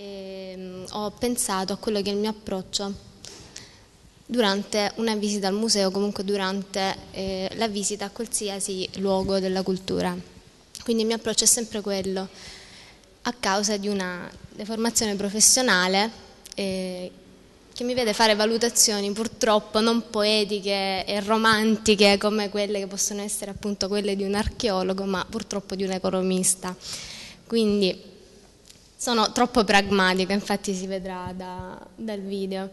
e mm, ho pensato a quello che è il mio approccio durante una visita al museo, comunque durante eh, la visita a qualsiasi luogo della cultura. Quindi il mio approccio è sempre quello, a causa di una deformazione professionale eh, che mi vede fare valutazioni purtroppo non poetiche e romantiche come quelle che possono essere appunto quelle di un archeologo, ma purtroppo di un economista. Quindi sono troppo pragmatica, infatti si vedrà da, dal video.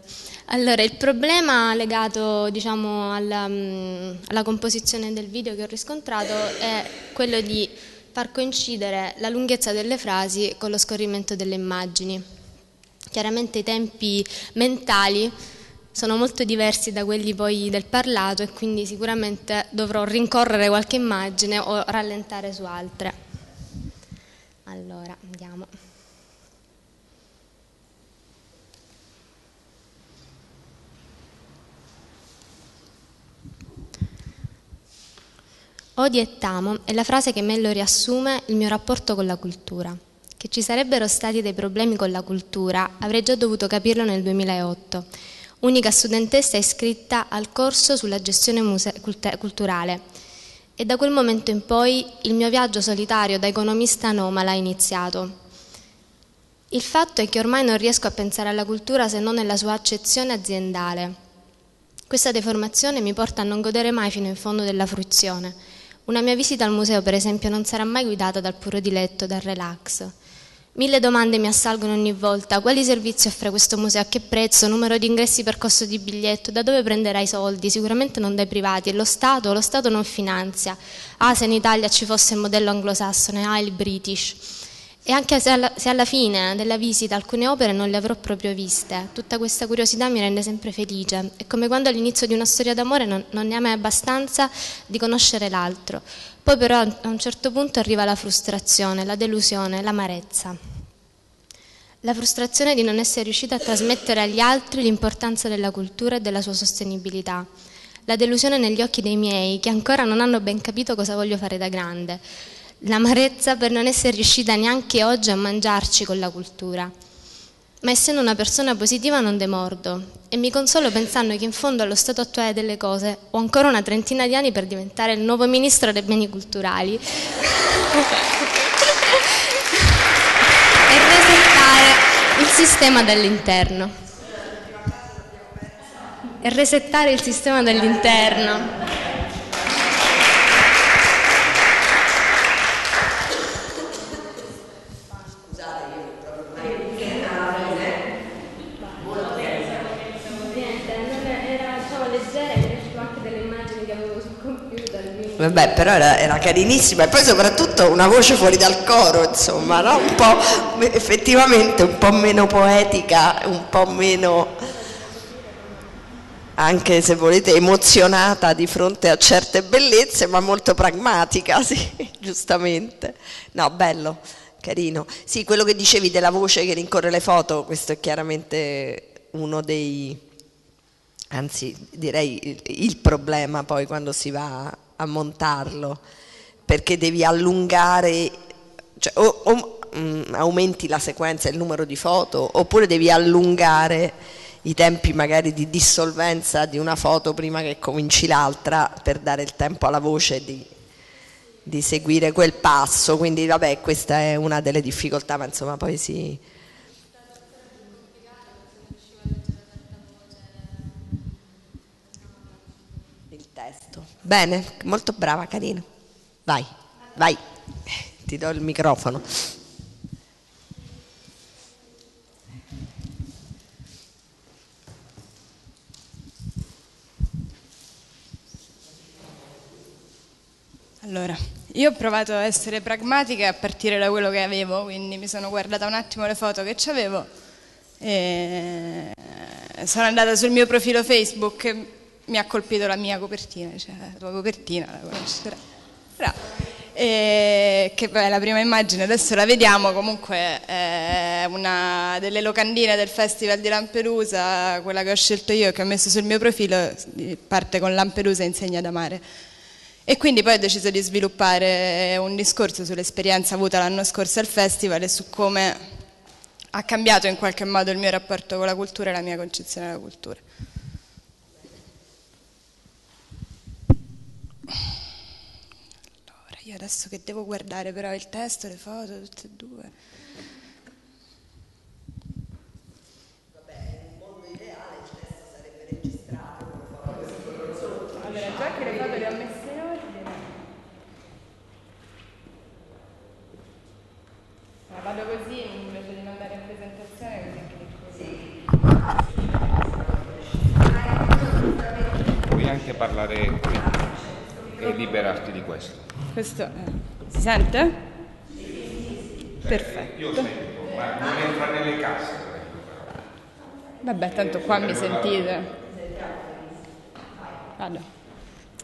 Allora, il problema legato diciamo, alla, mm, alla, composizione del video che ho riscontrato è quello di far coincidere la lunghezza delle frasi con lo scorrimento delle immagini. Chiaramente i tempi mentali sono molto diversi da quelli poi del parlato e quindi sicuramente dovrò rincorrere qualche immagine o rallentare su altre. Allora, andiamo. Odi e t'amo è la frase che meglio riassume il mio rapporto con la cultura. Che ci sarebbero stati dei problemi con la cultura avrei già dovuto capirlo nel 2008, unica studentessa iscritta al corso sulla gestione culturale. E da quel momento in poi il mio viaggio solitario da economista anomala è iniziato. Il fatto è che ormai non riesco a pensare alla cultura se non nella sua accezione aziendale. Questa deformazione mi porta a non godere mai fino in fondo della fruizione una mia visita al museo, per esempio, non sarà mai guidata dal puro diletto, dal relax. Mille domande mi assalgono ogni volta. Quali servizi offre questo museo? A che prezzo? Numero di ingressi per costo di biglietto? Da dove prenderai i soldi? Sicuramente non dai privati. E lo Stato? Lo Stato non finanzia. Ah, se in Italia ci fosse il modello anglosassone, ah, il British. E anche se alla, se alla, fine della visita alcune opere non le avrò proprio viste, tutta questa curiosità mi rende sempre felice. È come quando all'inizio di una storia d'amore non, non ne ami abbastanza di conoscere l'altro. Poi però a un certo punto arriva la frustrazione, la delusione, l'amarezza. La frustrazione di non essere riuscita a trasmettere agli altri l'importanza della cultura e della sua sostenibilità. La delusione negli occhi dei miei che ancora non hanno ben capito cosa voglio fare da grande l'amarezza per non essere riuscita neanche oggi a mangiarci con la cultura. Ma essendo una persona positiva non demordo e mi consolo pensando che in fondo allo stato attuale delle cose ho ancora una trentina di anni per diventare il nuovo ministro dei beni culturali e resettare il sistema dall'interno. E resettare il sistema dall'interno. Vabbè, però era, era, carinissima e poi soprattutto una voce fuori dal coro, insomma, no? un po' effettivamente un po' meno poetica, un po' meno anche se volete emozionata di fronte a certe bellezze, ma molto pragmatica, sì, giustamente. No, bello, carino. Sì, quello che dicevi della voce che rincorre le foto, questo è chiaramente uno dei anzi direi il problema poi quando si va a montarlo, perché devi allungare, cioè, o, o mh, mm, aumenti la sequenza, il numero di foto, oppure devi allungare i tempi magari di dissolvenza di una foto prima che cominci l'altra per dare il tempo alla voce di, di seguire quel passo. Quindi vabbè, questa è una delle difficoltà, ma insomma poi si Bene, molto brava, carino. Vai, vai, ti do il microfono. Allora, io ho provato a essere pragmatica a partire da quello che avevo, quindi mi sono guardata un attimo le foto che avevo e sono andata sul mio profilo Facebook mi ha colpito la mia copertina, cioè la tua copertina la conoscerai. E che beh, la prima immagine adesso la vediamo, comunque è una delle locandine del Festival di Lampedusa, quella che ho scelto io, che ho messo sul mio profilo, parte con Lampedusa insegna da mare. E quindi poi ho deciso di sviluppare un discorso sull'esperienza avuta l'anno scorso al festival e su come ha cambiato in qualche modo il mio rapporto con la cultura e la mia concezione della cultura. Io adesso che devo guardare però il testo, le foto, tutte e due. Allora, già che le foto le ho messe in ordine. Ma vado così invece di non andare in presentazione così clicco. Puoi anche parlare qui e liberarti di questo. Questo eh, si sente? Perfetto. Io sento, ma non entra nelle casse. Vabbè, tanto qua mi sentite. Vado.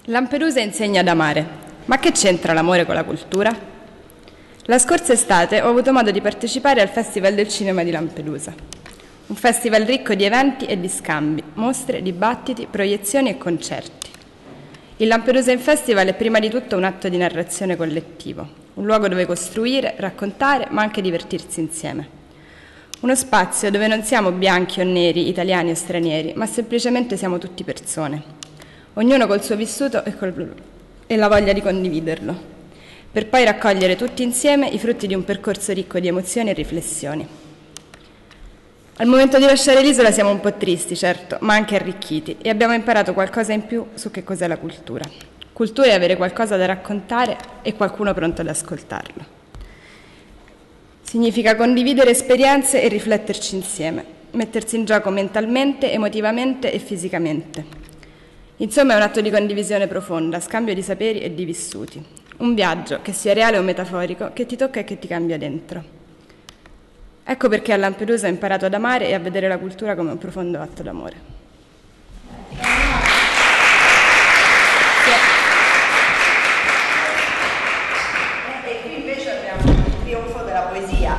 Lampedusa insegna ad amare. Ma che c'entra l'amore con la cultura? La scorsa estate ho avuto modo di partecipare al Festival del Cinema di Lampedusa. Un festival ricco di eventi e di scambi, mostre, dibattiti, proiezioni e concerti. Il Lampedusa in Festival è prima di tutto un atto di narrazione collettivo, un luogo dove costruire, raccontare, ma anche divertirsi insieme. Uno spazio dove non siamo bianchi o neri, italiani o stranieri, ma semplicemente siamo tutti persone, ognuno col suo vissuto e, col, e la voglia di condividerlo, per poi raccogliere tutti insieme i frutti di un percorso ricco di emozioni e riflessioni. Al momento di lasciare l'isola siamo un po' tristi, certo, ma anche arricchiti e abbiamo imparato qualcosa in più su che cos'è la cultura. Cultura è avere qualcosa da raccontare e qualcuno pronto ad ascoltarlo. Significa condividere esperienze e rifletterci insieme, mettersi in gioco mentalmente, emotivamente e fisicamente. Insomma è un atto di condivisione profonda, scambio di saperi e di vissuti. Un viaggio, che sia reale o metaforico, che ti tocca e che ti cambia dentro. Ecco perché a Lampedusa ho imparato ad amare e a vedere la cultura come un profondo atto d'amore. E qui invece abbiamo il trionfo della poesia,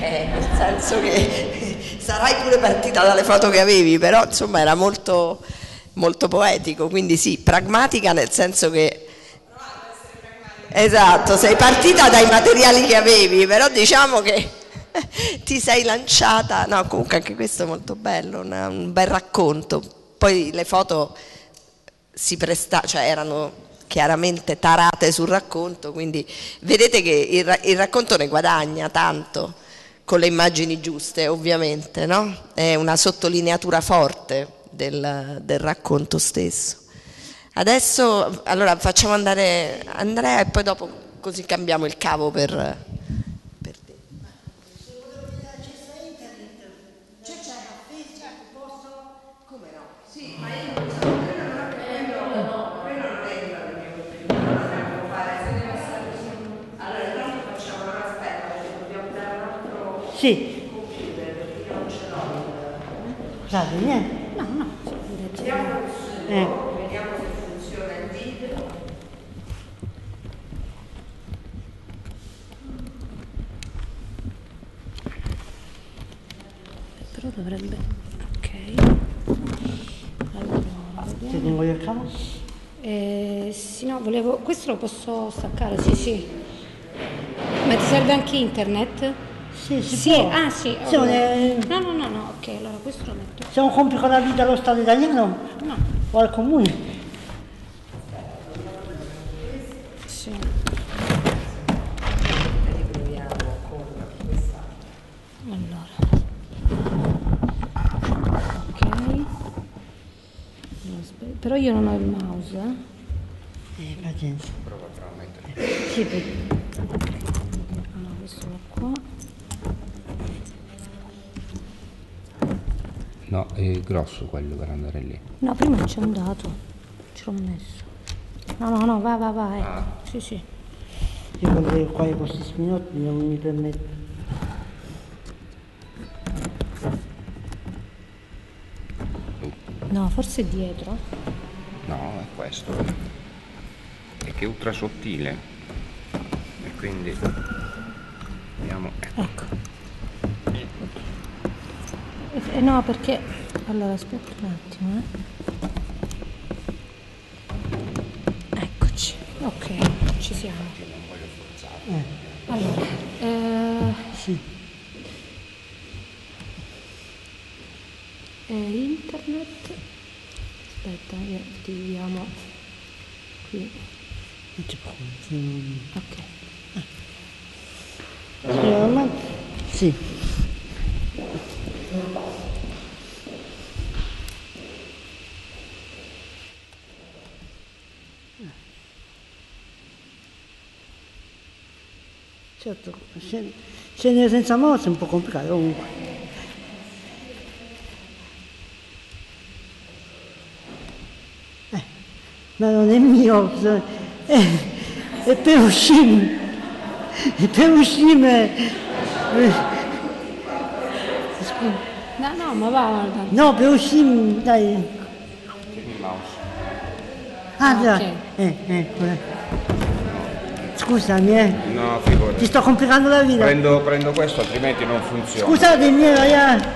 eh, nel senso che sarai pure partita dalle foto che avevi, però insomma era molto, molto poetico, quindi sì, pragmatica nel senso che... Esatto, sei partita dai materiali che avevi, però diciamo che ti sei lanciata, no comunque anche questo è molto bello, una- un bel racconto, poi le foto si presta, cioè erano chiaramente tarate sul racconto, quindi vedete che il, il racconto ne guadagna tanto con le immagini giuste, ovviamente, no? È una sottolineatura forte del, del racconto stesso. Adesso allora facciamo andare Andrea e poi dopo così cambiamo il cavo per Sì. Scusate, niente. No, no. Eh. Però dovrebbe... Ok. Allora, Ti vediamo. tengo io il cavo? Eh, sì, no, volevo... Questo lo posso staccare, sì, sì. Ma ti serve anche internet? Sì, si Sì, può. ah sì. Sì, allora. eh, No, no, no, no, ok, allora questo lo metto. Se un compito con la vita allo Stato italiano No, o al comune? sì. Allora. Ok. Però io non ho il mouse, eh. Eh, pazienza. Sì, vedi. Allora, questo va qua. No, è grosso quello per andare lì. No, prima c'è un dato. Ce l'ho messo. No, no, no, va, va, va, ecco. Sì, sì. Io quando qua i questi minuti non mi permetto. No, forse è dietro. No, è questo. È che è ultra sottile. E quindi... Vediamo. Ecco. Eh, eh, no, perché... Allora, aspetta un attimo, eh. Eccoci. Ok, ci siamo. Allora, eh, Sì. E internet. Aspetta, qui. C'è poco, se non- Ok. Ma- Sì. Certo, scendere senza mouse è un po' complicato comunque. Eh, ma non è mio, bisogna- eh, è per uscire, è per uscire. eh, No, no, ma va, guarda. No, per uscire, dai. Tieni il mouse. Ah, già. ok. Eh, eh. Scusami, eh. No, Ti figurati. sto complicando la vita. Prendo, prendo questo, altrimenti non funziona. Scusatemi, eh, ragazzi.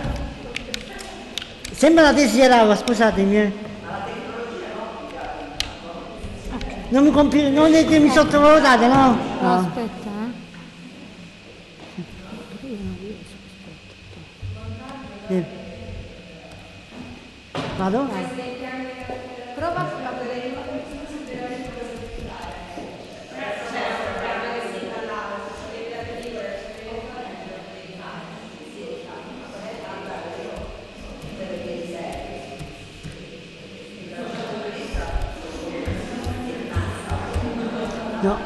Sembra la desiderava, scusatemi. eh. Non mi, compi- non è che mi sottovalutate, no? No, No. aspetta, eh. Eh. Vado? No.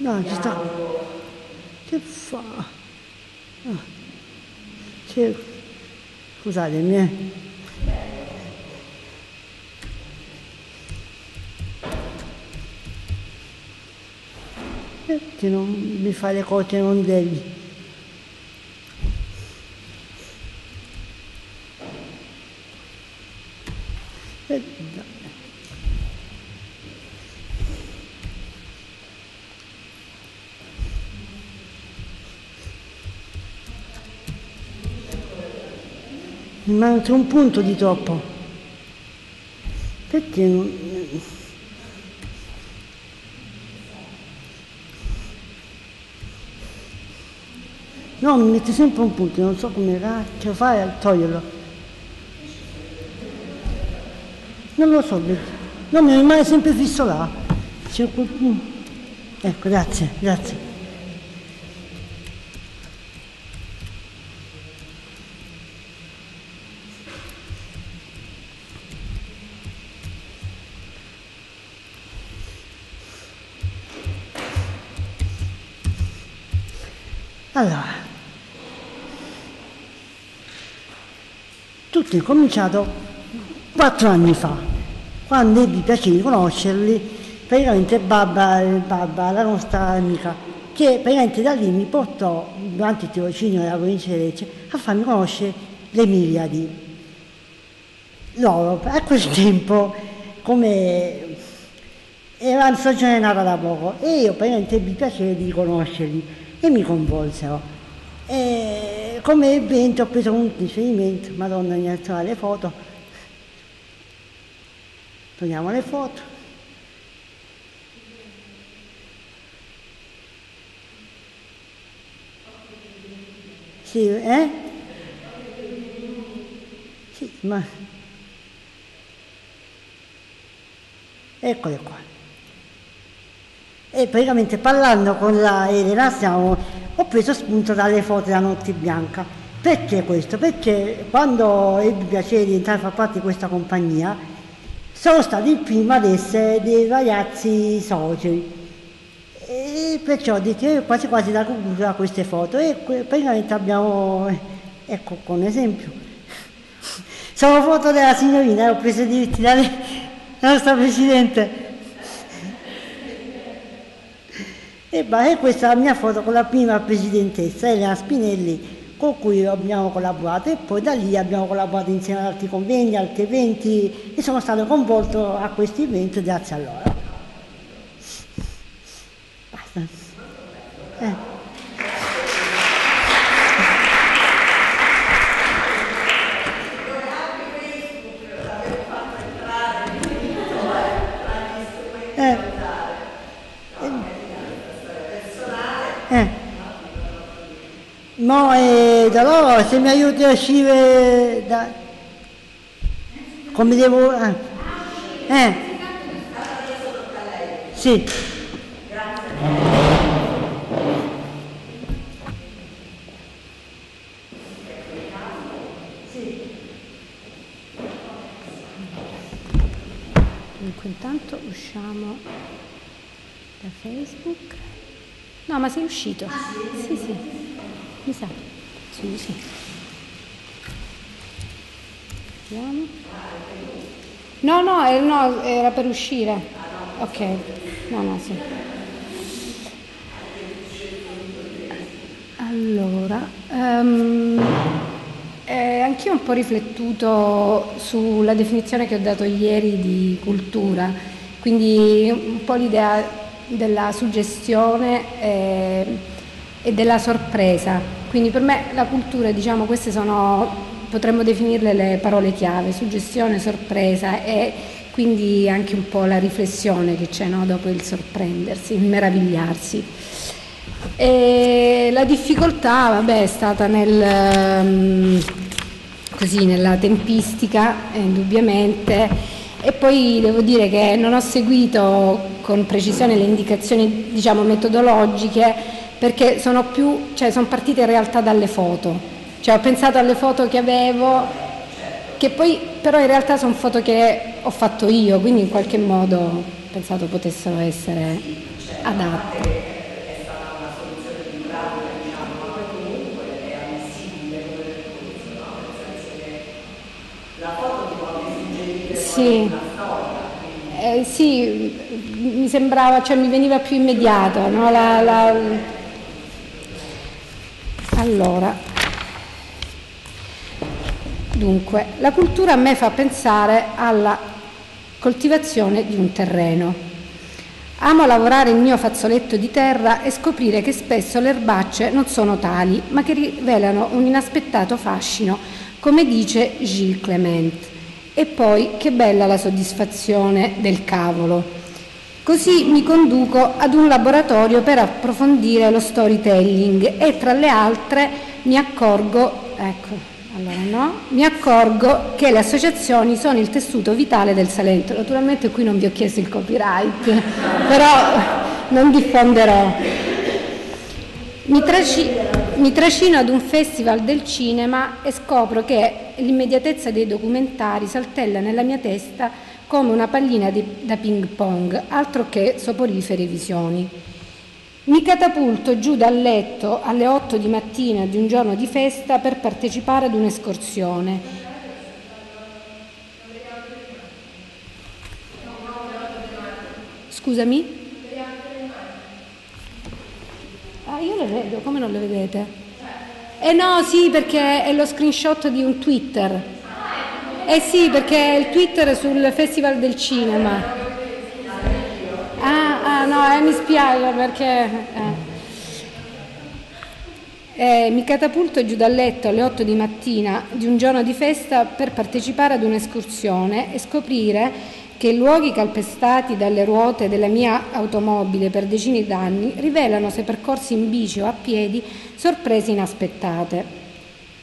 No, ci sta. Che fa? Ah. C'è... Scusatemi, eh. Eh, non mi fai le cose non devi. Manca un punto di troppo. Perché non... No, mi mette sempre un punto, non so come cacchio fai a toglierlo. Non lo so, no, mi rimane sempre fisso là. Ecco, grazie, grazie. Tutto è cominciato quattro anni fa, quando ebbi il piacere di conoscerli, praticamente Babba, Babba, la nostra amica, che praticamente da lì mi portò, durante il tirocinio della provincia di Lecce, a farmi conoscere le Miriadi. Loro, a quel tempo, come era una stagione nata da poco e io praticamente ebbi il piacere di conoscerli e mi coinvolsero. E come evento ho preso un riferimento, madonna mi alzava le foto, togliamo le foto. Sì, eh? Sì, ma... Eccole qua. E praticamente parlando con la Elena stiamo, ho preso spunto dalle foto della Notte Bianca. Perché questo? Perché quando ebbi piacere di entrare a far parte di questa compagnia, sono stato il primo ad essere dei ragazzi soci. E perciò ho quasi quasi da concludere a queste foto e praticamente abbiamo, ecco con esempio, sono foto della signorina, ho preso diritti dalla nostra Presidente. E, beh, questa è la mia foto con la prima presidentessa, Elena Spinelli, con cui abbiamo collaborato e poi da lì abbiamo collaborato insieme ad altri convegni, altri eventi e sono stato coinvolto a questi eventi grazie a loro. Basta. Eh. No, e da loro se mi aiuti a uscire da... come devo... Eh. eh. Sì. Dunque intanto usciamo da Facebook. No, ma sei uscito? Sì, sì. Mi sa. Sì, sì. Vediamo. No, no, eh, no, era per uscire. Ok. No, no, sì. Allora, ehm, eh, anch'io ho un po' riflettuto sulla definizione che ho dato ieri di cultura, quindi un po' l'idea della suggestione eh, e della sorpresa. Quindi per me la cultura, diciamo, queste sono, potremmo definirle le parole chiave, suggestione, sorpresa e quindi anche un po' la riflessione che c'è no, dopo il sorprendersi, il meravigliarsi. E la difficoltà vabbè, è stata nel, um, così, nella tempistica, eh, indubbiamente, e poi devo dire che non ho seguito con precisione le indicazioni diciamo, metodologiche perché sono, più, cioè, sono partite in realtà dalle foto, cioè, ho pensato alle foto che avevo, che poi però in realtà sono foto che ho fatto io, quindi in qualche modo ho pensato potessero essere adatte. Sì. Eh, sì, mi sembrava, cioè mi veniva più immediato, no? la, la... Allora, dunque, la cultura a me fa pensare alla coltivazione di un terreno. Amo lavorare il mio fazzoletto di terra e scoprire che spesso le erbacce non sono tali, ma che rivelano un inaspettato fascino, come dice Gilles Clement. E poi che bella la soddisfazione del cavolo. Così mi conduco ad un laboratorio per approfondire lo storytelling e tra le altre mi accorgo, ecco, allora no, mi accorgo che le associazioni sono il tessuto vitale del Salento. Naturalmente qui non vi ho chiesto il copyright, però non diffonderò. Mi, traci, mi trascino ad un festival del cinema e scopro che l'immediatezza dei documentari saltella nella mia testa come una pallina di, da ping pong, altro che soporifere visioni. Mi catapulto giù dal letto alle 8 di mattina di un giorno di festa per partecipare ad un'escursione. Scusami? Ah, io le vedo, come non le vedete? Eh no, sì, perché è lo screenshot di un Twitter. Eh sì, perché è il Twitter sul Festival del Cinema. Ah, ah no, eh, mi spiace perché... Eh. Eh, mi catapulto giù dal letto alle 8 di mattina di un giorno di festa per partecipare ad un'escursione e scoprire che i luoghi calpestati dalle ruote della mia automobile per decine d'anni rivelano se percorsi in bici o a piedi sorprese inaspettate.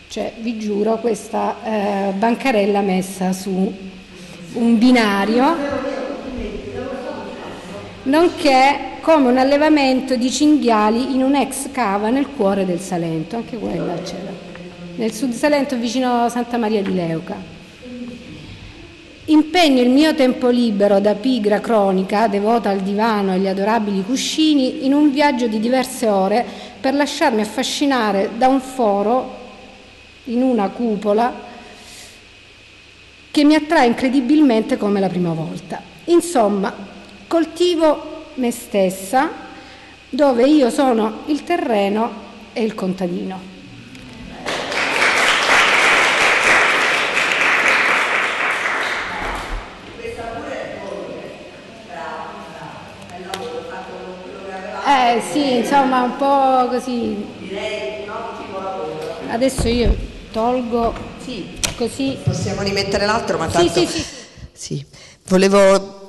Cioè, vi giuro, questa eh, bancarella messa su un binario, nonché come un allevamento di cinghiali in un'ex cava nel cuore del Salento, anche quella c'era, nel sud Salento vicino a Santa Maria di Leuca. Impegno il mio tempo libero da pigra cronica, devota al divano e agli adorabili cuscini, in un viaggio di diverse ore per lasciarmi affascinare da un foro in una cupola che mi attrae incredibilmente come la prima volta. Insomma, coltivo me stessa dove io sono il terreno e il contadino. Eh sì, insomma un po' così. Direi un ottimo lavoro. Adesso io tolgo sì. così. Possiamo rimettere l'altro, ma tanto... Sì, sì, sì. sì. Volevo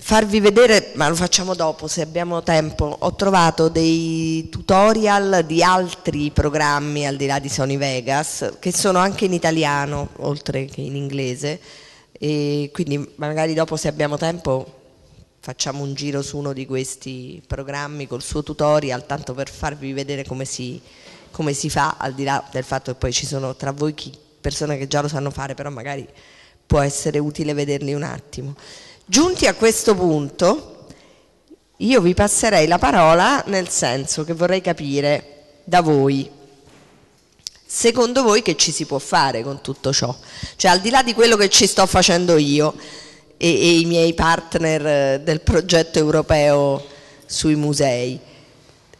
farvi vedere, ma lo facciamo dopo se abbiamo tempo, ho trovato dei tutorial di altri programmi al di là di Sony Vegas che sono anche in italiano oltre che in inglese e quindi magari dopo se abbiamo tempo facciamo un giro su uno di questi programmi col suo tutorial tanto per farvi vedere come si, come si fa al di là del fatto che poi ci sono tra voi chi, persone che già lo sanno fare però magari può essere utile vederli un attimo. Giunti a questo punto, io vi passerei la parola nel senso che vorrei capire da voi. Secondo voi che ci si può fare con tutto ciò? Cioè al di là di quello che ci sto facendo io e, e i miei partner eh, del progetto europeo sui musei,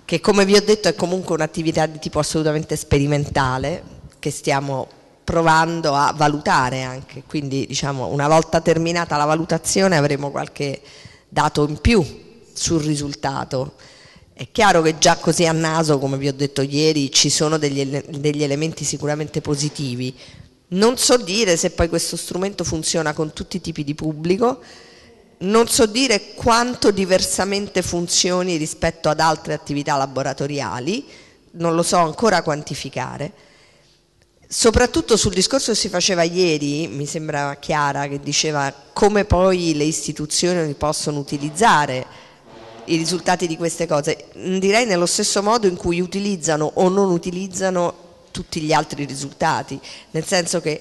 che come vi ho detto è comunque un'attività di tipo assolutamente sperimentale che stiamo provando a valutare anche, quindi diciamo una volta terminata la valutazione avremo qualche dato in più sul risultato. È chiaro che già così a naso, come vi ho detto ieri, ci sono degli, degli elementi sicuramente positivi. Non so dire se poi questo strumento funziona con tutti i tipi di pubblico, non so dire quanto diversamente funzioni rispetto ad altre attività laboratoriali, non lo so ancora quantificare. Soprattutto sul discorso che si faceva ieri, mi sembra Chiara che diceva come poi le istituzioni possono utilizzare i risultati di queste cose, direi nello stesso modo in cui utilizzano o non utilizzano tutti gli altri risultati, nel senso che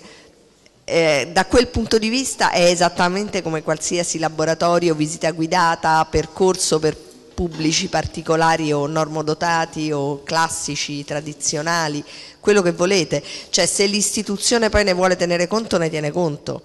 eh, da quel punto di vista è esattamente come qualsiasi laboratorio, visita guidata, percorso per pubblici particolari o normodotati o classici, tradizionali, quello che volete, cioè se l'istituzione poi ne vuole tenere conto ne tiene conto,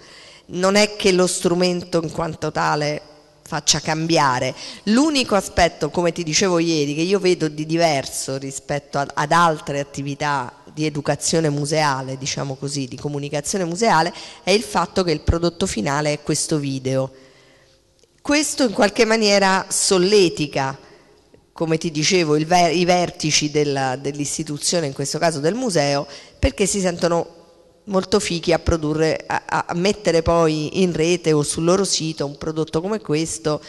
non è che lo strumento in quanto tale faccia cambiare. L'unico aspetto, come ti dicevo ieri, che io vedo di diverso rispetto ad altre attività di educazione museale, diciamo così, di comunicazione museale, è il fatto che il prodotto finale è questo video. Questo in qualche maniera solletica, come ti dicevo, ver i vertici dell'istituzione, in questo caso del museo, perché si sentono molto fichi a produrre, a, a mettere poi in rete o sul loro sito un prodotto come questo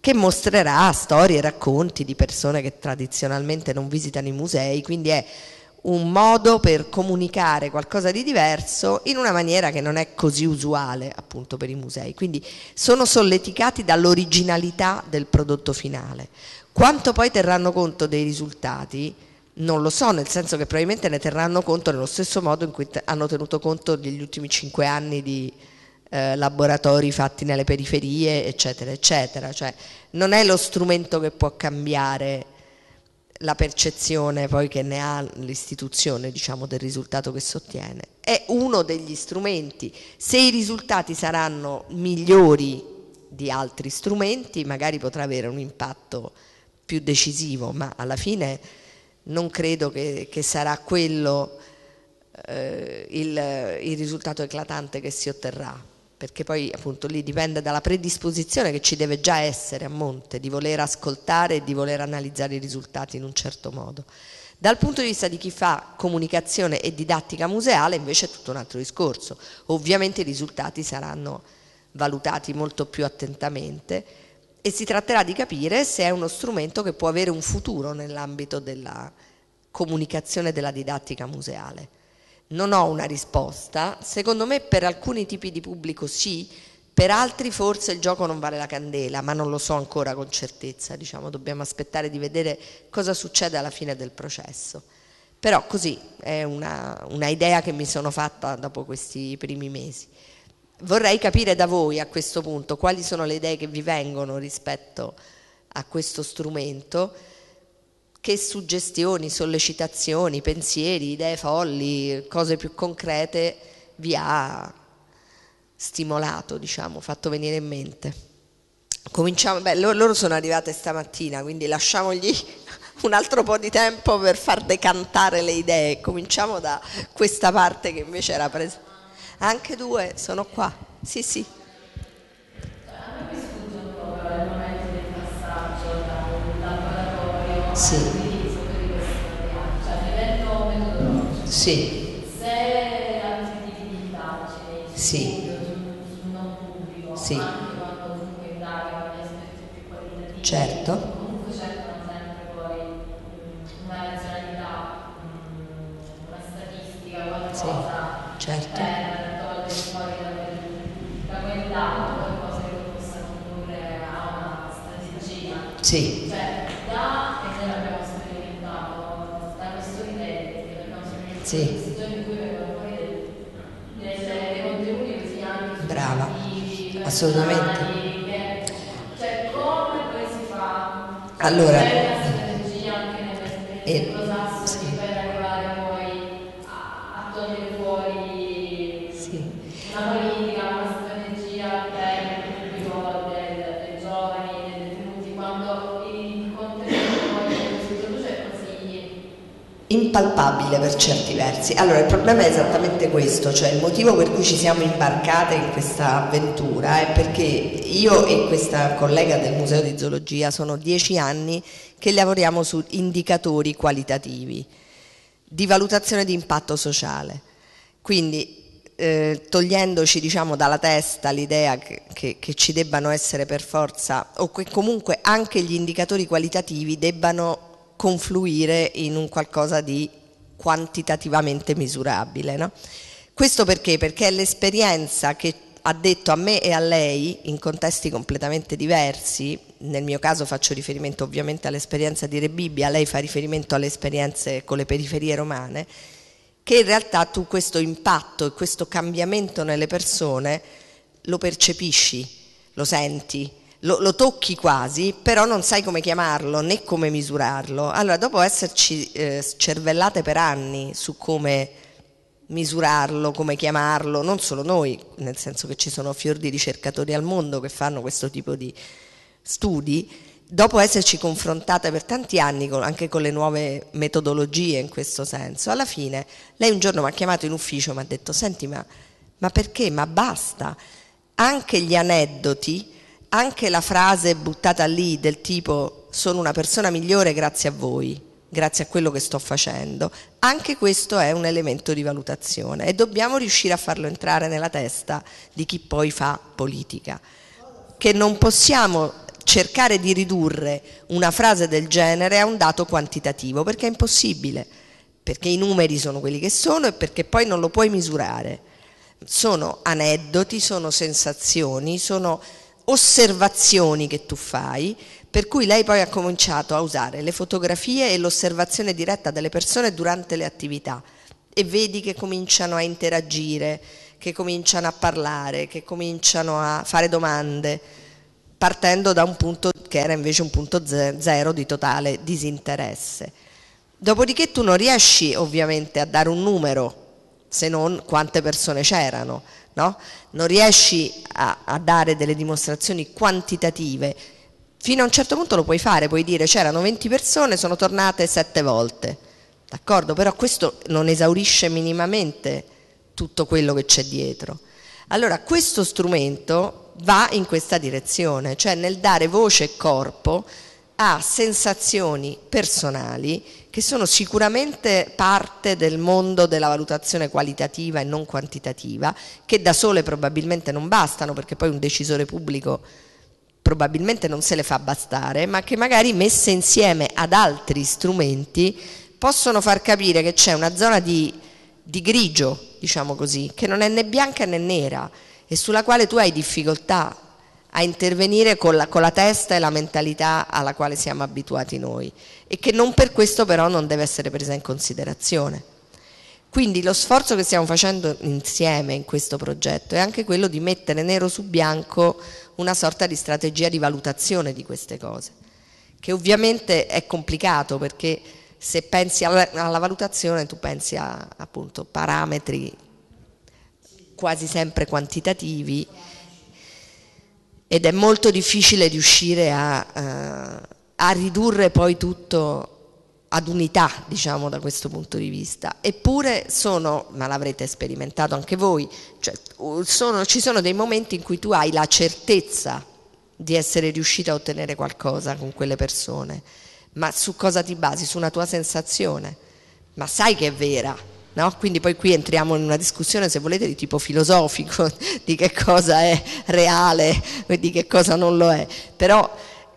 che mostrerà storie e racconti di persone che tradizionalmente non visitano i musei, quindi è un modo per comunicare qualcosa di diverso in una maniera che non è così usuale appunto per i musei. Quindi sono solleticati dall'originalità del prodotto finale. Quanto poi terranno conto dei risultati? Non lo so, nel senso che probabilmente ne terranno conto nello stesso modo in cui hanno tenuto conto degli ultimi cinque anni di eh, laboratori fatti nelle periferie, eccetera, eccetera. Cioè non è lo strumento che può cambiare la percezione poi che ne ha l'istituzione diciamo, del risultato che si ottiene. È uno degli strumenti. Se i risultati saranno migliori di altri strumenti, magari potrà avere un impatto più decisivo, ma alla fine non credo che, che sarà quello eh, il, il risultato eclatante che si otterrà perché poi appunto lì dipende dalla predisposizione che ci deve già essere a monte, di voler ascoltare e di voler analizzare i risultati in un certo modo. Dal punto di vista di chi fa comunicazione e didattica museale invece è tutto un altro discorso. Ovviamente i risultati saranno valutati molto più attentamente e si tratterà di capire se è uno strumento che può avere un futuro nell'ambito della comunicazione della didattica museale non ho una risposta, secondo me per alcuni tipi di pubblico sì, per altri forse il gioco non vale la candela, ma non lo so ancora con certezza, diciamo, dobbiamo aspettare di vedere cosa succede alla fine del processo. Però così è una, una idea che mi sono fatta dopo questi primi mesi. Vorrei capire da voi a questo punto quali sono le idee che vi vengono rispetto a questo strumento che suggestioni, sollecitazioni, pensieri, idee folli, cose più concrete vi ha stimolato, diciamo, fatto venire in mente. Cominciamo, beh, loro sono arrivate stamattina, quindi lasciamogli un altro po' di tempo per far decantare le idee. Cominciamo da questa parte che invece era presa. Anche due sono qua. Sì, sì. Sì. Sì. Se altri tipi di indagini sì. sul non pubblico, sì. anche quando comunque indagano Certo. Comunque cercano sempre poi mm, una razionalità, mm, una statistica, qualcosa certo. per togliere fuori da da quel dato qualcosa che possa condurre a una strategia. Sì, Cioè, anche Brava. Assolutamente. Cioè, come si fa? Allora, impalpabile per certi versi. Allora, il problema è esattamente questo, cioè il motivo per cui ci siamo imbarcate in questa avventura è perché io e questa collega del Museo di Zoologia sono dieci anni che lavoriamo su indicatori qualitativi di valutazione di impatto sociale. Quindi eh, togliendoci diciamo, dalla testa l'idea che, che- che ci debbano essere per forza, o che comunque anche gli indicatori qualitativi debbano confluire in un qualcosa di quantitativamente misurabile. no? Questo perché? Perché è l'esperienza che ha detto a me e a lei in contesti completamente diversi, nel mio caso faccio riferimento ovviamente all'esperienza di Re Bibbia, lei fa riferimento alle esperienze con le periferie romane, che in realtà tu questo impatto e questo cambiamento nelle persone lo percepisci, lo senti, lo, lo tocchi quasi, però non sai come chiamarlo né come misurarlo. Allora, dopo esserci eh, cervellate per anni su come misurarlo, come chiamarlo, non solo noi, nel senso che ci sono fior di ricercatori al mondo che fanno questo tipo di studi, dopo esserci confrontate per tanti anni con- anche con le nuove metodologie in questo senso, alla fine lei un giorno mi ha chiamato in ufficio e mi ha detto, senti ma, ma perché? Ma basta, anche gli aneddoti, anche la frase buttata lì del tipo sono una persona migliore grazie a voi, grazie a quello che sto facendo, anche questo è un elemento di valutazione e dobbiamo riuscire a farlo entrare nella testa di chi poi fa politica che non possiamo cercare di ridurre una frase del genere a un dato quantitativo, perché è impossibile, perché i numeri sono quelli che sono e perché poi non lo puoi misurare. Sono aneddoti, sono sensazioni, sono osservazioni che tu fai, per cui lei poi ha cominciato a usare le fotografie e l'osservazione diretta delle persone durante le attività e vedi che cominciano a interagire, che cominciano a parlare, che cominciano a fare domande, partendo da un punto che era invece un punto ze- zero di totale disinteresse. Dopodiché tu non riesci ovviamente a dare un numero, se non quante persone c'erano, no? non riesci a, a dare delle dimostrazioni quantitative. Fino a un certo punto lo puoi fare, puoi dire c'erano 20 persone, sono tornate 7 volte. D'accordo? Però questo non esaurisce minimamente tutto quello che c'è dietro. Allora, questo strumento va in questa direzione, cioè nel dare voce e corpo a sensazioni personali che sono sicuramente parte del mondo della valutazione qualitativa e non quantitativa, che da sole probabilmente non bastano, perché poi un decisore pubblico probabilmente non se le fa bastare, ma che magari messe insieme ad altri strumenti possono far capire che c'è una zona di, di grigio, diciamo così, che non è né bianca né nera e sulla quale tu hai difficoltà a intervenire con la, con la testa e la mentalità alla quale siamo abituati noi e che non per questo però non deve essere presa in considerazione. Quindi lo sforzo che stiamo facendo insieme in questo progetto è anche quello di mettere nero su bianco una sorta di strategia di valutazione di queste cose, che ovviamente è complicato perché se pensi alla, valutazione tu pensi a appunto parametri quasi sempre quantitativi ed è molto difficile riuscire a, eh, a ridurre poi tutto ad unità, diciamo, da questo punto di vista. Eppure sono, ma l'avrete sperimentato anche voi, cioè, sono, ci sono dei momenti in cui tu hai la certezza di essere riuscito a ottenere qualcosa con quelle persone, ma su cosa ti basi? Su una tua sensazione, ma sai che è vera, No? Quindi poi qui entriamo in una discussione, se volete, di tipo filosofico, di che cosa è reale e di che cosa non lo è. Però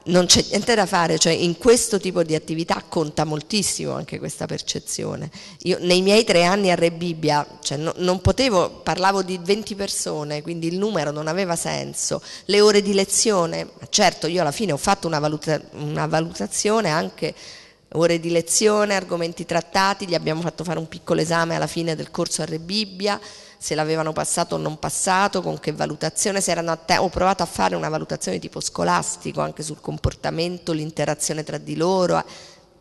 non c'è niente da fare, cioè in questo tipo di attività conta moltissimo anche questa percezione. Io nei miei tre anni a Re Bibbia, cioè no, non potevo, parlavo di 20 persone, quindi il numero non aveva senso. Le ore di lezione, certo io alla fine ho fatto una, valuta, una valutazione anche ore di lezione, argomenti trattati, gli abbiamo fatto fare un piccolo esame alla fine del corso a Re Bibbia, se l'avevano passato o non passato, con che valutazione, se erano te- ho provato a fare una valutazione tipo scolastico anche sul comportamento, l'interazione tra di loro, eh.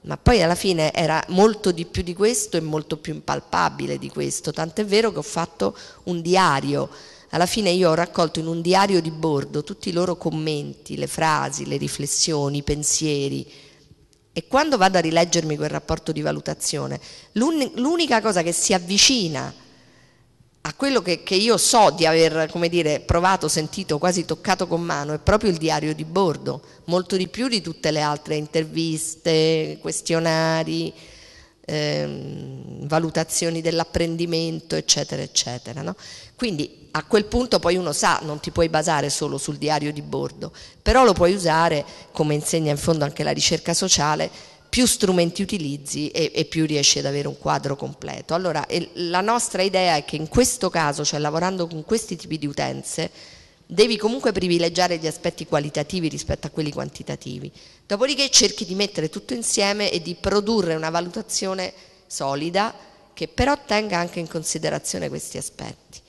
ma poi alla fine era molto di più di questo e molto più impalpabile di questo, tant'è vero che ho fatto un diario. Alla fine io ho raccolto in un diario di bordo tutti i loro commenti, le frasi, le riflessioni, i pensieri. E quando vado a rileggermi quel rapporto di valutazione, l'unica cosa che si avvicina a quello che, che, io so di aver dire, provato, sentito, quasi toccato con mano è proprio il diario di bordo, molto di più di tutte le altre interviste, questionari, ehm, valutazioni dell'apprendimento, eccetera, eccetera. No? Quindi a quel punto poi uno sa, non ti puoi basare solo sul diario di bordo, però lo puoi usare, come insegna in fondo anche la ricerca sociale, più strumenti utilizzi e, e, più riesci ad avere un quadro completo. Allora, la nostra idea è che in questo caso, cioè lavorando con questi tipi di utenze, devi comunque privilegiare gli aspetti qualitativi rispetto a quelli quantitativi. Dopodiché cerchi di mettere tutto insieme e di produrre una valutazione solida che però tenga anche in considerazione questi aspetti.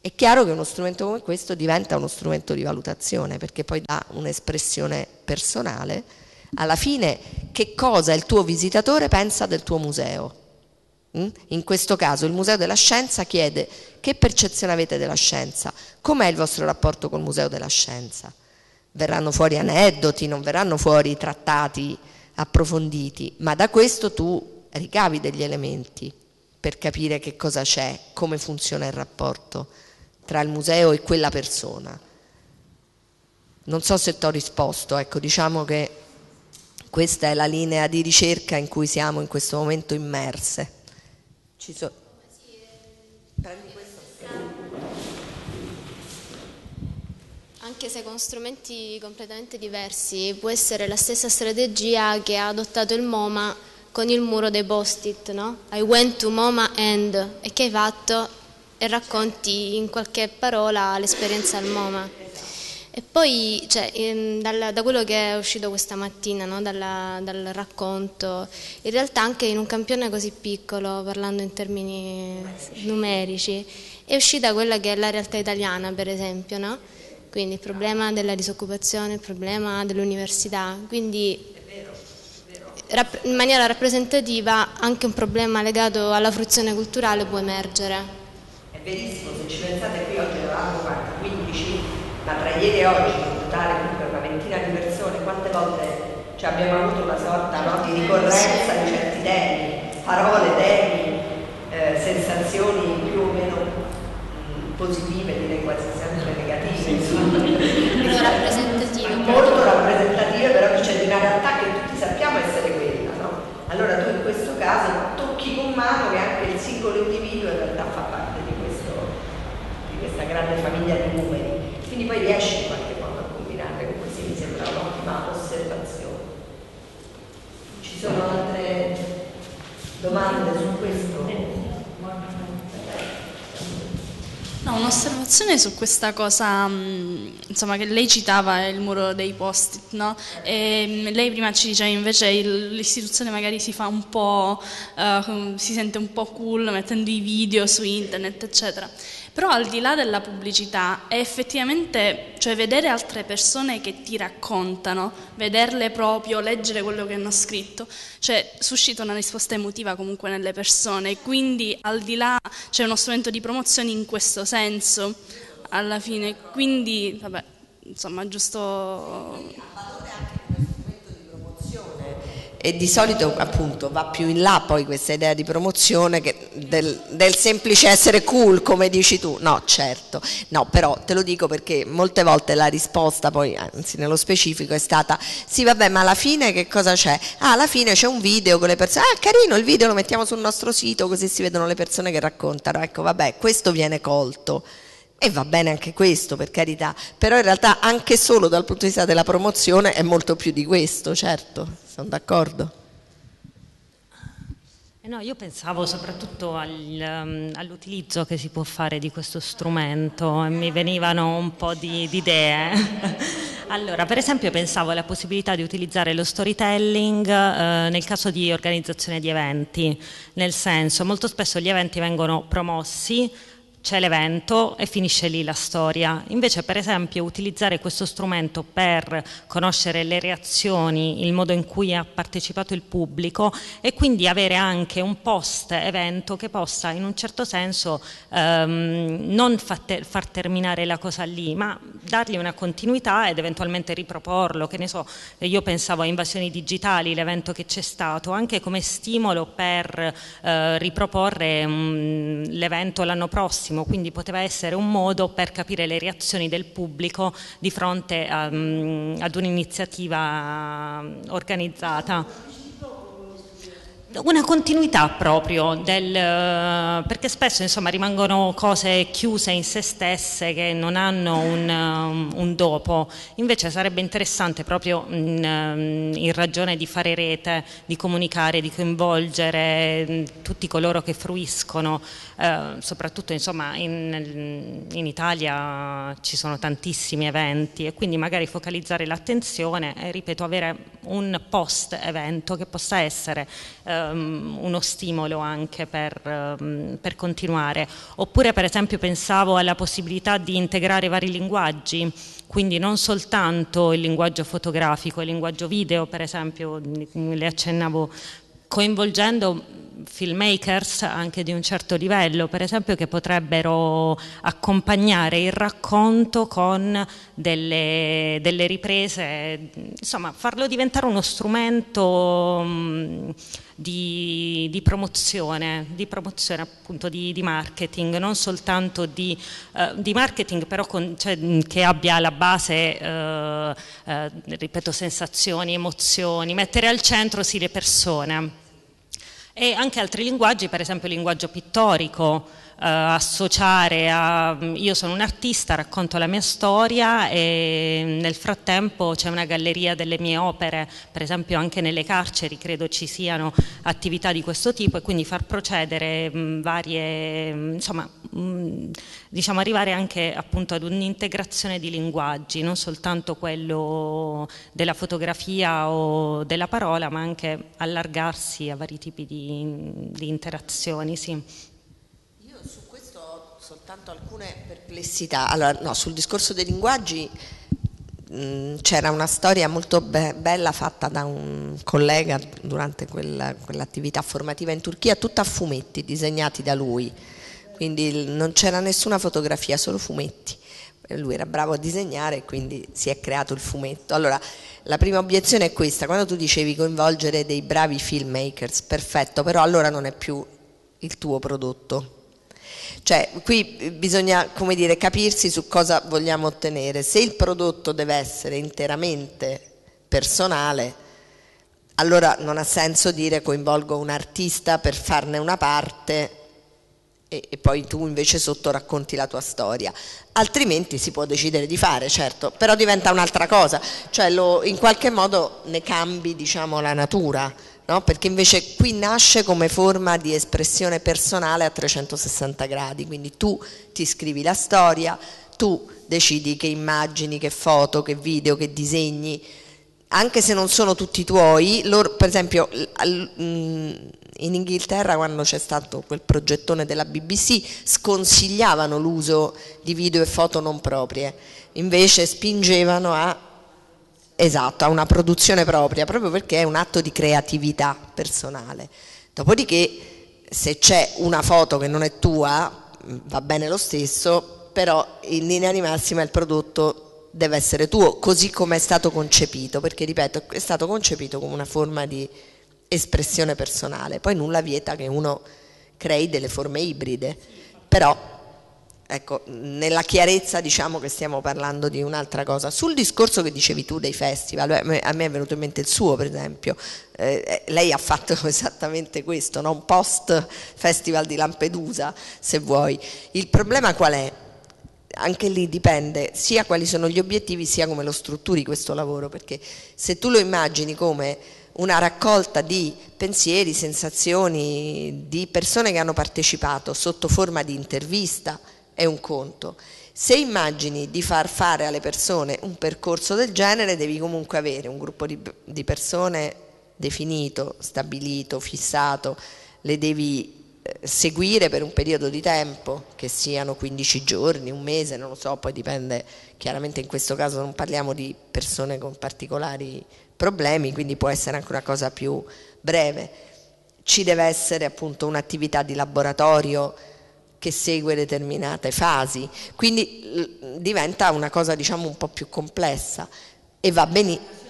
È chiaro che uno strumento come questo diventa uno strumento di valutazione perché poi dà un'espressione personale alla fine che cosa il tuo visitatore pensa del tuo museo. Mm? In questo caso il Museo della Scienza chiede che percezione avete della scienza, com'è il vostro rapporto col Museo della Scienza. Verranno fuori aneddoti, non verranno fuori trattati approfonditi, ma da questo tu ricavi degli elementi per capire che cosa c'è, come funziona il rapporto tra il museo e quella persona. Non so se ti ho risposto, ecco, diciamo che questa è la linea di ricerca in cui siamo in questo momento immerse. So... Anche se con strumenti completamente diversi, può essere la stessa strategia che ha adottato il MoMA con il muro dei post-it, no? I went to MoMA and e che hai fatto e racconti in qualche parola l'esperienza al MoMA. E poi, cioè, in, dal, da quello che è uscito questa mattina, no? Dalla, dal racconto, in realtà anche in un campione così piccolo, parlando in termini numerici, è uscita quella che è la realtà italiana, per esempio, no? Quindi il problema della disoccupazione, il problema dell'università, quindi in maniera rappresentativa anche un problema legato alla fruizione culturale può emergere. È verissimo, se ci pensate qui oggi eravamo 15 ma tra ieri e oggi in totale comunque una ventina di persone, quante volte cioè, abbiamo avuto una sorta no, di ricorrenza di certi temi, parole, temi, eh, sensazioni più o meno mh, positive, direi quasi sempre negative, insomma. rappresentative. Molto rappresentative, però c'è una realtà che tutti sappiamo essere quella, no? Allora tu in questo caso tocchi con mano che anche il singolo individuo in realtà fa parte di, questo, di questa grande famiglia di numeri quindi poi riesci in qualche modo a combinare con questi, mi sembra un'ottima osservazione. Ci sono altre domande su questo? No, un'osservazione su questa cosa, mm, insomma, che lei citava il muro dei post-it, no? E mm, lei prima ci diceva invece l'istituzione magari si fa un po', uh, si sente un po' cool mettendo i video su internet, eccetera. Però al di là della pubblicità è effettivamente, cioè vedere altre persone che ti raccontano, vederle proprio, leggere quello che hanno scritto, cioè suscita una risposta emotiva comunque nelle persone, quindi al di là c'è uno strumento di promozione in questo senso alla fine, quindi vabbè, insomma giusto e di solito appunto va più in là poi questa idea di promozione del, del, semplice essere cool come dici tu, no certo, no però te lo dico perché molte volte la risposta poi anzi nello specifico è stata sì vabbè ma alla fine che cosa c'è? Ah alla fine c'è un video con le persone, ah carino il video lo mettiamo sul nostro sito così si vedono le persone che raccontano, ecco vabbè questo viene colto E va bene anche questo, per carità, però in realtà anche solo dal punto di vista della promozione è molto più di questo, certo, sono d'accordo. Eh no, io pensavo soprattutto al, um, all'utilizzo che si può fare di questo strumento e mi venivano un po' di, di idee. allora, per esempio pensavo alla possibilità di utilizzare lo storytelling eh, nel caso di organizzazione di eventi, nel senso molto spesso gli eventi vengono promossi c'è l'evento e finisce lì la storia. Invece, per esempio, utilizzare questo strumento per conoscere le reazioni, il modo in cui ha partecipato il pubblico e quindi avere anche un post evento che possa in un certo senso ehm, non far, far terminare la cosa lì, ma dargli una continuità ed eventualmente riproporlo. Che ne so, io pensavo a invasioni digitali, l'evento che c'è stato, anche come stimolo per eh, riproporre mm, l'evento l'anno prossimo benissimo, quindi poteva essere un modo per capire le reazioni del pubblico di fronte a, um, ad un'iniziativa organizzata una continuità proprio del, perché spesso insomma rimangono cose chiuse in se stesse che non hanno un, um, un dopo. Invece sarebbe interessante proprio in, um, in, ragione di fare rete di comunicare di coinvolgere mm, tutti coloro che fruiscono eh, soprattutto insomma in, in, Italia ci sono tantissimi eventi e quindi magari focalizzare l'attenzione e ripeto avere un post evento che possa essere eh, um, uno stimolo anche per, um, per, continuare. Oppure per esempio pensavo alla possibilità di integrare vari linguaggi, quindi non soltanto il linguaggio fotografico, il linguaggio video per esempio, le accennavo coinvolgendo filmmakers anche di un certo livello, per esempio che potrebbero accompagnare il racconto con delle, delle riprese, insomma farlo diventare uno strumento mm, di, di, promozione, di promozione appunto di, di, marketing, non soltanto di, uh, di marketing però con, cioè, che abbia alla base, uh, uh, ripeto, sensazioni, emozioni, mettere al centro sì le persone e anche altri linguaggi, per esempio il linguaggio pittorico, associare a io sono un artista, racconto la mia storia e nel frattempo c'è una galleria delle mie opere, per esempio anche nelle carceri credo ci siano attività di questo tipo e quindi far procedere mh, varie, insomma, mh, diciamo arrivare anche appunto ad un'integrazione di linguaggi, non soltanto quello della fotografia o della parola, ma anche allargarsi a vari tipi di, di interazioni. Sì soltanto alcune perplessità. Allora, no, sul discorso dei linguaggi mm, c'era una storia molto be bella fatta da un collega durante quella, quell'attività formativa in Turchia, tutta a fumetti disegnati da lui, quindi non c'era nessuna fotografia, solo fumetti. Lui era bravo a disegnare e quindi si è creato il fumetto. Allora, la prima obiezione è questa, quando tu dicevi coinvolgere dei bravi filmmakers, perfetto, però allora non è più il tuo prodotto, cioè, qui bisogna come dire, capirsi su cosa vogliamo ottenere. Se il prodotto deve essere interamente personale, allora non ha senso dire coinvolgo un artista per farne una parte e, e, poi tu invece sotto racconti la tua storia. Altrimenti si può decidere di fare, certo, però diventa un'altra cosa, cioè lo, in qualche modo ne cambi diciamo, la natura no? perché invece qui nasce come forma di espressione personale a 360 gradi, quindi tu ti scrivi la storia, tu decidi che immagini, che foto, che video, che disegni, anche se non sono tutti tuoi, loro, per esempio mm, in Inghilterra quando c'è stato quel progettone della BBC sconsigliavano l'uso di video e foto non proprie, invece spingevano a Esatto, ha una produzione propria, proprio perché è un atto di creatività personale. Dopodiché, se c'è una foto che non è tua, va bene lo stesso, però in linea di massima il prodotto deve essere tuo, così come è stato concepito, perché ripeto, è stato concepito come una forma di espressione personale. Poi nulla vieta che uno crei delle forme ibride, però Ecco, nella chiarezza diciamo che stiamo parlando di un'altra cosa. Sul discorso che dicevi tu dei festival, a me è venuto in mente il suo per esempio, eh, eh lei ha fatto esattamente questo, un post festival di Lampedusa se vuoi. Il problema qual è? anche lì dipende sia quali sono gli obiettivi sia come lo strutturi questo lavoro, perché se tu lo immagini come una raccolta di pensieri, sensazioni di persone che hanno partecipato sotto forma di intervista è un conto. Se immagini di far fare alle persone un percorso del genere devi comunque avere un gruppo di, di persone definito, stabilito, fissato, le devi seguire per un periodo di tempo, che siano 15 giorni, un mese, non lo so, poi dipende, chiaramente in questo caso non parliamo di persone con particolari problemi, quindi può essere anche una cosa più breve. Ci deve essere appunto un'attività di laboratorio che segue determinate fasi, quindi diventa una cosa diciamo un po' più complessa. E va benissimo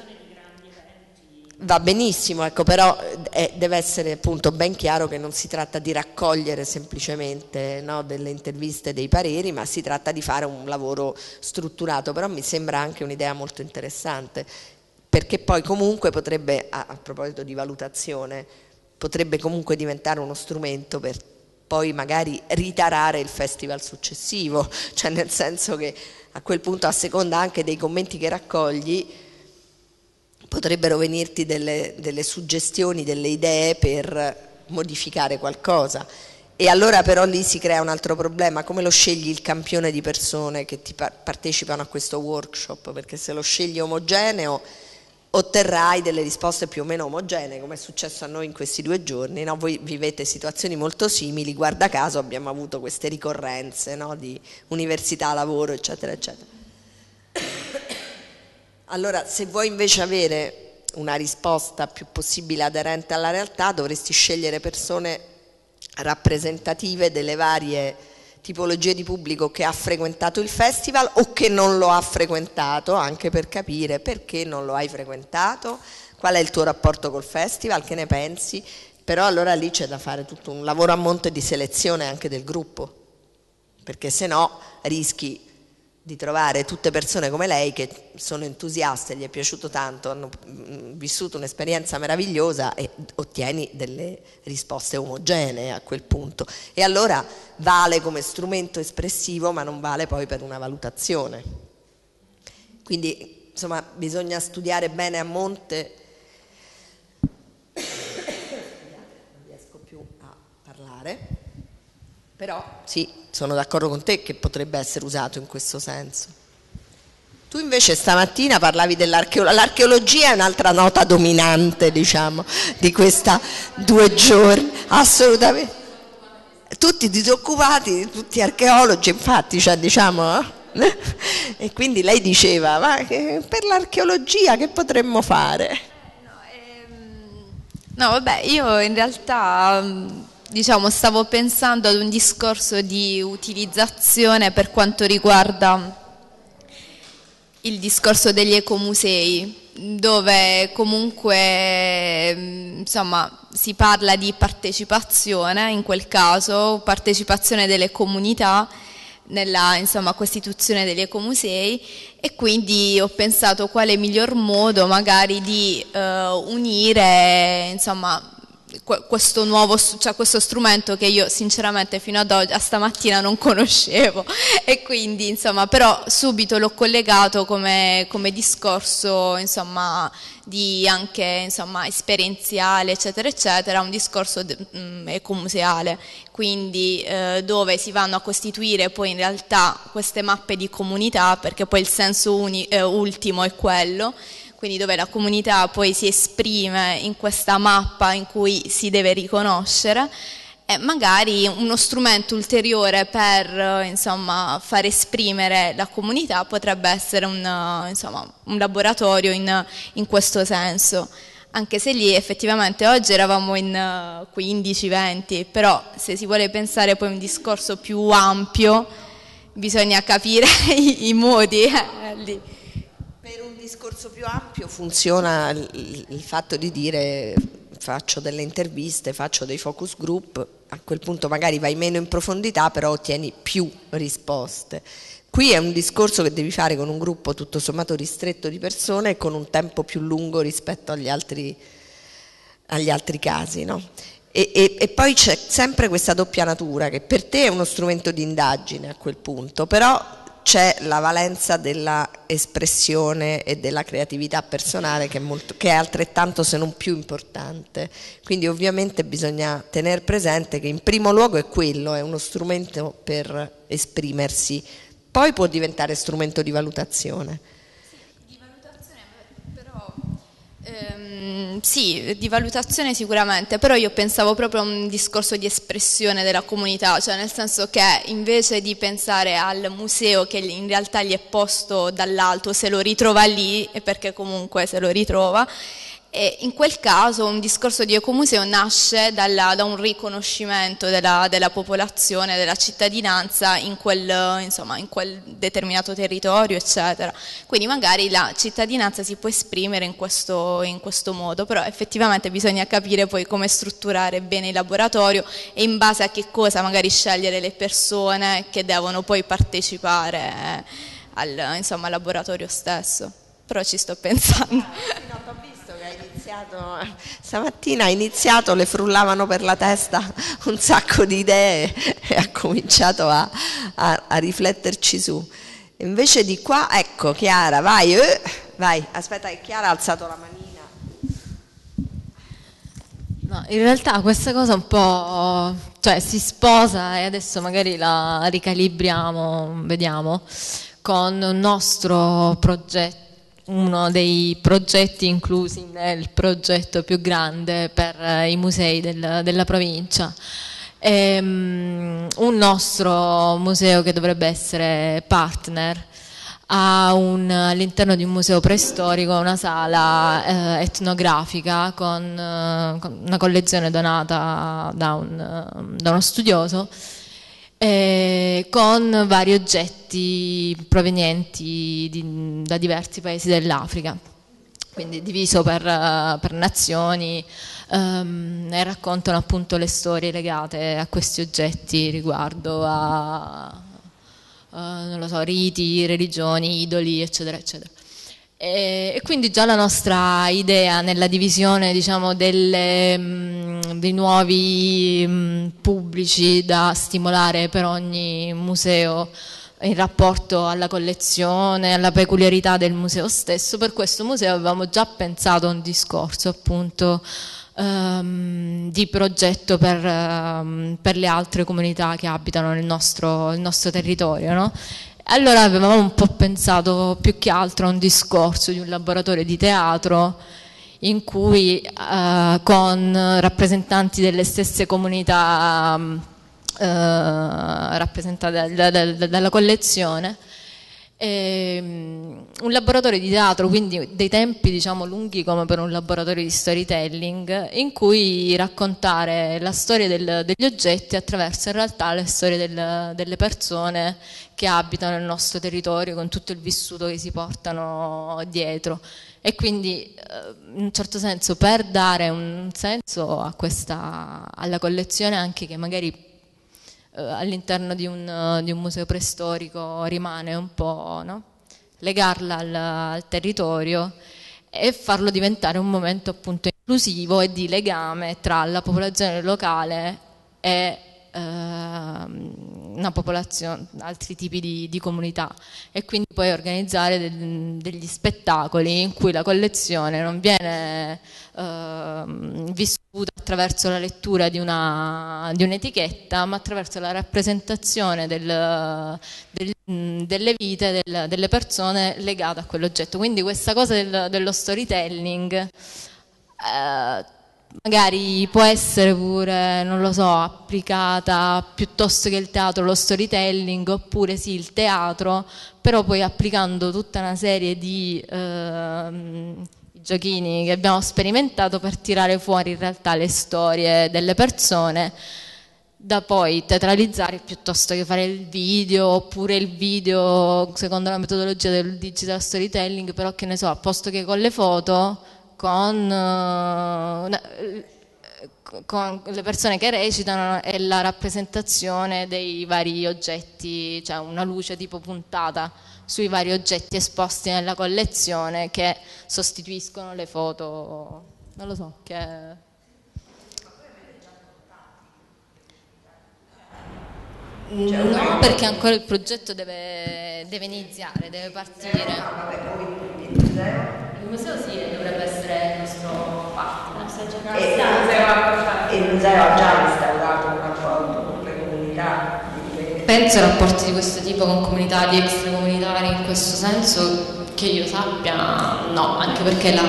Va benissimo, ecco, però eh, deve essere appunto ben chiaro che non si tratta di raccogliere semplicemente no, delle interviste, dei pareri, ma si tratta di fare un lavoro strutturato, però mi sembra anche un'idea molto interessante, perché poi comunque potrebbe, a, a proposito di valutazione, potrebbe comunque diventare uno strumento per poi magari ritarare il festival successivo, cioè nel senso che a quel punto a seconda anche dei commenti che raccogli, potrebbero venirti delle, delle suggestioni, delle idee per modificare qualcosa. E allora però lì si crea un altro problema, come lo scegli il campione di persone che ti partecipano a questo workshop? Perché se lo scegli omogeneo otterrai delle risposte più o meno omogenee, come è successo a noi in questi due giorni. No? Voi vivete situazioni molto simili, guarda caso abbiamo avuto queste ricorrenze no? di università, lavoro, eccetera, eccetera. Allora, se vuoi invece avere una risposta più possibile aderente alla realtà, dovresti scegliere persone rappresentative delle varie tipologie di pubblico che ha frequentato il festival o che non lo ha frequentato, anche per capire perché non lo hai frequentato, qual è il tuo rapporto col festival, che ne pensi, però allora lì c'è da fare tutto un lavoro a monte di selezione anche del gruppo, perché se no rischi di trovare tutte persone come lei che sono entusiaste, gli è piaciuto tanto, hanno mm, vissuto un'esperienza meravigliosa e ottieni delle risposte omogenee a quel punto. E allora vale come strumento espressivo ma non vale poi per una valutazione. Quindi insomma bisogna studiare bene a monte. Non riesco più a parlare, però sì, sono d'accordo con te che potrebbe essere usato in questo senso. Tu invece stamattina parlavi dell'archeologia, l'archeologia è un'altra nota dominante, diciamo, di questa due giorni, assolutamente. Tutti disoccupati, tutti archeologi, infatti, cioè, diciamo, eh? e quindi lei diceva, ma per l'archeologia che potremmo fare? No, ehm, no vabbè, io in realtà diciamo, stavo pensando ad un discorso di utilizzazione per quanto riguarda il discorso degli ecomusei, dove comunque insomma, si parla di partecipazione, in quel caso partecipazione delle comunità nella insomma, costituzione degli ecomusei e quindi ho pensato quale miglior modo magari di uh, unire insomma, questo nuovo cioè questo strumento che io sinceramente fino ad oggi a stamattina non conoscevo. E quindi insomma però subito l'ho collegato come, come discorso insomma di anche insomma esperienziale eccetera eccetera un discorso mh, mm, ecomuseale quindi eh, dove si vanno a costituire poi in realtà queste mappe di comunità perché poi il senso uni, eh, ultimo è quello quindi dove la comunità poi si esprime in questa mappa in cui si deve riconoscere e magari uno strumento ulteriore per insomma, far esprimere la comunità potrebbe essere un, insomma, un laboratorio in, in, questo senso. Anche se lì effettivamente oggi eravamo in 15-20, però se si vuole pensare poi a un discorso più ampio bisogna capire i, i modi. Eh, lì discorso più ampio funziona il, il fatto di dire faccio delle interviste, faccio dei focus group, a quel punto magari vai meno in profondità, però ottieni più risposte. Qui è un discorso che devi fare con un gruppo tutto sommato ristretto di persone e con un tempo più lungo rispetto agli altri, agli altri casi. No? E, e, e, poi c'è sempre questa doppia natura che per te è uno strumento di indagine a quel punto, però c'è la valenza della espressione e della creatività personale che è, molto, che è altrettanto se non più importante. Quindi ovviamente bisogna tenere presente che in primo luogo è quello, è uno strumento per esprimersi, poi può diventare strumento di valutazione. Ehm, sì, di valutazione sicuramente, però io pensavo proprio a un discorso di espressione della comunità, cioè nel senso che invece di pensare al museo che in realtà gli è posto dall'alto, se lo ritrova lì, e perché comunque se lo ritrova, e in quel caso un discorso di ecomuseo nasce dalla, da un riconoscimento della, della, popolazione, della cittadinanza in quel, insomma, in quel, determinato territorio, eccetera. Quindi magari la cittadinanza si può esprimere in questo, in questo modo, però effettivamente bisogna capire poi come strutturare bene il laboratorio e in base a che cosa magari scegliere le persone che devono poi partecipare eh, al, insomma, laboratorio stesso. Però ci sto pensando iniziato, stamattina ha iniziato, le frullavano per la testa un sacco di idee e ha cominciato a, a, a rifletterci su. Invece di qua, ecco Chiara, vai, eh, vai, aspetta che Chiara ha alzato la manina. No, in realtà questa cosa un po' cioè, si sposa e adesso magari la ricalibriamo, vediamo, con un nostro progetto uno dei progetti inclusi nel progetto più grande per eh, i musei del, della provincia. E, um, un nostro museo che dovrebbe essere partner ha all'interno di un museo preistorico una sala eh, etnografica con, eh, con, una collezione donata da, un, da uno studioso eh, con vari oggetti provenienti di, da diversi paesi dell'Africa, quindi diviso per, per nazioni um, e raccontano appunto le storie legate a questi oggetti riguardo a uh, so, riti, religioni, idoli, eccetera, eccetera. E, quindi già la nostra idea nella divisione diciamo, delle, mm, dei nuovi mm, pubblici da stimolare per ogni museo in rapporto alla collezione, alla peculiarità del museo stesso, per questo museo avevamo già pensato a un discorso appunto um, di progetto per, um, per, le altre comunità che abitano nel nostro, il nostro territorio. No? Allora avevamo un po' pensato più che altro a un discorso di un laboratorio di teatro in cui eh, con rappresentanti delle stesse comunità eh, rappresentate da, da, da, dalla collezione e, um, un laboratorio di teatro, quindi dei tempi diciamo lunghi come per un laboratorio di storytelling, in cui raccontare la storia del, degli oggetti attraverso in realtà le storie del, delle persone che abitano nel nostro territorio con tutto il vissuto che si portano dietro. E quindi eh, in un certo senso per dare un senso questa, alla collezione anche che magari eh, all'interno di, di un, museo preistorico rimane un po', no? legarla al, al, territorio e farlo diventare un momento appunto inclusivo e di legame tra la popolazione locale e Ehm, una popolazione, altri tipi di, di, comunità e quindi poi organizzare del, degli spettacoli in cui la collezione non viene eh, vissuta attraverso la lettura di, una, di, un'etichetta ma attraverso la rappresentazione del, del, delle vite del, delle persone legate a quell'oggetto. Quindi questa cosa dello storytelling eh, magari può essere pure, non lo so, applicata piuttosto che il teatro, lo storytelling, oppure sì, il teatro, però poi applicando tutta una serie di eh, giochini che abbiamo sperimentato per tirare fuori in realtà le storie delle persone da poi teatralizzare piuttosto che fare il video oppure il video secondo la metodologia del digital storytelling però che ne so, a posto che con le foto con, uh, con, le persone che recitano e la rappresentazione dei vari oggetti, cioè una luce tipo puntata sui vari oggetti esposti nella collezione che sostituiscono le foto, non lo so, che Cioè, no, perché ancora il progetto deve, deve iniziare, deve partire. Il museo? Sì, dovrebbe essere il nostro partner. E il museo, e il museo ha già instaurato un rapporto con le comunità Penso a rapporti di questo tipo con comunità di extracomunitari in questo senso che io sappia no, anche perché la,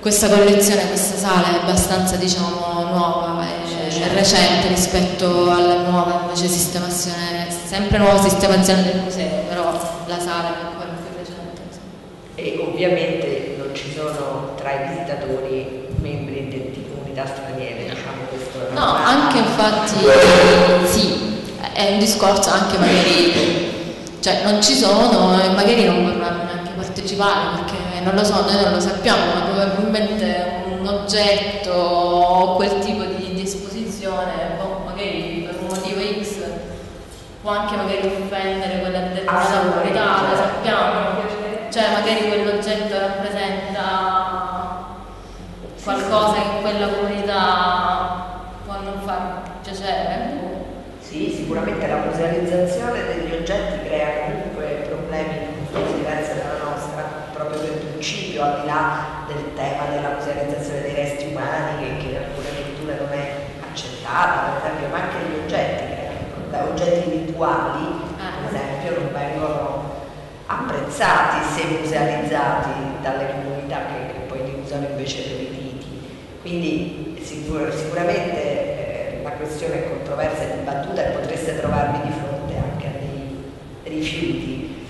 questa collezione, questa sala è abbastanza diciamo nuova e recente rispetto alla nuova invece sistemazione, sempre nuova sistemazione del museo, però la sala è ancora. E ovviamente non ci sono tra i visitatori membri di, comunità straniere, diciamo questo. No, anche infatti sì, è un discorso anche magari, cioè non ci sono e magari non vorranno neanche partecipare perché non lo so, noi non lo sappiamo, ma probabilmente un oggetto o quel tipo di, di esposizione, boh, magari per un motivo X può anche magari offendere quella determinata comunità, lo sappiamo, magari quell'oggetto rappresenta qualcosa che in quella comunità può non far piacere. Sì, sicuramente la musealizzazione degli oggetti crea comunque problemi in culture diverse dalla nostra, proprio per principio, al di là del tema della musealizzazione dei resti umani, che, che in alcune culture non è accettata, per esempio, ma anche gli oggetti, da oggetti rituali, per esempio, non vengono apprezzati se musealizzati dalle comunità che, che poi li usano invece per i riti. Quindi sicur- sicuramente la questione è controversa e dibattuta e potreste trovarvi di fronte anche a dei rifiuti.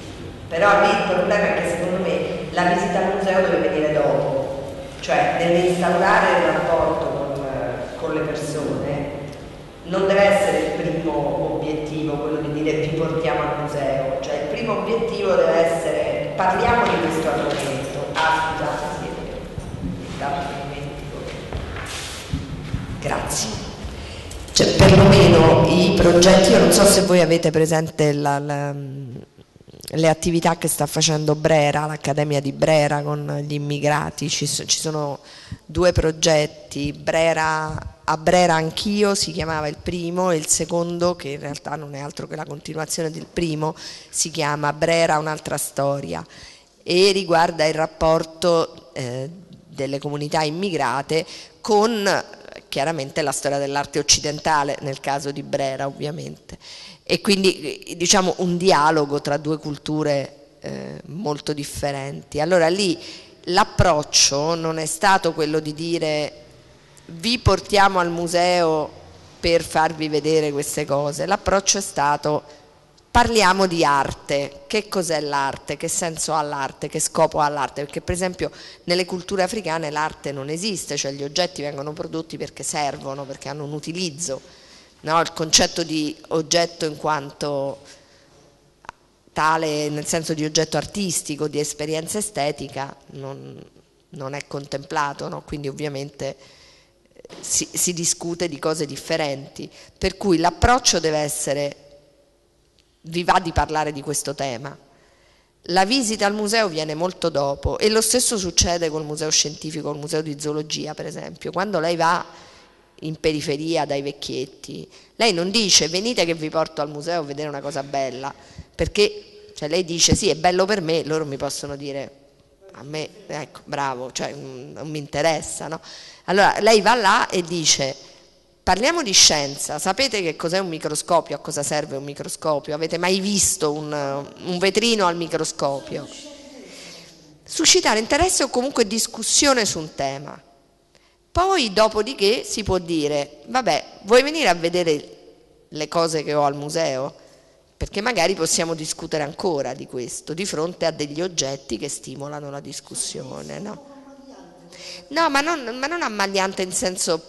Però lì il problema è che secondo me la visita al museo deve venire dopo, cioè deve instaurare il rapporto con, con le persone, non deve essere il primo obiettivo quello di dire vi portiamo al primo obiettivo deve essere parliamo di questo argomento. Ah scusate, sì, intanto mi. Grazie. Cioè, perlomeno i progetti, io non so se voi avete presente la, la, le attività che sta facendo Brera, l'Accademia di Brera con gli immigrati, ci, sono due progetti, Brera, a Brera anch'io si chiamava il primo e il secondo, che in realtà non è altro che la continuazione del primo, si chiama Brera un'altra storia e riguarda il rapporto eh, delle comunità immigrate con chiaramente la storia dell'arte occidentale, nel caso di Brera ovviamente. E quindi diciamo un dialogo tra due culture eh, molto differenti. Allora lì l'approccio non è stato quello di dire vi portiamo al museo per farvi vedere queste cose, l'approccio è stato parliamo di arte, che cos'è l'arte, che senso ha l'arte, che scopo ha l'arte, perché per esempio nelle culture africane l'arte non esiste, cioè gli oggetti vengono prodotti perché servono, perché hanno un utilizzo, no? il concetto di oggetto in quanto tale nel senso di oggetto artistico, di esperienza estetica, non, non è contemplato, no? quindi ovviamente si, si discute di cose differenti, per cui l'approccio deve essere vi va di parlare di questo tema. La visita al museo viene molto dopo e lo stesso succede col museo scientifico, il museo di zoologia per esempio. Quando lei va in periferia dai vecchietti, lei non dice venite che vi porto al museo a vedere una cosa bella, perché cioè, lei dice sì è bello per me, loro mi possono dire a me, ecco, bravo, cioè, non mi interessa. No? Allora lei va là e dice Parliamo di scienza, sapete che cos'è un microscopio, a cosa serve un microscopio? Avete mai visto un, un vetrino al microscopio? Suscitare interesse o comunque discussione su un tema. Poi dopodiché si può dire, vabbè, vuoi venire a vedere le cose che ho al museo? Perché magari possiamo discutere ancora di questo, di fronte a degli oggetti che stimolano la discussione. No, no ma, non, ma non ammaliante in senso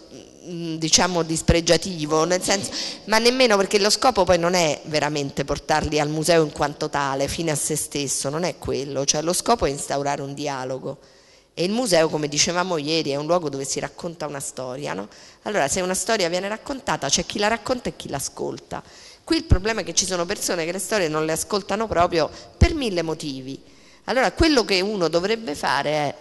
diciamo dispregiativo, nel senso, ma nemmeno perché lo scopo poi non è veramente portarli al museo in quanto tale, fine a se stesso, non è quello, cioè lo scopo è instaurare un dialogo. E il museo, come dicevamo ieri, è un luogo dove si racconta una storia, no? Allora, se una storia viene raccontata, c'è chi la racconta e chi l'ascolta. Qui il problema è che ci sono persone che le storie non le ascoltano proprio per mille motivi. Allora, quello che uno dovrebbe fare è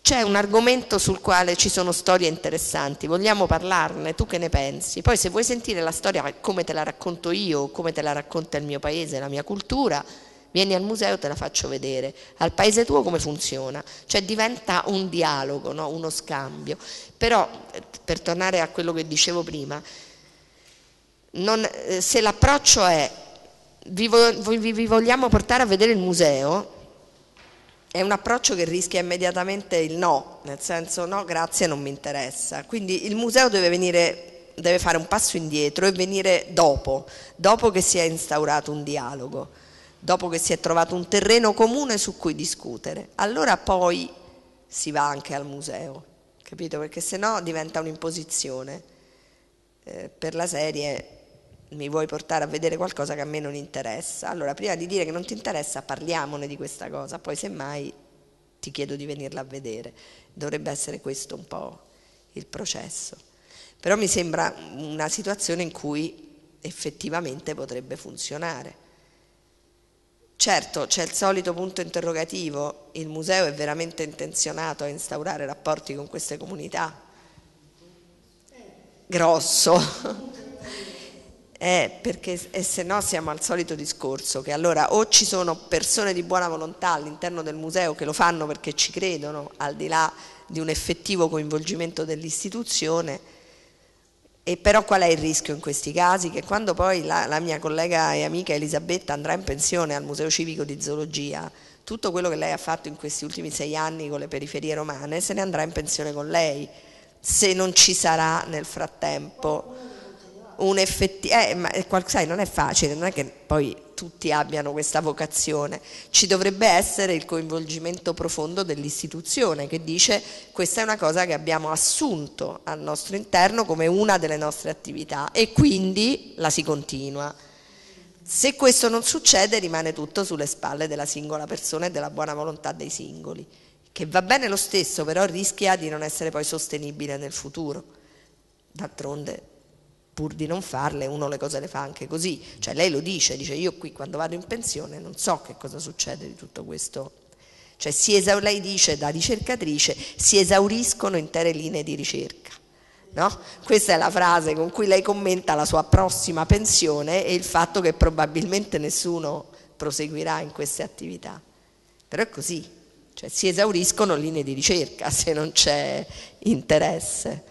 c'è un argomento sul quale ci sono storie interessanti, vogliamo parlarne, tu che ne pensi? Poi se vuoi sentire la storia come te la racconto io, come te la racconta il mio paese, la mia cultura, vieni al museo, te la faccio vedere. Al paese tuo come funziona? Cioè diventa un dialogo, no? uno scambio. Però, per tornare a quello che dicevo prima, non, eh, se l'approccio è vi, vi, vi vogliamo portare a vedere il museo, è un approccio che rischia immediatamente il no, nel senso no grazie non mi interessa. Quindi il museo deve, venire, deve fare un passo indietro e venire dopo, dopo che si è instaurato un dialogo, dopo che si è trovato un terreno comune su cui discutere. Allora poi si va anche al museo, capito? Perché se no diventa un'imposizione eh, per la serie mi vuoi portare a vedere qualcosa che a me non interessa. Allora, prima di dire che non ti interessa, parliamone di questa cosa, poi semmai ti chiedo di venirla a vedere. Dovrebbe essere questo un po' il processo. Però mi sembra una situazione in cui effettivamente potrebbe funzionare. Certo, c'è il solito punto interrogativo, il museo è veramente intenzionato a instaurare rapporti con queste comunità? Grosso. è perché se no siamo al solito discorso che allora o ci sono persone di buona volontà all'interno del museo che lo fanno perché ci credono al di là di un effettivo coinvolgimento dell'istituzione e però qual è il rischio in questi casi? Che quando poi la, la mia collega e amica Elisabetta andrà in pensione al Museo Civico di Zoologia tutto quello che lei ha fatto in questi ultimi sei anni con le periferie romane se ne andrà in pensione con lei se non ci sarà nel frattempo un effettivo, eh, ma sai, non è facile, non è che poi tutti abbiano questa vocazione, ci dovrebbe essere il coinvolgimento profondo dell'istituzione che dice questa è una cosa che abbiamo assunto al nostro interno come una delle nostre attività e quindi la si continua. Se questo non succede rimane tutto sulle spalle della singola persona e della buona volontà dei singoli, che va bene lo stesso, però rischia di non essere poi sostenibile nel futuro. D'altronde pur di non farle uno le cose le fa anche così, cioè lei lo dice, dice io qui quando vado in pensione non so che cosa succede di tutto questo, cioè esaur- lei dice da ricercatrice si esauriscono intere linee di ricerca. No? Questa è la frase con cui lei commenta la sua prossima pensione e il fatto che probabilmente nessuno proseguirà in queste attività. Però è così, cioè si esauriscono linee di ricerca se non c'è interesse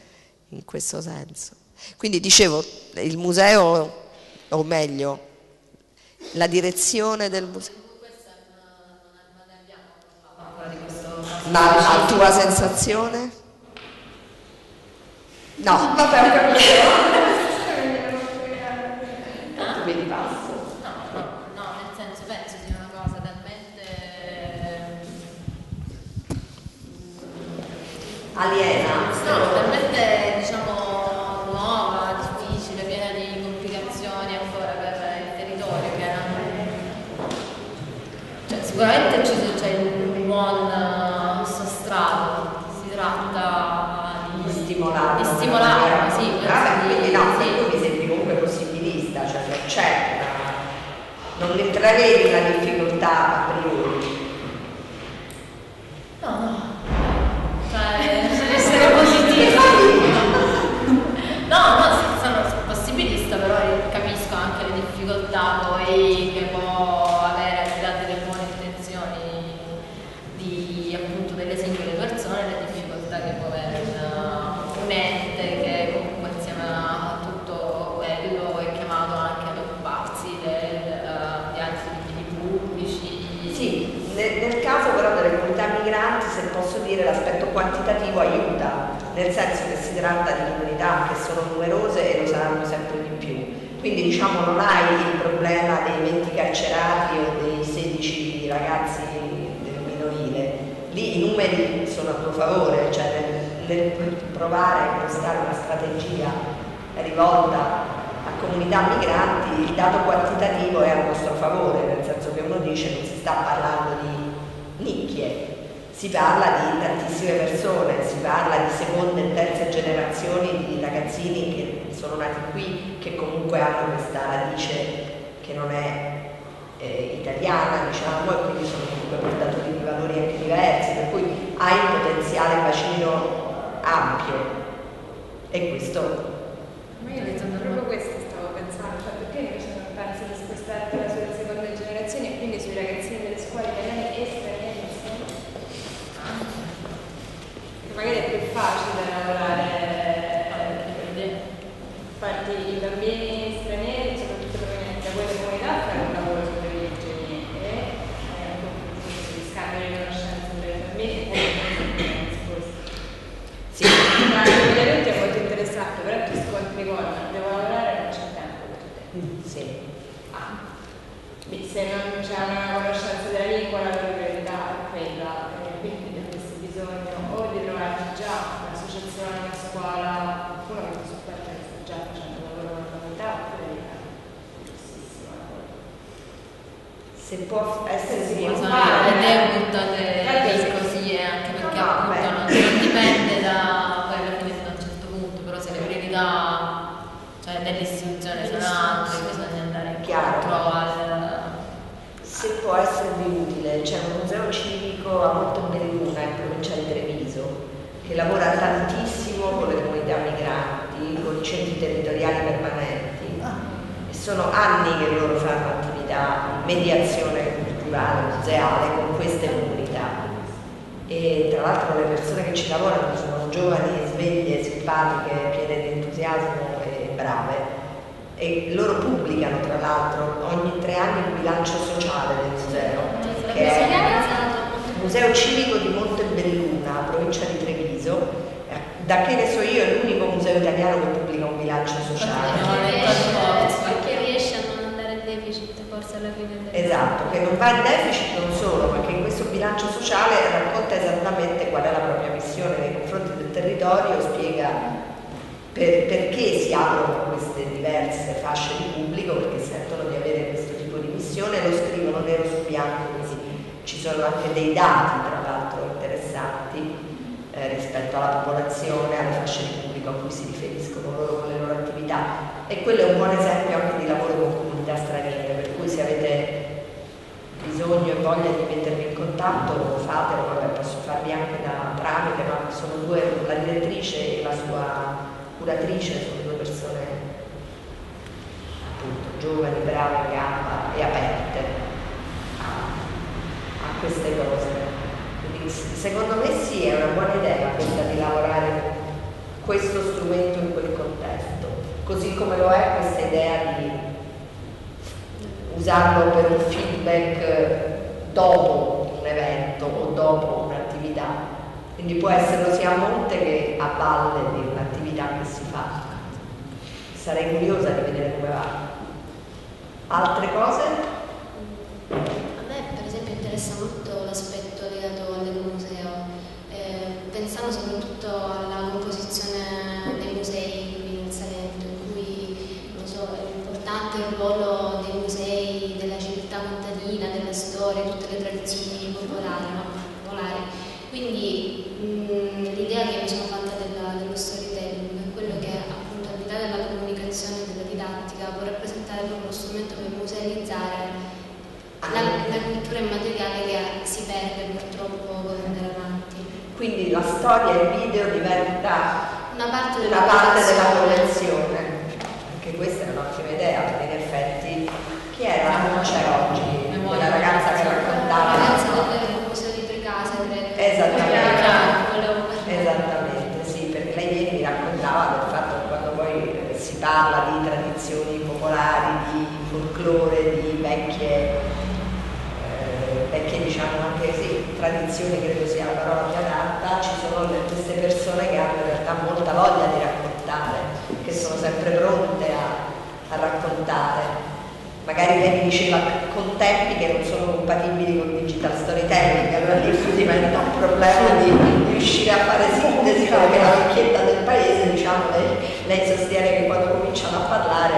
in questo senso. Quindi dicevo, il museo, o meglio, la direzione del museo. Ma la tua sensazione? No. Vabbè, ho capito. Vedi passo. No, nel senso penso sia una cosa talmente aliena. No, talmente diciamo nuova, difficile, piena di complicazioni ancora per il territorio che non... cioè, sicuramente c'è un buon eh, sostrato, si tratta di stimolare. Di stimolare, sì, Vabbè, di- quindi no, sì. tu mi sembri comunque possibilista, cioè non c'è non intravedi una difficoltà a priori. No, no. Cioè, deve essere positivo. No, no, sì, sono possibilista, però capisco anche le difficoltà poi che può avere al di là delle buone intenzioni di appunto delle singole persone, le difficoltà che può avere un, un ente che comunque insieme a tutto quello è chiamato anche ad occuparsi del, eh, di altri beni pubblici. Sì, nel, nel caso però delle comunità migranti, se posso dire, l'aspetto quantitativo aiuta, nel senso che si tratta di comunità che sono numerose e lo saranno sempre di più. Quindi diciamo non hai il problema dei 20 carcerati o dei 16 ragazzi del minorile. Lì i numeri sono a tuo favore, cioè nel, nel provare a impostare una strategia rivolta a comunità migranti, il dato quantitativo è a nostro favore, nel senso che uno dice non si sta parlando di nicchie, si parla di tantissime persone, si parla di seconde e terze generazioni di ragazzini che sono nati qui, che comunque hanno questa radice che non è eh, italiana, diciamo, e quindi sono comunque portatori di valori anche diversi, per cui hai un potenziale bacino ampio. E questo Ma io proprio questo stavo pensando, cioè perché invece non pensi di spostartela sulle seconde generazioni e quindi sui ragazzini delle scuole italiane e straniere insieme? Che magari è più facile lavorare, farti i bambini stranieri, soprattutto provenienti da quelle comunità, fare un lavoro sulle origini e eh, appunto gli scambi di conoscenze tra i bambini e poi sì. Ma anche gli adulti è molto interessante, però ti scontri con devo lavorare non c'è tempo per te. Sì. Ah. Beh, Se non c'è una conoscenza della lingua, la tua priorità è quella, e quindi avresti bisogno o di trovarti già un'associazione, una scuola, qualcuno che ti supporta che sta già facendo lavoro con la comunità, oppure di giustissimo lavoro. Se può essere sono le idee buttate così eh, anche perché appunto non, non dipende da poi alla fine fino a un certo punto, però se le priorità cioè nell'istituzione sono altre, bisogna andare Chiaro. incontro al Se può esservi utile, c'è un museo civico a Montebelluna in provincia di Treviso che lavora tantissimo con le comunità migranti, con i centri territoriali permanenti. E sono anni che loro fanno attività di mediazione culturale, museale con queste comunità. E tra l'altro le persone che ci lavorano sono giovani, sveglie, simpatiche, piene di entusiasmo e brave e loro pubblicano tra l'altro ogni tre anni un bilancio sociale del museo, che è il Museo Civico di Montebelluna, provincia di Treviso. Da che ne so io è l'unico museo italiano che pubblica un bilancio sociale. Perché riesce a non andare in deficit forse alla fine del Esatto, che non va in deficit non solo, ma che in questo bilancio sociale racconta esattamente qual è la propria missione nei confronti del territorio, spiega per- perché si aprono queste diverse fasce di pubblico, perché sentono di avere questo tipo di missione, lo scrivono nero su bianco, quindi ci sono anche dei dati tra l'altro interessanti eh, rispetto alla popolazione, alle fasce di pubblico a cui si riferiscono loro con le loro attività. E quello è un buon esempio anche di lavoro con comunità straniere, per cui se avete bisogno e voglia di mettervi in contatto fatelo, vabbè, posso farvi anche da tramite, ma sono due, la direttrice e la sua curatrice sono due persone appunto giovani, brave, gamba e aperte a, a queste cose. Quindi secondo me sì, è una buona idea questa di lavorare questo strumento in quel contesto, così come lo è questa idea di usarlo per un feedback dopo un evento o dopo un'attività. Quindi può esserlo sia a monte che a valle di un'attività che si fa. Sarei curiosa di vedere come va. Altre cose? A me per esempio interessa molto l'aspetto legato all'ecomuseo, eh, pensando soprattutto storia, tutte le tradizioni popolari. no? Popolari. Quindi mh, l'idea che mi sono fatta della- dello storytelling è quello che appunto al di là della comunicazione e della didattica può rappresentare proprio uno strumento per musealizzare la, la cultura immateriale che si perde purtroppo con andare avanti. Quindi la storia e il video diventa Una parte una della parte della collezione. collezione. Anche questa è un'ottima idea, perché in effetti chi era? Non c'è oggi, quella ragazza che La raccontava. ragazza del museo di tre case, credo. Esattamente. Volevo parlare. Esattamente, sì, perché lei ieri mi raccontava del fatto che quando poi eh, si parla di tradizioni popolari, di folklore, di vecchie, eh, vecchie diciamo anche sì, tradizioni, credo sia la parola più adatta, ci sono queste persone che hanno in realtà molta voglia di raccontare, che sono sempre pronte a, a raccontare. Magari lei mi diceva con tempi che non sono compatibili con digital storytelling, allora lì diventa un problema di, riuscire a fare sintesi come la vecchietta lei, sostiene che quando cominciano a parlare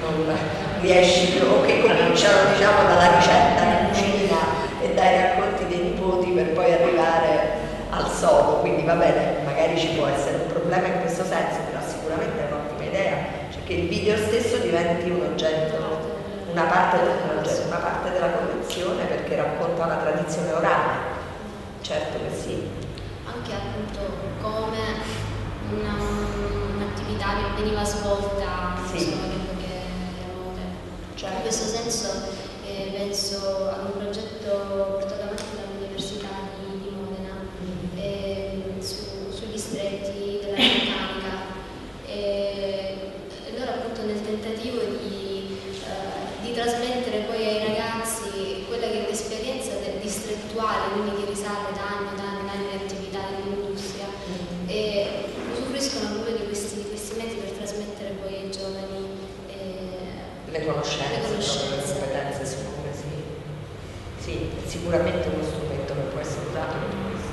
non riesci più, o che cominciano diciamo dalla ricetta di cucina e dai racconti dei nipoti per poi arrivare al sodo, quindi va bene, magari ci può essere un problema in questo senso, però sicuramente è un'ottima idea, cioè che il video stesso diventi un oggetto una parte, una parte della collezione perché racconta una tradizione orale. Certo che sì. anche appunto come una, un'attività che veniva svolta Sì. alle poche volte. Certo. In questo senso eh, penso a un progetto portato avanti dall'Università di, di Modena eh, su- sugli stretti della meccanica e, e loro appunto nel tentativo di, eh, di trasmettere poi ai ragazzi quella che è l'esperienza del distrettuale, quindi che risale da anni e anni e anni di attività dell'industria e usufruiscono proprio di questi, di questi mezzi per trasmettere poi ai giovani eh, Le conoscenze, le proprio le conoscenze. competenze sicure, sì. Sì, è sicuramente uno strumento che può essere usato in questo.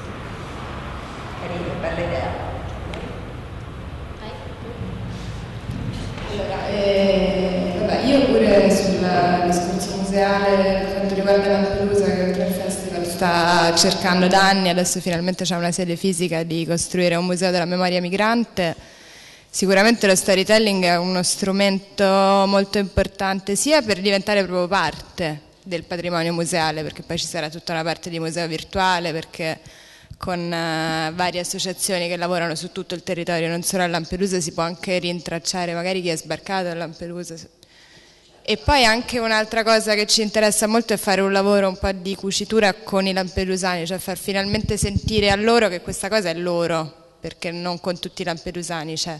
Carino, bella idea. Allora, eh, vabbè, io pure sul discorso museale per quanto riguarda Lampedusa che oltre al festival cercando da anni, adesso finalmente c'è una sede fisica di costruire un museo della memoria migrante. Sicuramente lo storytelling è uno strumento molto importante sia per diventare proprio parte del patrimonio museale, perché poi ci sarà tutta una parte di museo virtuale, perché con eh, varie associazioni che lavorano su tutto il territorio, non solo a Lampedusa, si può anche rintracciare magari chi è sbarcato a Lampedusa. E poi anche un'altra cosa che ci interessa molto è fare un lavoro un po' di cucitura con i lampedusani, cioè far finalmente sentire a loro che questa cosa è loro, perché non con tutti i lampedusani c'è.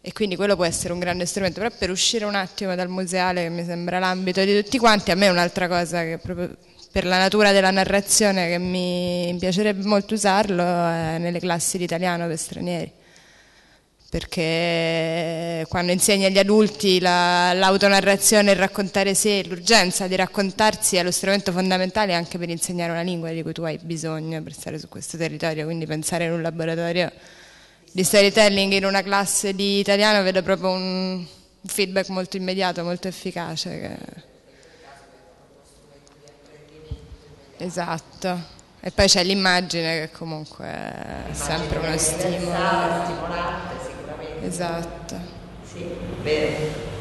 E quindi quello può essere un grande strumento, però per uscire un attimo dal museale, che mi sembra l'ambito di tutti quanti, a me è un'altra cosa che proprio per la natura della narrazione che mi piacerebbe molto usarlo è nelle classi di italiano per stranieri. Perché quando insegni agli adulti la- l'autonarrazione, il raccontare sé, l'urgenza di raccontarsi è lo strumento fondamentale anche per insegnare una lingua di cui tu hai bisogno per stare su questo territorio. Quindi pensare in un laboratorio di storytelling in una classe di italiano vedo proprio un feedback molto immediato, molto efficace. che- Esatto. E poi c'è l'immagine che comunque è sempre uno stimolo. Esatto. Sì, vero.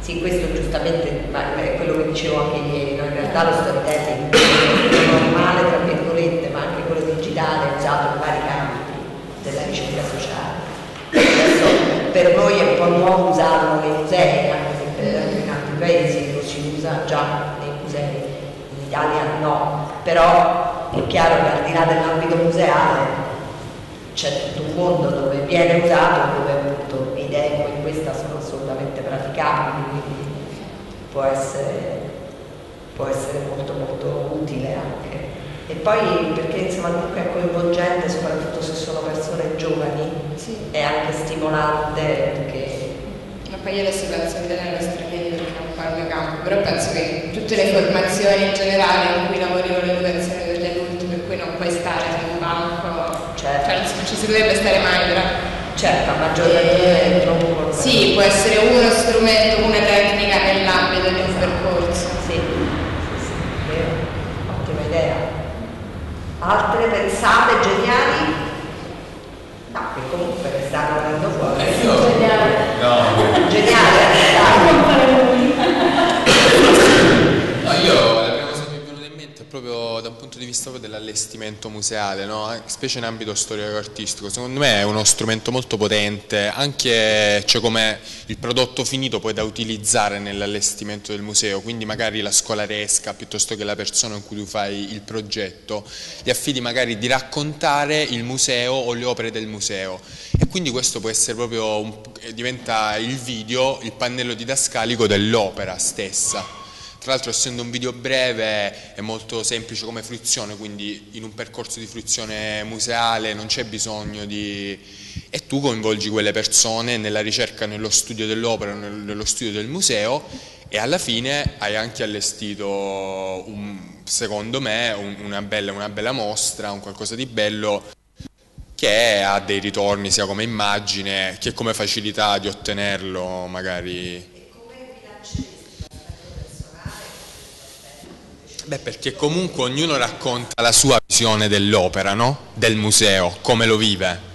Sì, questo giustamente, è quello che dicevo anche ieri, no? in realtà lo storytelling, normale, tra virgolette, ma anche quello digitale, è usato in vari campi della ricerca sociale. Adesso per noi è un po' nuovo usarlo nei musei, anche se in altri paesi lo si usa già nei musei, in Italia no, però è chiaro che al di là dell'ambito museale c'è tutto un mondo dove viene usato, dove appunto idee come questa sono assolutamente praticabili, quindi può essere, può essere molto molto utile anche. E poi perché insomma comunque è coinvolgente, soprattutto se sono persone giovani, è anche stimolante perché Ma poi io adesso penso tenere lo stranieri perché non parlo di campo, però penso che tutte le formazioni in generale in cui lavori con l'educazione degli adulti, per cui non puoi stare su un banco, Certo. cioè non ci si dovrebbe stare mai, però. certo a maggior ragione troppo Sì, può essere uno strumento, una tecnica nell'ambito di un percorso. Sì, sì, sì, vero, ottima idea. Altre pensate geniali? No, che comunque ne stanno venendo fuori. No, Geniale, dai. No, io proprio da un punto di vista dell'allestimento museale, no? Specie in ambito storico-artistico. Secondo me è uno strumento molto potente, anche cioè, come il prodotto finito poi da utilizzare nell'allestimento del museo, quindi magari la scolaresca piuttosto che la persona in cui tu fai il progetto, gli affidi magari di raccontare il museo o le opere del museo. E quindi questo può essere proprio, un- diventa il video, il pannello didascalico dell'opera stessa. Tra l'altro essendo un video breve è molto semplice come fruizione, quindi in un percorso di fruizione museale non c'è bisogno di... e tu coinvolgi quelle persone nella ricerca, nello studio dell'opera, nel- nello studio del museo e alla fine hai anche allestito, un- secondo me, un- una, bella, una bella mostra, un qualcosa di bello che ha dei ritorni sia come immagine che come facilità di ottenerlo magari Beh, perché comunque ognuno racconta la sua visione dell'opera, no? Del museo, come lo vive.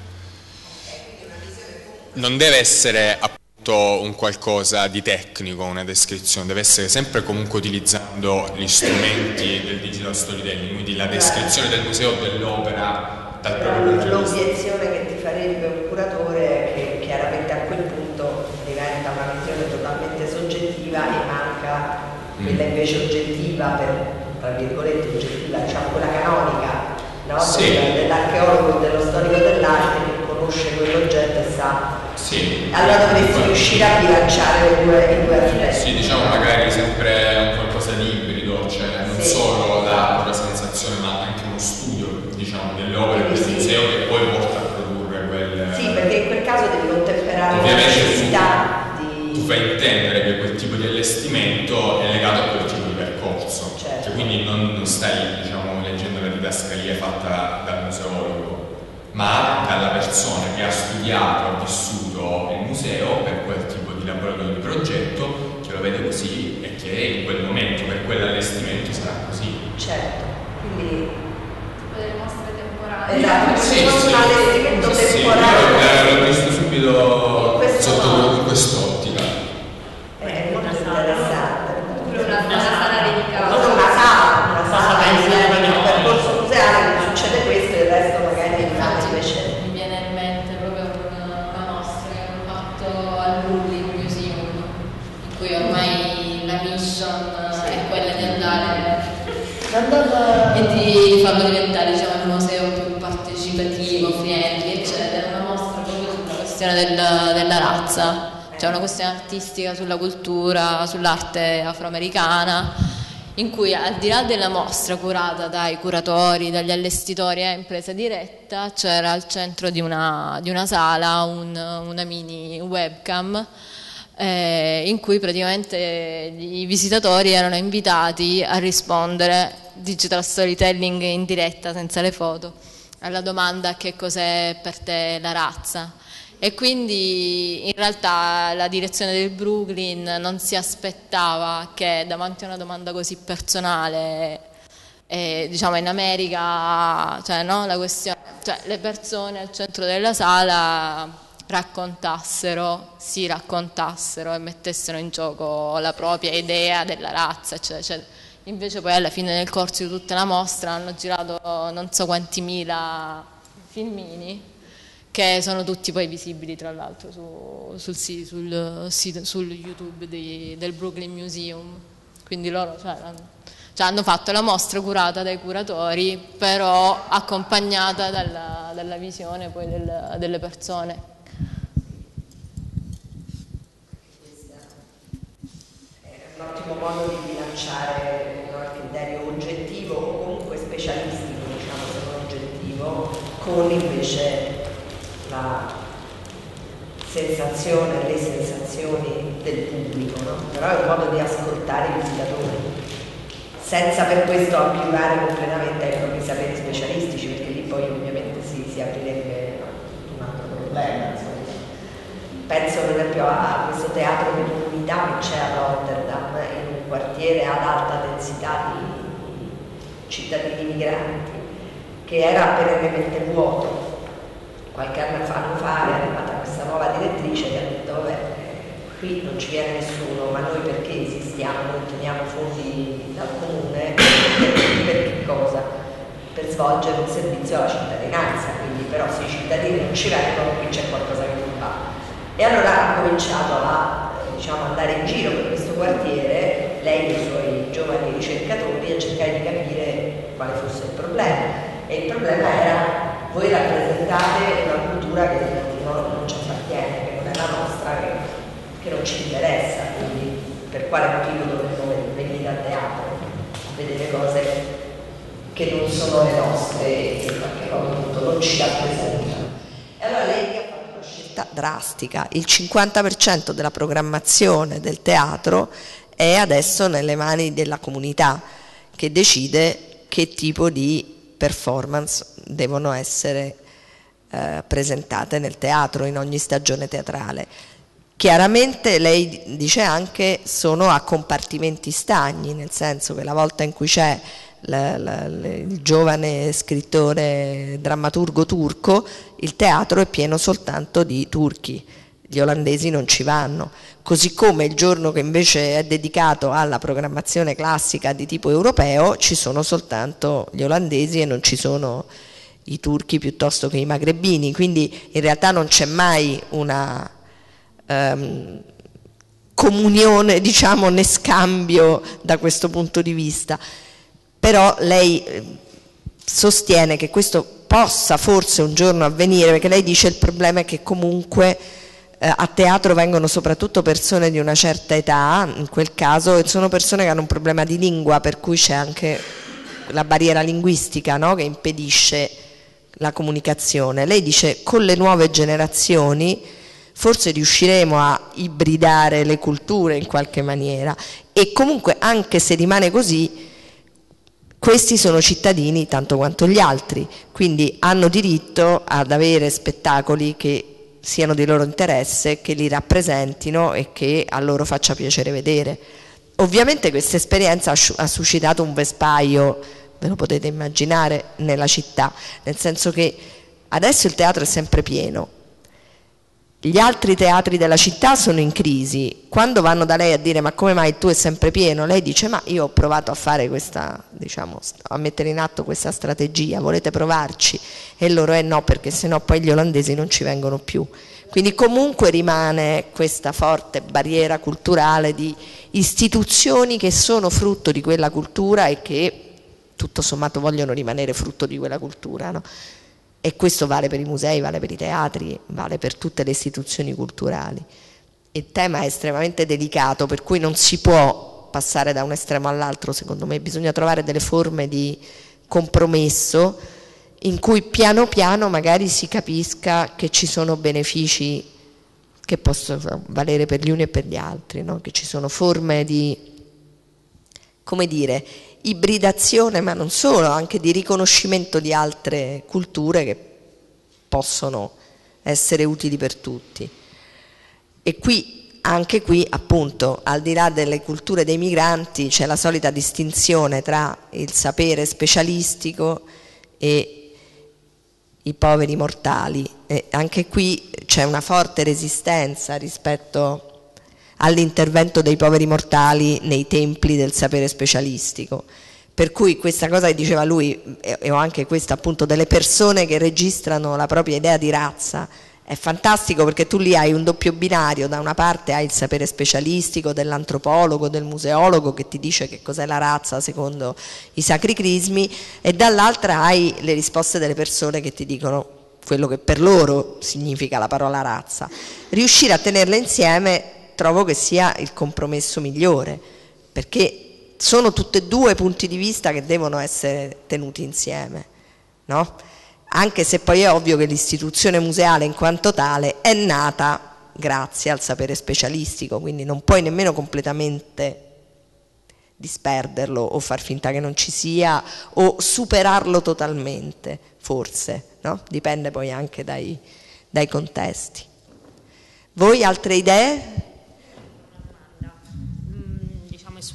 Non deve essere appunto un qualcosa di tecnico, una descrizione, deve essere sempre comunque utilizzando gli strumenti del digital storytelling, quindi la descrizione del museo dell'opera dal proprio punto di vista. L'obiezione che ti farebbe un curatore è che chiaramente a quel punto diventa una visione totalmente soggettiva e manca quella invece oggettiva, per, virgolette oggettiva, diciamo quella canonica, no? Sì. Del- dell'archeologo e dello storico dell'arte che conosce quell'oggetto e sa. Sì. Allora dovresti riuscire a bilanciare i due, i due aspetti. Sì, diciamo magari sempre un qualcosa di ibrido, cioè non Sì. solo la propria sensazione ma anche uno studio diciamo, delle opere del Sì. museo che poi porta a produrre quel... Sì, perché in quel caso devi contemperare la necessità tu fai intendere che quel tipo di allestimento è legato a quel tipo di percorso, Certo. cioè, quindi non, non stai diciamo, leggendo la didascalia fatta dal museologo, ma dalla persona che ha studiato, ha vissuto il museo per quel tipo di laboratorio di progetto, che lo vede così e che in quel momento per quell'allestimento sarà così. Certo, quindi delle mostre temporanee. Esatto, Sì, sì. un allestimento Sì, temporaneo. io l'ho visto subito questo sotto modo. in quest'ottica. È molto interessante. Oppure una, una sala dedicata. Con una sala, una sala Cosa che pensare viene di nel percorso museale che succede questo e il resto magari infatti invece. Mi viene in mente proprio una, una mostra che hanno fatto al Brooklyn Museum, in cui ormai la mission è quella di andare e di farlo diventare diciamo, un museo più partecipativo, friendly, eccetera. Una mostra proprio sulla della razza, cioè una questione artistica sulla cultura, sull'arte afroamericana in cui al di là della mostra curata dai curatori, dagli allestitori e in presa diretta, c'era al centro di una, di una sala un- una mini webcam eh, in cui praticamente i visitatori erano invitati a rispondere digital storytelling in diretta senza le foto alla domanda che cos'è per te la razza. E quindi in realtà la direzione del Brooklyn non si aspettava che davanti a una domanda così personale, eh, diciamo in America, cioè, no, cioè, le persone al centro della sala raccontassero, si raccontassero e mettessero in gioco la propria idea della razza, eccetera, eccetera. Invece poi alla fine nel corso di tutta la mostra hanno girato non so quanti mila filmini che sono tutti poi visibili tra l'altro su- sul, sul sito- sul YouTube di- del Brooklyn Museum. Quindi loro cioè, hanno, cioè, hanno fatto la mostra curata dai curatori, però accompagnata dalla, dalla visione poi del- delle persone. È un ottimo modo di bilanciare il criterio oggettivo comunque specialistico, diciamo se non oggettivo, con invece la sensazione, le sensazioni del pubblico, no? però è un modo di ascoltare i visitatori, senza per questo ampliare completamente ai propri saperi specialistici, perché lì poi ovviamente si, si aprirebbe un altro problema. insomma. Penso per esempio a questo teatro di comunità che c'è a Rotterdam, in un quartiere ad alta densità di cittadini migranti, che era perennemente vuoto. Qualche anno fa, è arrivata questa nuova direttrice che ha detto qui non ci viene nessuno, ma noi perché esistiamo? Noi otteniamo fondi dal comune, per, che cosa? Per svolgere un servizio alla cittadinanza, quindi però se i cittadini non ci vengono qui c'è qualcosa che non va. E allora ha cominciato a eh, diciamo, andare in giro per questo quartiere, lei e i suoi giovani ricercatori, a cercare di capire quale fosse il problema. E il problema era voi rappresentate cultura che non, ci appartiene, che non è la nostra, che, che non ci interessa, quindi per quale motivo dovremmo venire a teatro a vedere cose che non sono le nostre e che in qualche modo non ci rappresentano. E allora lei ha fatto una scelta drastica, il 50% della programmazione del teatro è adesso nelle mani della comunità che decide che tipo di performance devono essere eh, presentate nel teatro in ogni stagione teatrale. Chiaramente lei dice anche sono a compartimenti stagni, nel senso che la volta in cui c'è la- la- il giovane scrittore drammaturgo turco, il teatro è pieno soltanto di turchi, gli olandesi non ci vanno, così come il giorno che invece è dedicato alla programmazione classica di tipo europeo ci sono soltanto gli olandesi e non ci sono i turchi piuttosto che i magrebini, quindi in realtà non c'è mai una um, comunione, diciamo, né scambio da questo punto di vista. Però lei eh, sostiene che questo possa forse un giorno avvenire, perché lei dice il problema è che comunque eh, a teatro vengono soprattutto persone di una certa età, in quel caso, e sono persone che hanno un problema di lingua, per cui c'è anche la barriera linguistica no? che impedisce la comunicazione. Lei dice con le nuove generazioni forse riusciremo a ibridare le culture in qualche maniera e comunque anche se rimane così questi sono cittadini tanto quanto gli altri, quindi hanno diritto ad avere spettacoli che siano di loro interesse, che li rappresentino e che a loro faccia piacere vedere. Ovviamente questa esperienza ha suscitato un vespaio ve lo potete immaginare, nella città, nel senso che adesso il teatro è sempre pieno, gli altri teatri della città sono in crisi, quando vanno da lei a dire ma come mai tu è sempre pieno, lei dice ma io ho provato a fare questa, diciamo, a mettere in atto questa strategia, volete provarci? E loro è eh no perché sennò poi gli olandesi non ci vengono più. Quindi comunque rimane questa forte barriera culturale di istituzioni che sono frutto di quella cultura e che tutto sommato vogliono rimanere frutto di quella cultura. No? E questo vale per i musei, vale per i teatri, vale per tutte le istituzioni culturali. Il tema è estremamente delicato, per cui non si può passare da un estremo all'altro, secondo me, bisogna trovare delle forme di compromesso in cui piano piano magari si capisca che ci sono benefici che possono valere per gli uni e per gli altri, no? che ci sono forme di, come dire, ibridazione, ma non solo, anche di riconoscimento di altre culture che possono essere utili per tutti. E qui, anche qui, appunto, al di là delle culture dei migranti, c'è la solita distinzione tra il sapere specialistico e i poveri mortali. E anche qui c'è una forte resistenza rispetto all'intervento dei poveri mortali nei templi del sapere specialistico. Per cui questa cosa che diceva lui, e ho anche questa appunto delle persone che registrano la propria idea di razza, è fantastico perché tu lì hai un doppio binario, da una parte hai il sapere specialistico dell'antropologo, del museologo che ti dice che cos'è la razza secondo i sacri crismi e dall'altra hai le risposte delle persone che ti dicono quello che per loro significa la parola razza. Riuscire a tenerle insieme trovo che sia il compromesso migliore, perché sono tutti e due punti di vista che devono essere tenuti insieme, no? anche se poi è ovvio che l'istituzione museale in quanto tale è nata grazie al sapere specialistico, quindi non puoi nemmeno completamente disperderlo o far finta che non ci sia o superarlo totalmente, forse, no? dipende poi anche dai, dai contesti. Voi altre idee?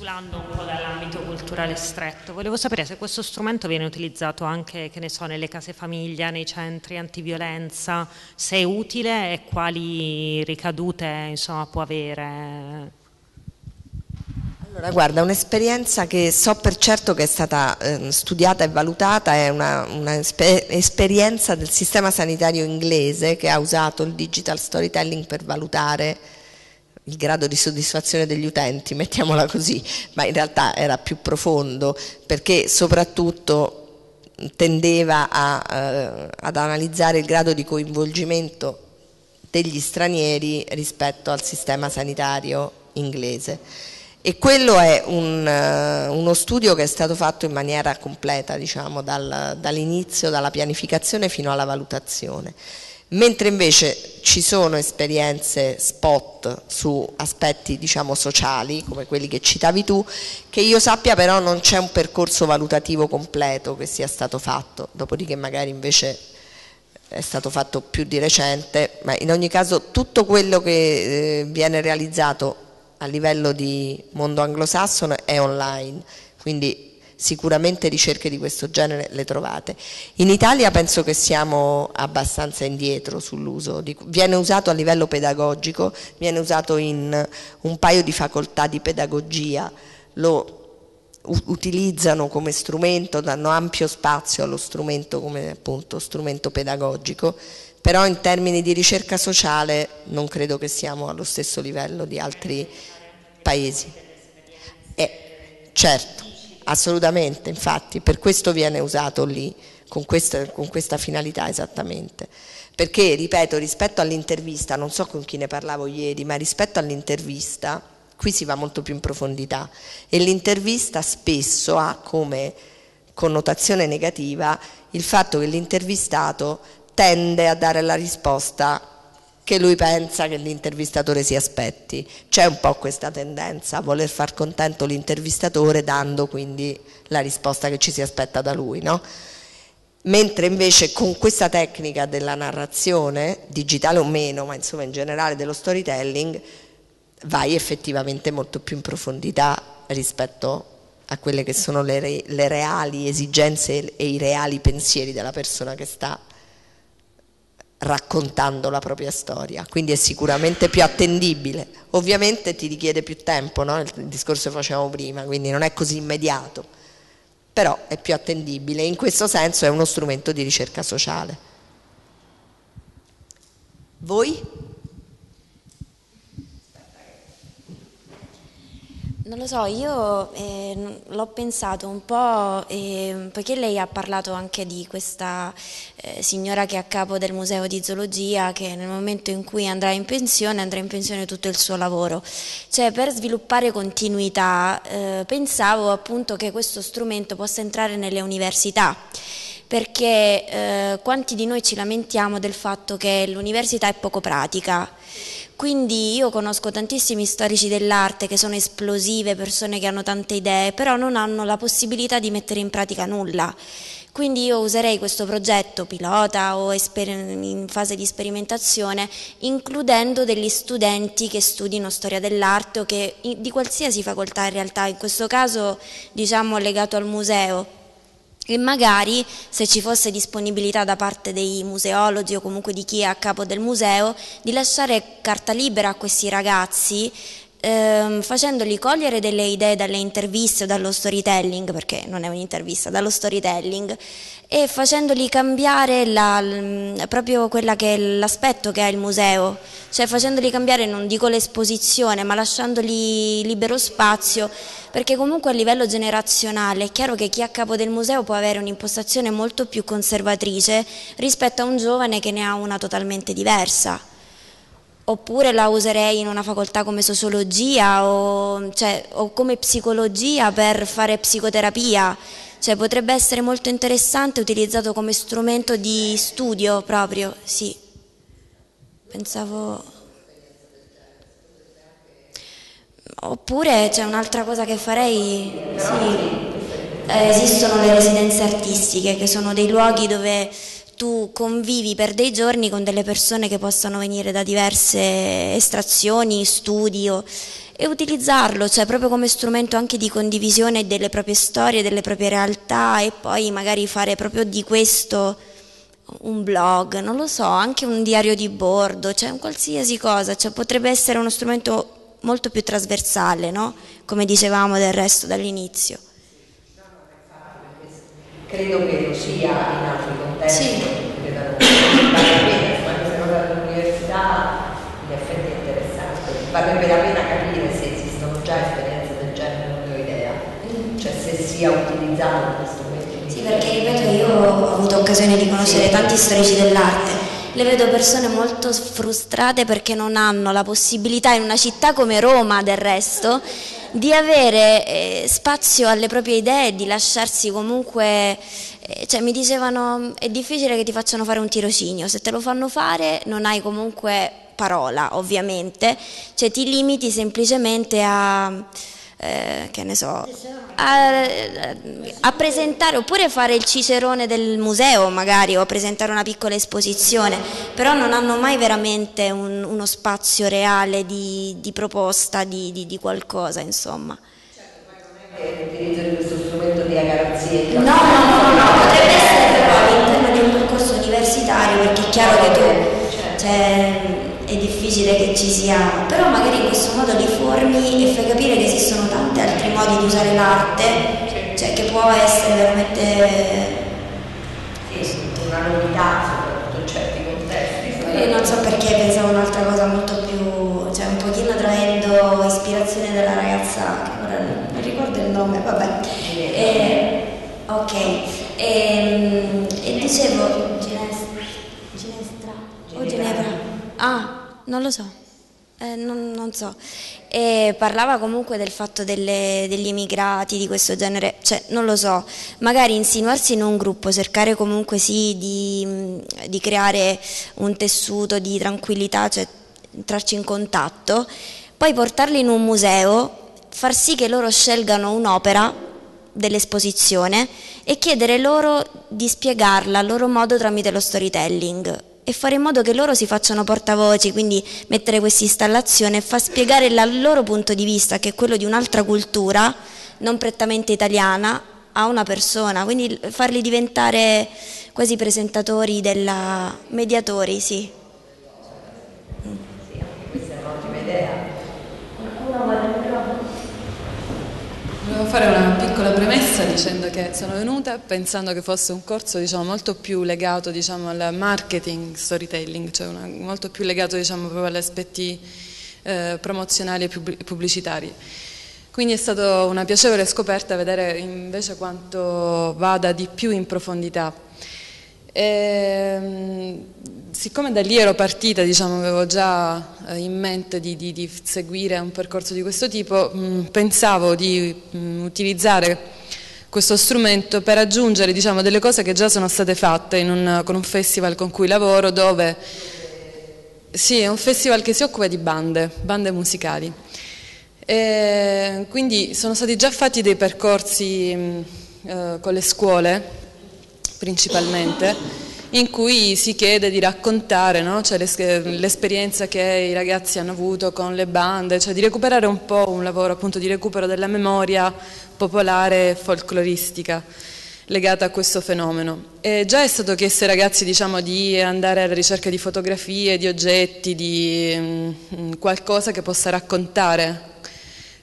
Esulando un po' dall'ambito culturale stretto, volevo sapere se questo strumento viene utilizzato anche, so, nelle case famiglia, nei centri antiviolenza, se è utile e quali ricadute insomma, può avere. Allora, guarda, un'esperienza che so per certo che è stata eh, studiata e valutata è un'esperienza del sistema sanitario inglese che ha usato il digital storytelling per valutare il grado di soddisfazione degli utenti, mettiamola così, ma in realtà era più profondo perché soprattutto tendeva a, eh, ad analizzare il grado di coinvolgimento degli stranieri rispetto al sistema sanitario inglese. E quello è un, uh, uno studio che è stato fatto in maniera completa, diciamo, dal, dall'inizio, dalla pianificazione fino alla valutazione mentre invece ci sono esperienze spot su aspetti diciamo sociali come quelli che citavi tu che io sappia però non c'è un percorso valutativo completo che sia stato fatto. Dopodiché magari invece è stato fatto più di recente ma in ogni caso tutto quello che eh, viene realizzato a livello di mondo anglosassone è online. Quindi sicuramente ricerche di questo genere le trovate. In Italia penso che siamo abbastanza indietro sull'uso, viene usato a livello pedagogico, viene usato in un paio di facoltà di pedagogia, lo utilizzano come strumento, danno ampio spazio allo strumento come appunto strumento pedagogico, però in termini di ricerca sociale non credo che siamo allo stesso livello di altri paesi. Eh, certo, assolutamente, infatti, per questo viene usato lì, con questa, con questa finalità esattamente. Perché, ripeto, rispetto all'intervista, non so con chi ne parlavo ieri, ma rispetto all'intervista, qui si va molto più in profondità e l'intervista spesso ha come connotazione negativa il fatto che l'intervistato tende a dare la risposta che lui pensa che l'intervistatore si aspetti. C'è un po' questa tendenza a voler far contento l'intervistatore dando quindi la risposta che ci si aspetta da lui, no? Mentre invece con questa tecnica della narrazione, digitale o meno, ma insomma in generale dello storytelling, vai effettivamente molto più in profondità rispetto a quelle che sono le, le reali esigenze e i reali pensieri della persona che sta raccontando la propria storia, quindi è sicuramente più attendibile. Ovviamente ti richiede più tempo, no? il discorso che facevamo prima, quindi non è così immediato, però è più attendibile in questo senso è uno strumento di ricerca sociale. Voi? Non lo so, io eh, l'ho pensato un po', eh, poiché lei ha parlato anche di questa eh, signora che è a capo del museo di zoologia, che nel momento in cui andrà in pensione andrà in pensione tutto il suo lavoro. Cioè per sviluppare continuità eh, pensavo appunto che questo strumento possa entrare nelle università perché eh, quanti di noi ci lamentiamo del fatto che l'università è poco pratica quindi io conosco tantissimi storici dell'arte che sono esplosive, persone che hanno tante idee, però non hanno la possibilità di mettere in pratica nulla. Quindi io userei questo progetto pilota o in fase di sperimentazione includendo degli studenti che studino storia dell'arte o che di qualsiasi facoltà in realtà, in questo caso diciamo legato al museo e magari se ci fosse disponibilità da parte dei museologi o comunque di chi è a capo del museo di lasciare carta libera a questi ragazzi ehm, facendoli cogliere delle idee dalle interviste o dallo storytelling, perché non è un'intervista, dallo storytelling, e facendoli cambiare la, proprio l'aspetto che ha il museo, cioè facendoli cambiare non dico l'esposizione, ma lasciandogli libero spazio, perché comunque a livello generazionale è chiaro che chi è a capo del museo può avere un'impostazione molto più conservatrice rispetto a un giovane che ne ha una totalmente diversa. Oppure la userei in una facoltà come sociologia o, cioè, o, come psicologia per fare psicoterapia, cioè, potrebbe essere molto interessante utilizzato come strumento di studio proprio, sì. Pensavo... Oppure c'è un'altra cosa che farei, sì. Eh, esistono le residenze artistiche che sono dei luoghi dove tu convivi per dei giorni con delle persone che possano venire da diverse estrazioni, studio e utilizzarlo, cioè proprio come strumento anche di condivisione delle proprie storie, delle proprie realtà e poi magari fare proprio di questo un blog, non lo so, anche un diario di bordo, cioè un qualsiasi cosa, cioè potrebbe essere uno strumento molto più trasversale, no? come dicevamo del resto dall'inizio. Credo che lo sia in altri contesti, sì. credo vale la pena, quando si parla dell'università in effetti è interessante, varrebbe la pena capire già esperienze del genere, non ne ho idea, cioè se sia utilizzato questo strumento. Sì, perché ripeto, io ho avuto occasione di conoscere sì. tanti storici dell'arte le vedo persone molto frustrate perché non hanno la possibilità in una città come Roma del resto di avere eh, spazio alle proprie idee, di lasciarsi comunque, eh, cioè mi dicevano è difficile che ti facciano fare un tirocinio, se te lo fanno fare non hai comunque parola ovviamente, cioè ti limiti semplicemente a eh, che ne so, a, a, presentare oppure fare il cicerone del museo magari o a presentare una piccola esposizione, però non hanno mai veramente un, uno spazio reale di, di proposta di, di, di, qualcosa, insomma. L'utilizzo di questo strumento di agarazia? No, no, no, no, potrebbe essere però all'interno di un percorso universitario perché è chiaro che tu, cioè, difficile che ci sia, però magari in questo modo li formi e fai capire che esistono tanti altri modi di usare l'arte, cioè che può essere veramente Sì, una novità soprattutto in certi contesti. Io non so perché pensavo un'altra cosa molto più, cioè un pochino traendo ispirazione dalla ragazza, che ora non ricordo il nome, vabbè. E, ok, e, e dicevo, Ginestra, Ginestra o Ginevra? Ah, non lo so. Eh, non, non so, e parlava comunque del fatto delle- degli immigrati di questo genere, cioè non lo so, magari insinuarsi in un gruppo, cercare comunque sì di, di creare un tessuto di tranquillità, cioè entrarci in contatto, poi portarli in un museo, far sì che loro scelgano un'opera dell'esposizione e chiedere loro di spiegarla a loro modo tramite lo storytelling e fare in modo che loro si facciano portavoci, quindi mettere questa installazione e far spiegare il loro punto di vista, che è quello di un'altra cultura, non prettamente italiana, a una persona, quindi farli diventare quasi presentatori della mediatori, sì. Questa è un'ottima idea. Volevo fare una piccola premessa dicendo che sono venuta pensando che fosse un corso diciamo, molto più legato diciamo, al marketing storytelling, cioè una- molto più legato diciamo, proprio agli aspetti eh, promozionali e pubblic- pubblicitari. Quindi è stata una piacevole scoperta vedere invece quanto vada di più in profondità. Ehm, siccome da lì ero partita, diciamo, avevo già eh, in mente di, di- di seguire un percorso di questo tipo, mh, pensavo di mh, utilizzare questo strumento per aggiungere diciamo, delle cose che già sono state fatte un- con un festival con cui lavoro dove sì, è un festival che si occupa di bande, bande musicali. E quindi sono stati già fatti dei percorsi eh, con le scuole, principalmente, in cui si chiede di raccontare no? Cioè l'es- l'esperienza che i ragazzi hanno avuto con le bande, cioè di recuperare un po' un lavoro appunto di recupero della memoria popolare e folcloristica legata a questo fenomeno. E già è stato chiesto ai ragazzi diciamo, di andare alla ricerca di fotografie, di oggetti, di mm, qualcosa che possa raccontare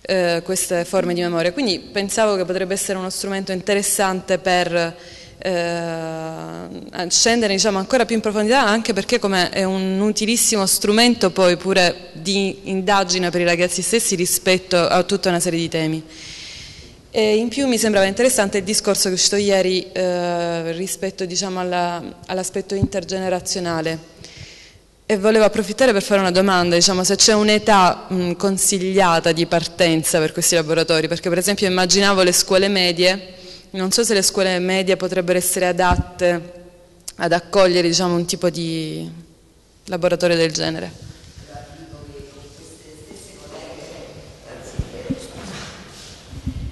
eh, queste forme di memoria. Quindi pensavo che potrebbe essere uno strumento interessante per eh, scendere diciamo, ancora più in profondità, anche perché come è un utilissimo strumento poi pure di indagine per i ragazzi stessi rispetto a tutta una serie di temi. E in più mi sembrava interessante il discorso che è uscito ieri eh, rispetto diciamo, alla- all'aspetto intergenerazionale. E volevo approfittare per fare una domanda, diciamo, se c'è un'età consigliata di partenza per questi laboratori, perché per esempio immaginavo le scuole medie, non so se le scuole medie potrebbero essere adatte ad accogliere diciamo, un tipo di laboratorio del genere.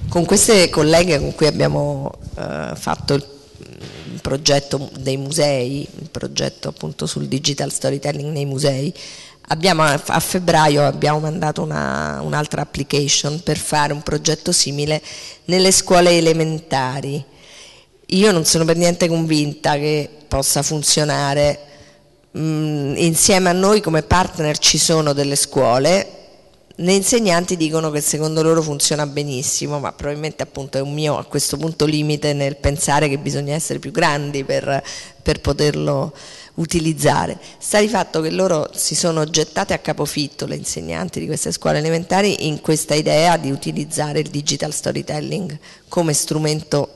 Con queste colleghe con cui abbiamo eh, fatto il, progetto dei musei, il progetto appunto sul digital storytelling nei musei, abbiamo, a febbraio abbiamo mandato una- un'altra application per fare un progetto simile nelle scuole elementari. Io non sono per niente convinta che possa funzionare. Mm, insieme a noi come partner ci sono delle scuole, le insegnanti dicono che secondo loro funziona benissimo, ma probabilmente appunto è un mio a questo punto limite nel pensare che bisogna essere più grandi per, per poterlo utilizzare. Sta di fatto che loro si sono gettate a capofitto, le insegnanti di queste scuole elementari, in questa idea di utilizzare il digital storytelling come strumento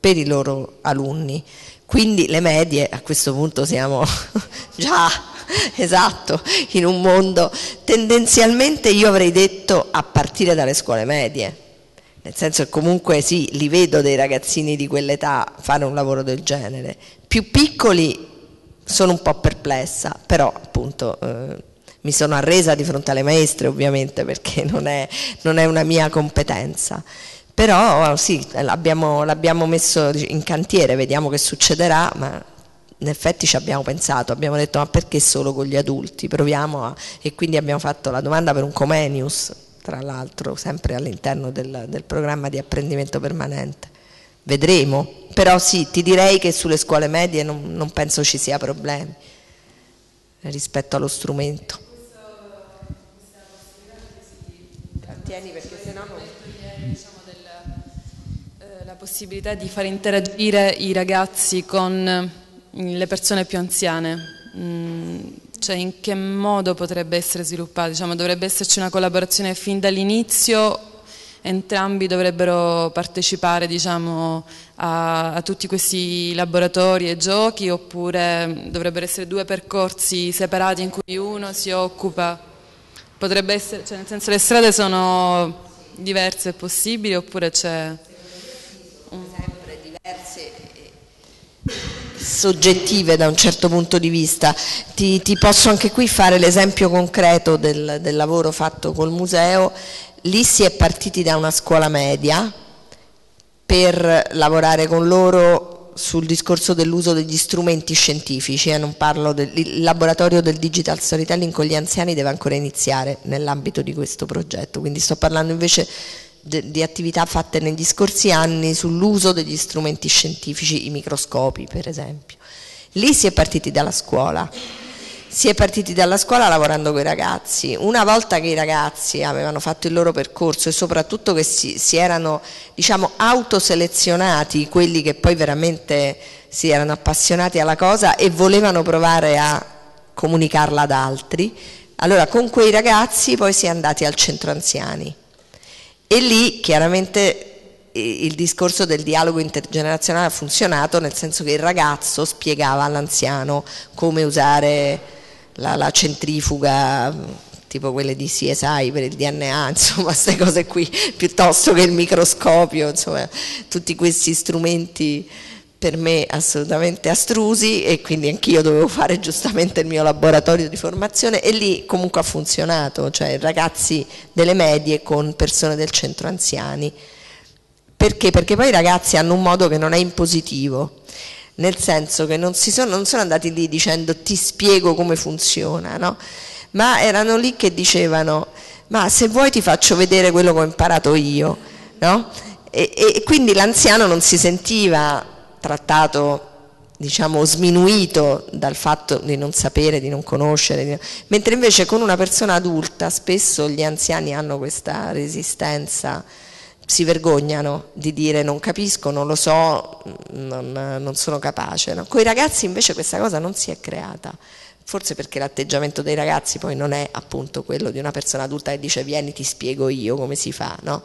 per i loro alunni. Quindi le medie a questo punto siamo già esatto in un mondo tendenzialmente io avrei detto a partire dalle scuole medie. Nel senso che comunque sì, li vedo dei ragazzini di quell'età fare un lavoro del genere. Più piccoli sono un po' perplessa, però appunto eh, mi sono arresa di fronte alle maestre ovviamente perché non è, non è una mia competenza. Però sì, l'abbiamo, l'abbiamo messo in cantiere, vediamo che succederà, ma in effetti ci abbiamo pensato, abbiamo detto ma perché solo con gli adulti? Proviamo a... e quindi abbiamo fatto la domanda per un Comenius, tra l'altro, sempre all'interno del, del programma di apprendimento permanente vedremo. Però sì, ti direi che sulle scuole medie non, non penso ci sia problemi rispetto allo strumento. Tieni perché sennò non... Eh, la possibilità di far interagire i ragazzi con mm, le persone più anziane, mm, cioè in che modo potrebbe essere sviluppata? Diciamo, dovrebbe esserci una collaborazione fin dall'inizio entrambi dovrebbero partecipare diciamo, a, a, tutti questi laboratori e giochi oppure dovrebbero essere due percorsi separati in cui uno si occupa, potrebbe essere, cioè nel senso le strade sono diverse e possibili oppure c'è... Sempre diverse soggettive da un certo punto di vista. Ti, ti posso anche qui fare l'esempio concreto del, del lavoro fatto col museo lì si è partiti da una scuola media per lavorare con loro sul discorso dell'uso degli strumenti scientifici, eh, non parlo del il laboratorio del digital storytelling con gli anziani deve ancora iniziare nell'ambito di questo progetto, quindi sto parlando invece di attività fatte negli scorsi anni sull'uso degli strumenti scientifici, i microscopi per esempio. Lì si è partiti dalla scuola si è partiti dalla scuola lavorando con i ragazzi. Una volta che i ragazzi avevano fatto il loro percorso e soprattutto che si, si erano diciamo, autoselezionati, quelli che poi veramente si erano appassionati alla cosa e volevano provare a comunicarla ad altri, allora con quei ragazzi poi si è andati al centro anziani. E lì chiaramente il discorso del dialogo intergenerazionale ha funzionato nel senso che il ragazzo spiegava all'anziano come usare la, la centrifuga tipo quelle di CSI per il DNA, insomma, queste cose qui, piuttosto che il microscopio, insomma, tutti questi strumenti per me assolutamente astrusi e quindi anch'io dovevo fare giustamente il mio laboratorio di formazione e lì comunque ha funzionato, cioè ragazzi delle medie con persone del centro anziani. Perché? Perché poi i ragazzi hanno un modo che non è impositivo nel senso che non, sono, non sono andati lì dicendo ti spiego come funziona, no? ma erano lì che dicevano ma se vuoi ti faccio vedere quello che ho imparato io. No? E, e, quindi l'anziano non si sentiva trattato diciamo sminuito dal fatto di non sapere, di non conoscere, di... mentre invece con una persona adulta spesso gli anziani hanno questa resistenza si vergognano di dire non capisco, non lo so, non, non sono capace. No? Con i ragazzi invece questa cosa non si è creata, forse perché l'atteggiamento dei ragazzi poi non è appunto quello di una persona adulta che dice vieni ti spiego io come si fa, no?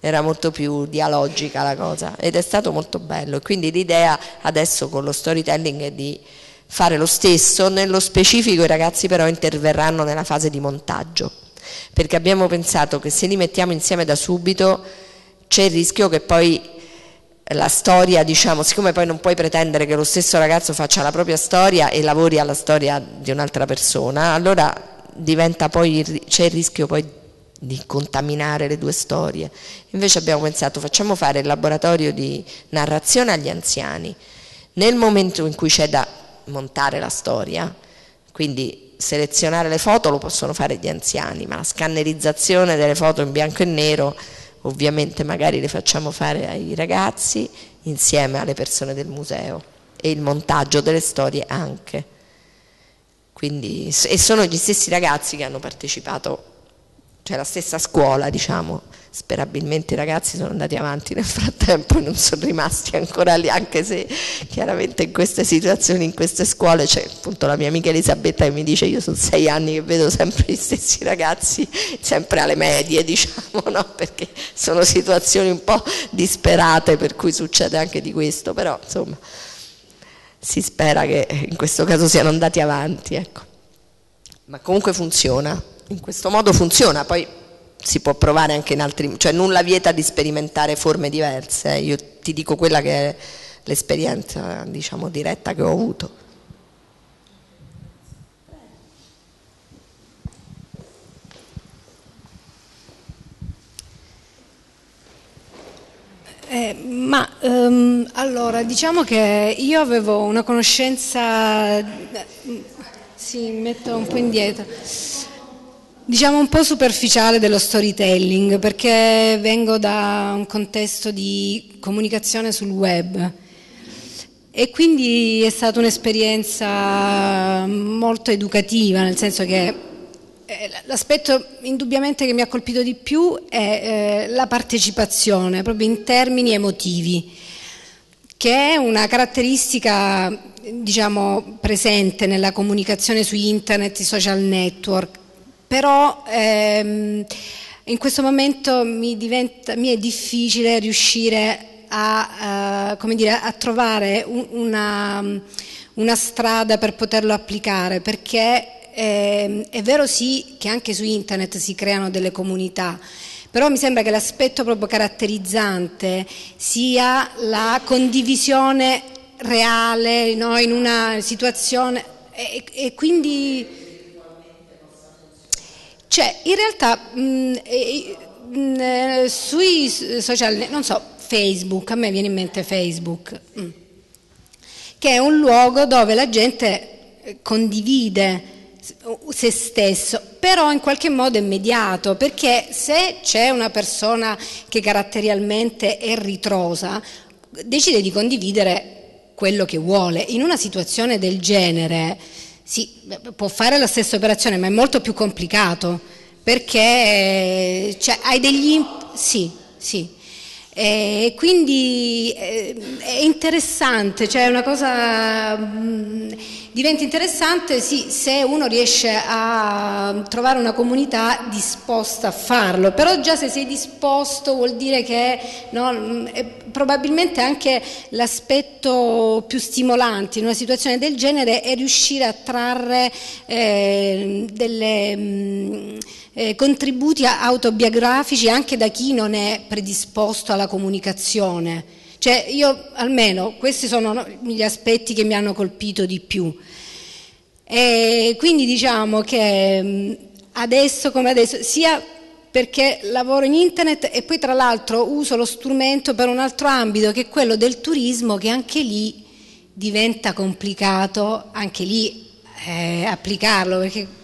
era molto più dialogica la cosa ed è stato molto bello quindi l'idea adesso con lo storytelling è di fare lo stesso, nello specifico i ragazzi però interverranno nella fase di montaggio perché abbiamo pensato che se li mettiamo insieme da subito c'è il rischio che poi la storia, diciamo, siccome poi non puoi pretendere che lo stesso ragazzo faccia la propria storia e lavori alla storia di un'altra persona, allora diventa poi, c'è il rischio poi di contaminare le due storie. Invece abbiamo pensato facciamo fare il laboratorio di narrazione agli anziani. Nel momento in cui c'è da montare la storia, quindi selezionare le foto lo possono fare gli anziani, ma la scannerizzazione delle foto in bianco e nero ovviamente magari le facciamo fare ai ragazzi insieme alle persone del museo e il montaggio delle storie anche. Quindi, e sono gli stessi ragazzi che hanno partecipato, cioè la stessa scuola diciamo, sperabilmente i ragazzi sono andati avanti nel frattempo e non sono rimasti ancora lì, anche se chiaramente in queste situazioni, in queste scuole c'è appunto la mia amica Elisabetta che mi dice io sono sei anni che vedo sempre gli stessi ragazzi, sempre alle medie diciamo, no? perché sono situazioni un po' disperate per cui succede anche di questo, però insomma si spera che in questo caso siano andati avanti. Ecco. Ma comunque funziona, in questo modo funziona, poi si può provare anche in altri, cioè nulla vieta di sperimentare forme diverse, io ti dico quella che è l'esperienza diciamo diretta che ho avuto. Eh, ma um, allora diciamo che io avevo una conoscenza, sì, mi metto un po' indietro diciamo un po' superficiale dello storytelling perché vengo da un contesto di comunicazione sul web. E quindi è stata un'esperienza molto educativa, nel senso che eh, l'aspetto indubbiamente che mi ha colpito di più è eh, la partecipazione, proprio in termini emotivi, che è una caratteristica diciamo, presente nella comunicazione su internet, i social network, però ehm, in questo momento mi, diventa, mi, è difficile riuscire a, uh, dire, a trovare un, una, una, strada per poterlo applicare, perché eh, è vero sì che anche su internet si creano delle comunità, però mi sembra che l'aspetto proprio caratterizzante sia la condivisione reale no? in una situazione e, e quindi cioè, in realtà mh, mh, eh, sui social, non so, Facebook, a me viene in mente Facebook, mh, che è un luogo dove la gente eh, condivide se stesso, però in qualche modo è mediato, perché se c'è una persona che caratterialmente è ritrosa, decide di condividere quello che vuole. In una situazione del genere sì, può fare la stessa operazione, ma è molto più complicato perché cioè, hai degli... Sì, sì. E quindi eh, è interessante, cioè una cosa mh, diventa interessante sì, se uno riesce a trovare una comunità disposta a farlo, però già se sei disposto vuol dire che no, probabilmente anche l'aspetto più stimolante in una situazione del genere è riuscire a trarre eh, delle... Mh, eh, contributi autobiografici anche da chi non è predisposto alla comunicazione. Cioè io almeno questi sono gli aspetti che mi hanno colpito di più. E quindi diciamo che adesso come adesso, sia perché lavoro in internet e poi tra l'altro uso lo strumento per un altro ambito che è quello del turismo che anche lì diventa complicato, anche lì eh, applicarlo perché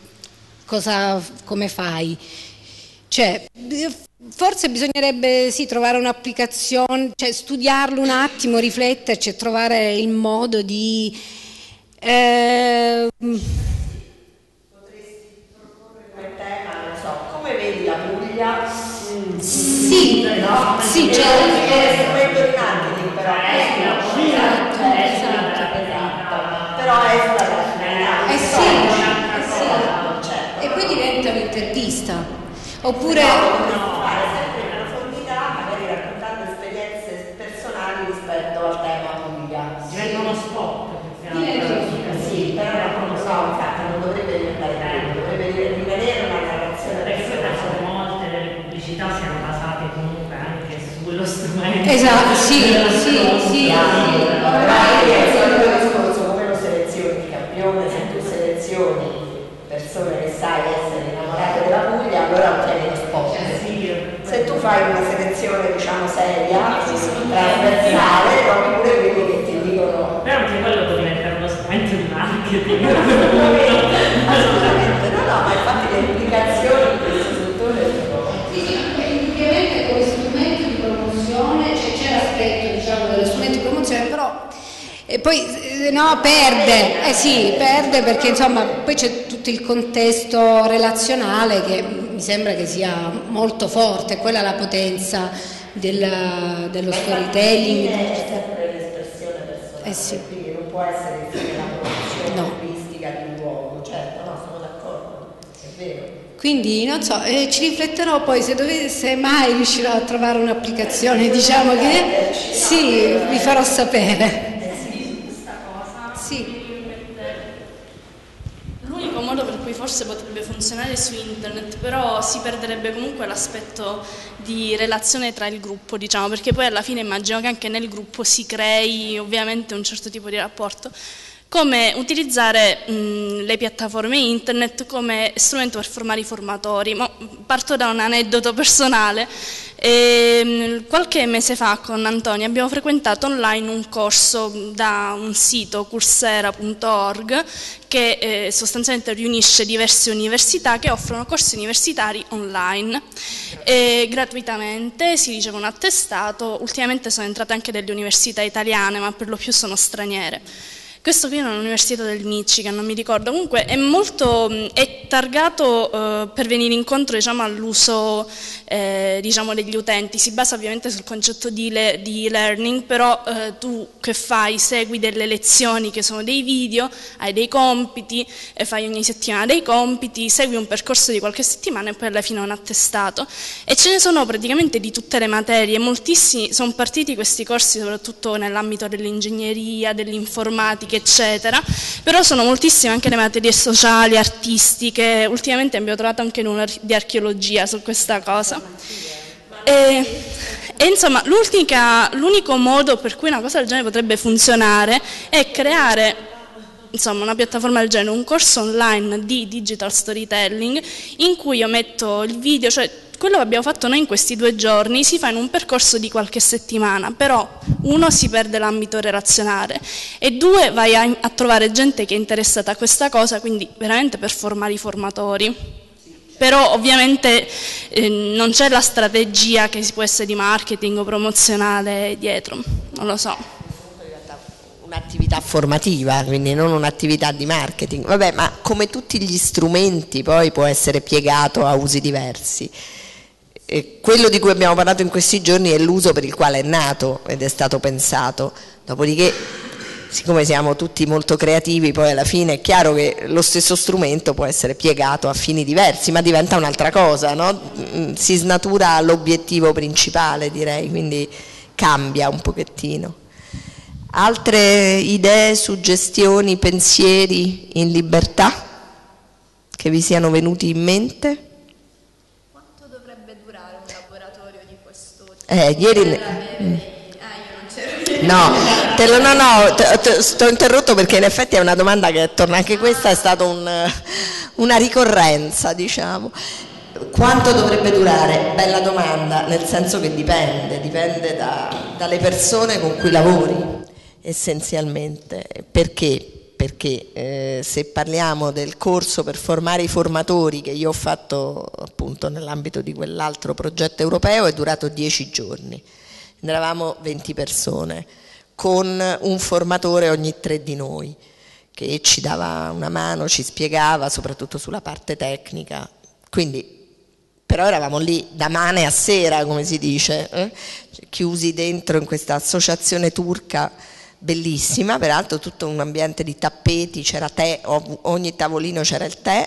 cosa, come fai? Cioè, forse bisognerebbe sì, trovare un'applicazione, cioè studiarlo un attimo, rifletterci e trovare il modo di... Eh, come vedi la Puglia? Sì, no? sì, c'è cioè, strumento di marketing però è sulla esatto, però è personalità. Eh sì, un'intervista. Oppure... No, fare sempre in profondità, magari raccontando esperienze personali rispetto al tema Puglia. Diventa uno spot. Sì, però no, infatti non dovrebbe diventare quello, dovrebbe rimanere una narrazione personale. molte delle pubblicità siano basate comunque anche sullo strumento. Esatto, sì, sì, sì. È il solito discorso, come lo selezioni, campione, se tu selezioni persone che sai essere innamorate della Puglia, allora ottieni lo spot. Se tu fai una selezione diciamo seria, trasversale, trovi pure quelli che ti dicono. Però anche quello può diventare uno strumento di marketing. Assolutamente, no, no, ma infatti le implicazioni in questo settore sono. Sì, indubbiamente come strumento di promozione, cioè c'è l'aspetto diciamo dello strumento di promozione, però e poi eh, no, perde, eh sì, perde perché insomma poi c'è tutto il contesto relazionale che mi sembra che sia molto forte, quella è la potenza del, dello storytelling. È sempre l'espressione personale, eh sì. quindi non può essere la produzione no. turistica di un luogo, certo, no, sono d'accordo, è vero. Quindi non so, eh, ci rifletterò poi se, dovesse mai riuscirò a trovare un'applicazione, diciamo che sì, vi farò sapere. Sì. L'unico modo per cui forse potrebbe funzionare su internet, però si perderebbe comunque l'aspetto di relazione tra il gruppo, diciamo, perché poi alla fine immagino che anche nel gruppo si crei ovviamente un certo tipo di rapporto come utilizzare mh, le piattaforme internet come strumento per formare i formatori. Ma parto da un aneddoto personale. E, mh, qualche mese fa con Antonio abbiamo frequentato online un corso da un sito coursera.org che eh, sostanzialmente riunisce diverse università che offrono corsi universitari online e gratuitamente, si riceve un attestato, ultimamente sono entrate anche delle università italiane ma per lo più sono straniere. Questo qui è un'università del Michigan, non mi ricordo. Comunque è molto è targato eh, per venire incontro diciamo, all'uso eh, diciamo, degli utenti. Si basa ovviamente sul concetto di, le, di learning, però eh, tu che fai? Segui delle lezioni che sono dei video, hai dei compiti, fai ogni settimana dei compiti, segui un percorso di qualche settimana e poi alla fine un attestato. E ce ne sono praticamente di tutte le materie. Moltissimi sono partiti questi corsi soprattutto nell'ambito dell'ingegneria, dell'informatica eccetera, però sono moltissime anche le materie sociali, artistiche, ultimamente abbiamo trovato anche una di archeologia su questa cosa. E, e insomma, l'unico modo per cui una cosa del genere potrebbe funzionare è creare insomma, una piattaforma del genere, un corso online di digital storytelling in cui io metto il video, cioè quello che abbiamo fatto noi in questi due giorni si fa in un percorso di qualche settimana, però uno si perde l'ambito relazionale e due vai a, a trovare gente che è interessata a questa cosa, quindi veramente per formare i formatori però ovviamente eh, non c'è la strategia che si può essere di marketing o promozionale dietro, non lo so. Un'attività formativa, quindi non un'attività di marketing. Vabbè, ma come tutti gli strumenti poi può essere piegato a usi diversi. E quello di cui abbiamo parlato in questi giorni è l'uso per il quale è nato ed è stato pensato. Dopodiché, siccome siamo tutti molto creativi, poi alla fine è chiaro che lo stesso strumento può essere piegato a fini diversi, ma diventa un'altra cosa, no? Mm, si snatura l'obiettivo principale, direi, quindi cambia un pochettino. Altre idee, suggestioni, pensieri in libertà che vi siano venuti in mente? Eh, ieri... Mm. No, te lo, no, no, te, te, sto interrotto perché in effetti è una domanda che torna, anche questa è stata un, una ricorrenza, diciamo. Quanto dovrebbe durare? Bella domanda, nel senso che dipende, dipende da, dalle persone con cui lavori, essenzialmente. Perché? Perché eh, se parliamo del corso per formare i formatori che io ho fatto appunto nell'ambito di quell'altro progetto europeo è durato dieci giorni eravamo 20 persone, con un formatore ogni tre di noi, che ci dava una mano, ci spiegava, soprattutto sulla parte tecnica. Quindi, però eravamo lì da mane a sera, come si dice, eh? chiusi dentro in questa associazione turca bellissima, peraltro tutto un ambiente di tappeti, c'era tè, ogni tavolino c'era il tè,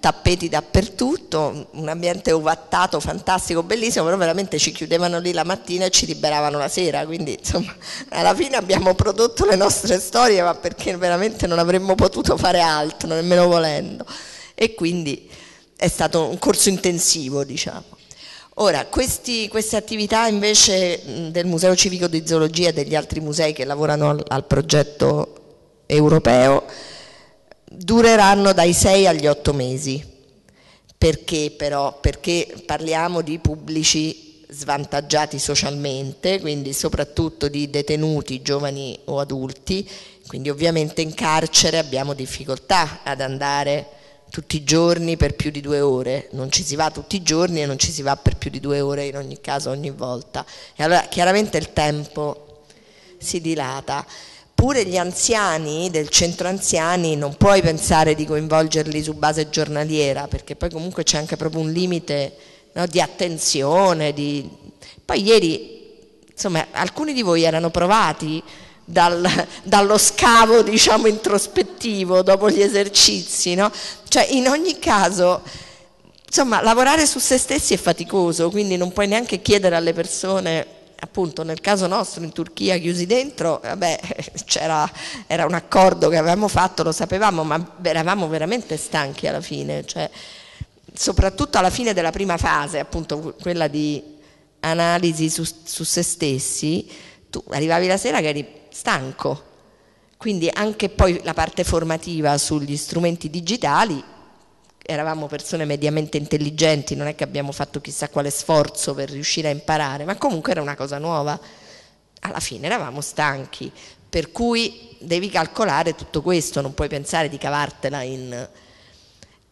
tappeti dappertutto, un ambiente ovattato, fantastico, bellissimo, però veramente ci chiudevano lì la mattina e ci liberavano la sera, quindi insomma alla fine abbiamo prodotto le nostre storie, ma perché veramente non avremmo potuto fare altro, nemmeno volendo. E quindi è stato un corso intensivo, diciamo. Ora, questi, queste attività invece del Museo Civico di Zoologia e degli altri musei che lavorano al, al progetto europeo, dureranno dai 6 agli 8 mesi. Perché però? Perché parliamo di pubblici svantaggiati socialmente, quindi soprattutto di detenuti giovani o adulti, quindi ovviamente in carcere abbiamo difficoltà ad andare tutti i giorni per più di due ore, non ci si va tutti i giorni e non ci si va per più di due ore in ogni caso, ogni volta. E allora chiaramente il tempo si dilata. Pure gli anziani del centro anziani non puoi pensare di coinvolgerli su base giornaliera, perché poi comunque c'è anche proprio un limite no, di attenzione. Di... Poi ieri, insomma, alcuni di voi erano provati dal, dallo scavo, diciamo, introspettivo dopo gli esercizi, no? Cioè, in ogni caso, insomma, lavorare su se stessi è faticoso, quindi non puoi neanche chiedere alle persone appunto nel caso nostro in Turchia chiusi dentro, vabbè, era un accordo che avevamo fatto, lo sapevamo, ma eravamo veramente stanchi alla fine, cioè, soprattutto alla fine della prima fase, appunto quella di analisi su, su se stessi, tu arrivavi la sera che eri stanco, quindi anche poi la parte formativa sugli strumenti digitali eravamo persone mediamente intelligenti, non è che abbiamo fatto chissà quale sforzo per riuscire a imparare, ma comunque era una cosa nuova. Alla fine eravamo stanchi, per cui devi calcolare tutto questo, non puoi pensare di cavartela in...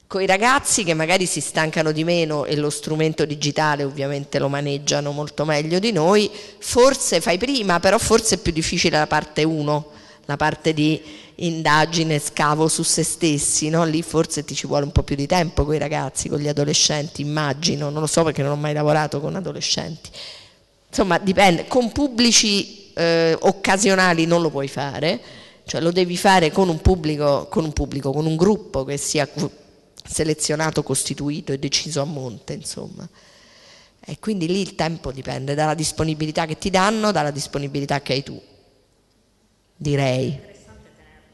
Con i ragazzi che magari si stancano di meno e lo strumento digitale ovviamente lo maneggiano molto meglio di noi, forse fai prima, però forse è più difficile la parte 1, la parte di indagine, scavo su se stessi, no? lì forse ti ci vuole un po' più di tempo con i ragazzi, con gli adolescenti, immagino, non lo so perché non ho mai lavorato con adolescenti. Insomma, dipende, con pubblici eh, occasionali non lo puoi fare, cioè lo devi fare con un pubblico, con un, pubblico, con un gruppo che sia selezionato, costituito e deciso a monte, insomma. E quindi lì il tempo dipende dalla disponibilità che ti danno, dalla disponibilità che hai tu, direi. interessante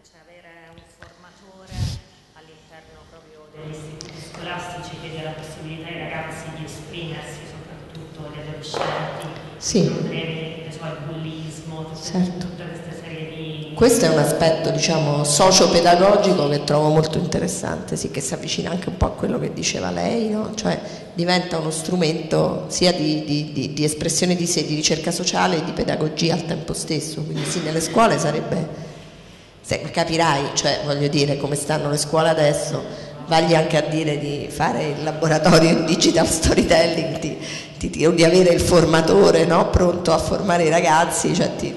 cioè avere un formatore all'interno proprio degli istituti scolastici che dia la possibilità ai ragazzi di esprimersi, soprattutto agli adolescenti, Sì. i problemi, che so, il bullismo, tutte, Certo. tutte queste serie di... Questo è un aspetto, diciamo, socio-pedagogico che trovo molto interessante, sì, che si avvicina anche un po' a quello che diceva lei, no? cioè diventa uno strumento sia di, di- di- di espressione di sé, di ricerca sociale e di pedagogia al tempo stesso, quindi sì, nelle scuole sarebbe, se, capirai, cioè voglio dire, come stanno le scuole adesso, vagli anche a dire di fare il laboratorio in digital storytelling, di, avere il formatore no? pronto a formare i ragazzi, cioè ti,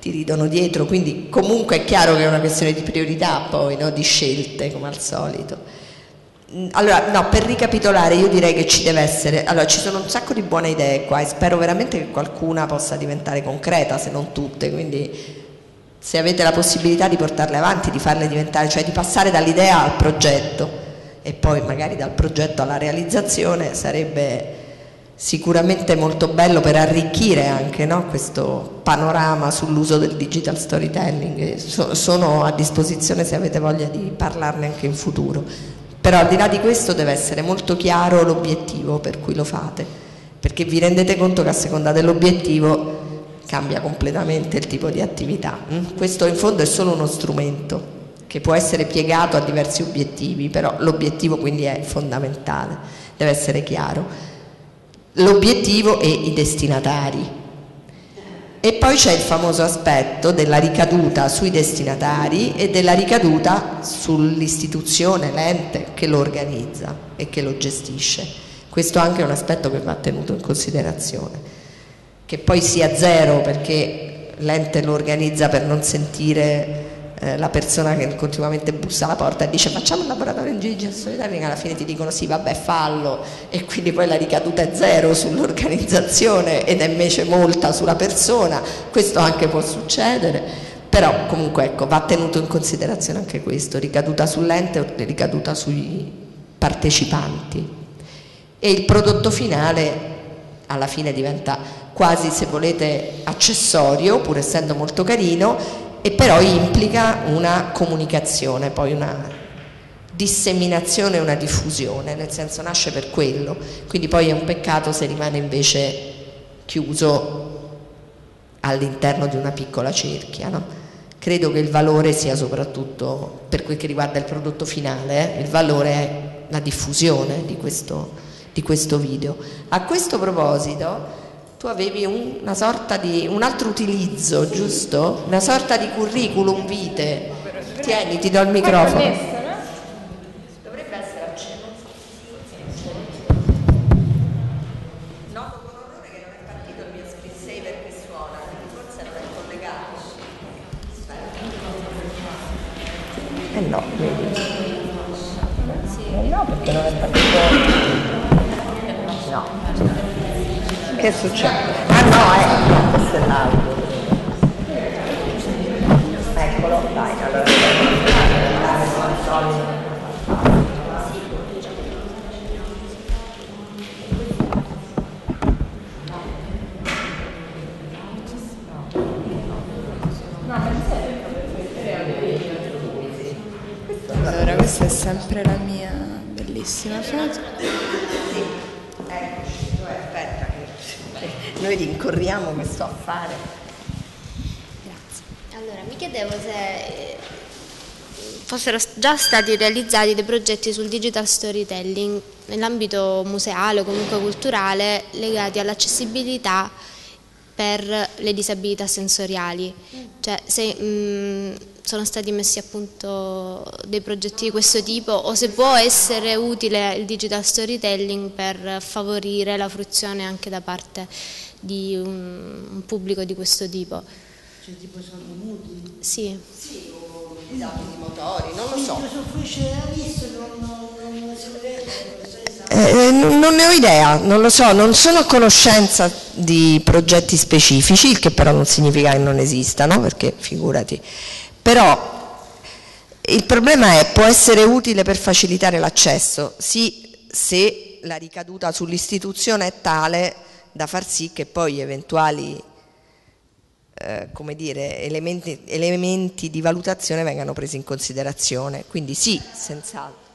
ti ridono dietro, quindi comunque è chiaro che è una questione di priorità poi, no? di scelte come al solito. Mm, Allora, no, per ricapitolare io direi che ci deve essere, allora ci sono un sacco di buone idee qua e spero veramente che qualcuna possa diventare concreta, se non tutte, quindi se avete la possibilità di portarle avanti, di farle diventare, cioè di passare dall'idea al progetto e poi magari dal progetto alla realizzazione sarebbe sicuramente molto bello per arricchire anche no, questo panorama sull'uso del digital storytelling. So- sono a disposizione se avete voglia di parlarne anche in futuro. Però al di là di questo deve essere molto chiaro l'obiettivo per cui lo fate, perché vi rendete conto che a seconda dell'obiettivo cambia completamente il tipo di attività. mm? Questo in fondo è solo uno strumento che può essere piegato a diversi obiettivi, però l'obiettivo quindi è fondamentale, deve essere chiaro. L'obiettivo e i destinatari. E poi c'è il famoso aspetto della ricaduta sui destinatari e della ricaduta sull'istituzione, l'ente che lo organizza e che lo gestisce. Questo anche è un aspetto che va tenuto in considerazione che poi sia zero perché l'ente lo organizza per non sentire eh, la persona che continuamente bussa alla porta e dice facciamo un laboratorio in digital storytelling alla fine ti dicono sì vabbè fallo e quindi poi la ricaduta è zero sull'organizzazione ed è invece molta sulla persona. Questo anche può succedere. Però comunque ecco va tenuto in considerazione anche questo ricaduta sull'ente o ricaduta sui partecipanti. E il prodotto finale alla fine diventa quasi se volete accessorio pur essendo molto carino e però implica una comunicazione, poi una disseminazione una diffusione, nel senso nasce per quello, quindi poi è un peccato se rimane invece chiuso all'interno di una piccola cerchia. no? Credo che il valore sia soprattutto, per quel che riguarda il prodotto finale, eh, il valore è la diffusione di questo, di questo video. A questo proposito tu avevi un- una sorta di un altro utilizzo, giusto? Una sorta di curriculum vitae. Tieni, ti do il microfono. Dovrebbe essere acceso. Noto con orrore che non è partito il mio screensaver che suona, quindi forse non è collegato. Eh no, vedi. Eh no, perché non è partito. No. Che succede? Ah no, ecco, questo è l'audio. Eccolo, dai, allora. Allora, questa è sempre la mia bellissima foto. Eccoci, tu aspetta che noi rincorriamo questo affare. Allora, mi chiedevo se eh, fossero già stati realizzati dei progetti sul digital storytelling nell'ambito museale o comunque culturale legati all'accessibilità per le disabilità sensoriali. Cioè, se mh, sono stati messi a punto dei progetti di questo tipo o se può essere utile il digital storytelling per favorire la fruizione anche da parte di un, un pubblico di questo tipo. Cioè tipo sordomuti? Sì. Sì, o disabili motori, non lo so. Eh, non ne ho idea, non lo so, non sono a conoscenza di progetti specifici, il che però non significa che non esistano, perché figurati. Però il problema è, può essere utile per facilitare l'accesso, sì, se la ricaduta sull'istituzione è tale da far sì che poi eventuali eh, come dire, elementi, elementi di valutazione vengano presi in considerazione. Quindi sì, senz'altro.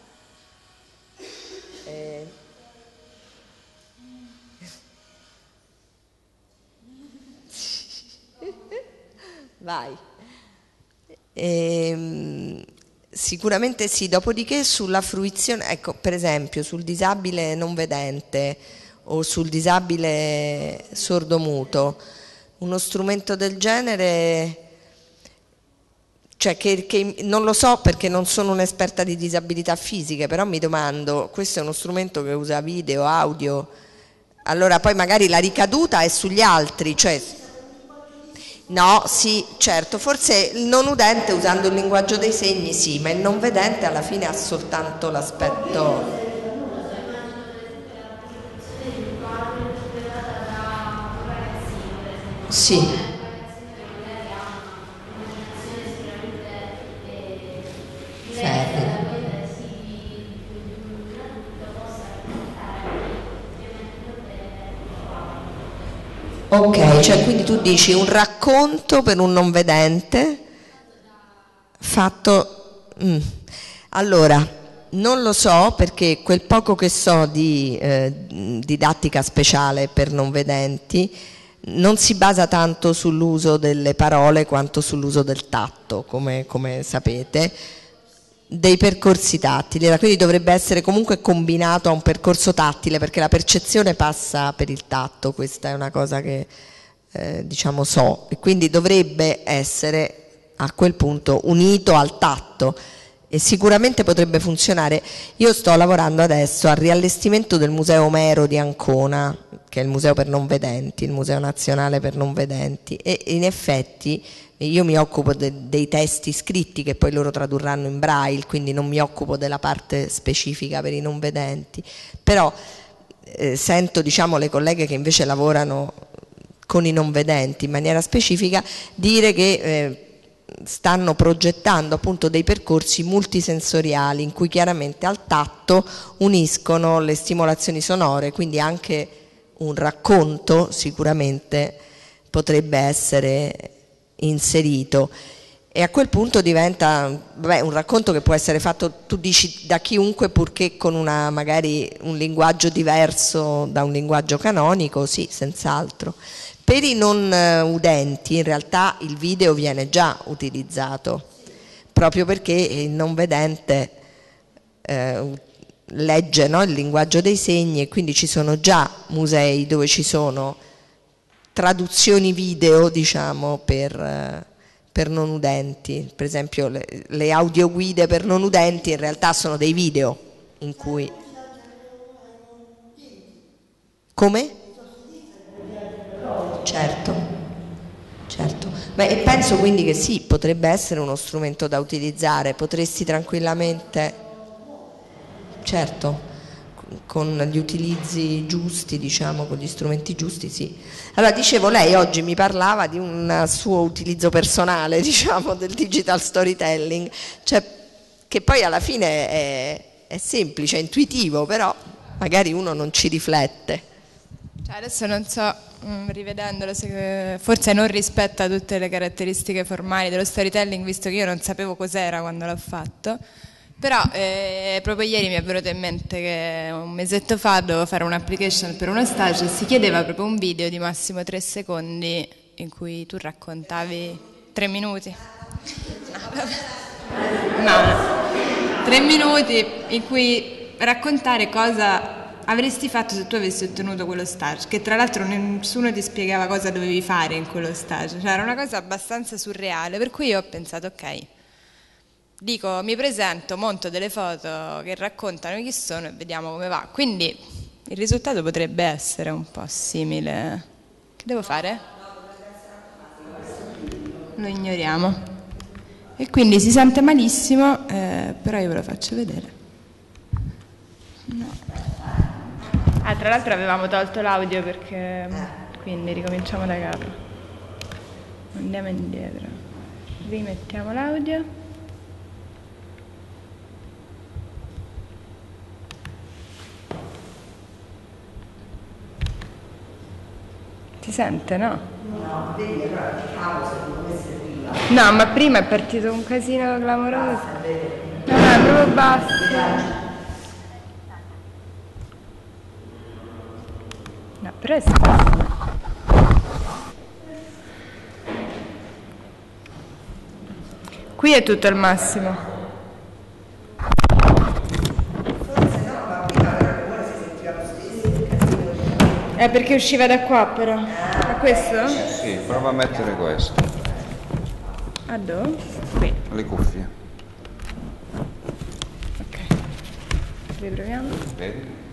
Eh, Vai. Ehm, sicuramente sì, dopodiché sulla fruizione, ecco per esempio sul disabile non vedente o sul disabile sordomuto, uno strumento del genere, cioè che, che non lo so perché non sono un'esperta di disabilità fisiche, però mi domando, questo è uno strumento che usa video, audio, allora poi magari la ricaduta è sugli altri, cioè No, sì, certo, forse il non udente usando il linguaggio dei segni sì, ma il non vedente alla fine ha soltanto l'aspetto... Sì. Ok, cioè quindi tu dici un racconto per un non vedente fatto... mm. Allora, non lo so perché quel poco che so di eh, didattica speciale per non vedenti non si basa tanto sull'uso delle parole quanto sull'uso del tatto, come, come sapete, dei percorsi tattili, quindi dovrebbe essere comunque combinato a un percorso tattile perché la percezione passa per il tatto, questa è una cosa che eh, diciamo so, e quindi dovrebbe essere a quel punto unito al tatto e sicuramente potrebbe funzionare. Io sto lavorando adesso al riallestimento del Museo Omero di Ancona, che è il museo per non vedenti, il Museo Nazionale per non vedenti, e in effetti io mi occupo de- dei testi scritti che poi loro tradurranno in braille, quindi non mi occupo della parte specifica per i non vedenti, però eh, sento diciamo, le colleghe che invece lavorano con i non vedenti in maniera specifica dire che eh, stanno progettando appunto dei percorsi multisensoriali in cui chiaramente al tatto uniscono le stimolazioni sonore, quindi anche un racconto sicuramente potrebbe essere inserito e a quel punto diventa vabbè, un racconto che può essere fatto, tu dici, da chiunque purché con una, magari un linguaggio diverso da un linguaggio canonico, sì, senz'altro. Per i non eh, udenti in realtà il video viene già utilizzato, proprio perché il non vedente eh, legge no, il linguaggio dei segni e quindi ci sono già musei dove ci sono traduzioni video diciamo per, eh, per non udenti, per esempio le, le audioguide per non udenti in realtà sono dei video in cui... Come? Certo, certo. Beh, penso quindi che sì, potrebbe essere uno strumento da utilizzare, potresti tranquillamente, certo, con gli utilizzi giusti, diciamo, con gli strumenti giusti, sì. Allora, dicevo, lei oggi mi parlava di un suo utilizzo personale, diciamo, del digital storytelling, cioè che poi alla fine è, è semplice, è intuitivo, però magari uno non ci riflette. Cioè, adesso non so, mm, rivedendolo, se, forse non rispetta tutte le caratteristiche formali dello storytelling, visto che io non sapevo cos'era quando l'ho fatto. Però eh, proprio ieri mi è venuto in mente che un mesetto fa dovevo fare un'application per uno stage e si chiedeva proprio un video di massimo tre secondi in cui tu raccontavi tre minuti. No. tre minuti in cui raccontare cosa avresti fatto se tu avessi ottenuto quello stage, che tra l'altro nessuno ti spiegava cosa dovevi fare in quello stage, cioè era una cosa abbastanza surreale, per cui io ho pensato ok, dico mi presento, monto delle foto che raccontano chi sono e vediamo come va, quindi il risultato potrebbe essere un po' simile. Che devo fare? Lo ignoriamo. e quindi si sente malissimo, eh, però io ve lo faccio vedere. No. Ah, tra l'altro avevamo tolto l'audio perché quindi ricominciamo da capo. Andiamo indietro. Rimettiamo l'audio. Si sente, no? No, vedi, allora diciamo secondo me serviva. No, ma prima è partito un casino clamoroso. No, no, è proprio basso. È Qui è tutto il massimo. Eh, perché usciva da qua però. A questo? Sì, prova a mettere questo. A dove? Le cuffie. Riproviamo. Vedi?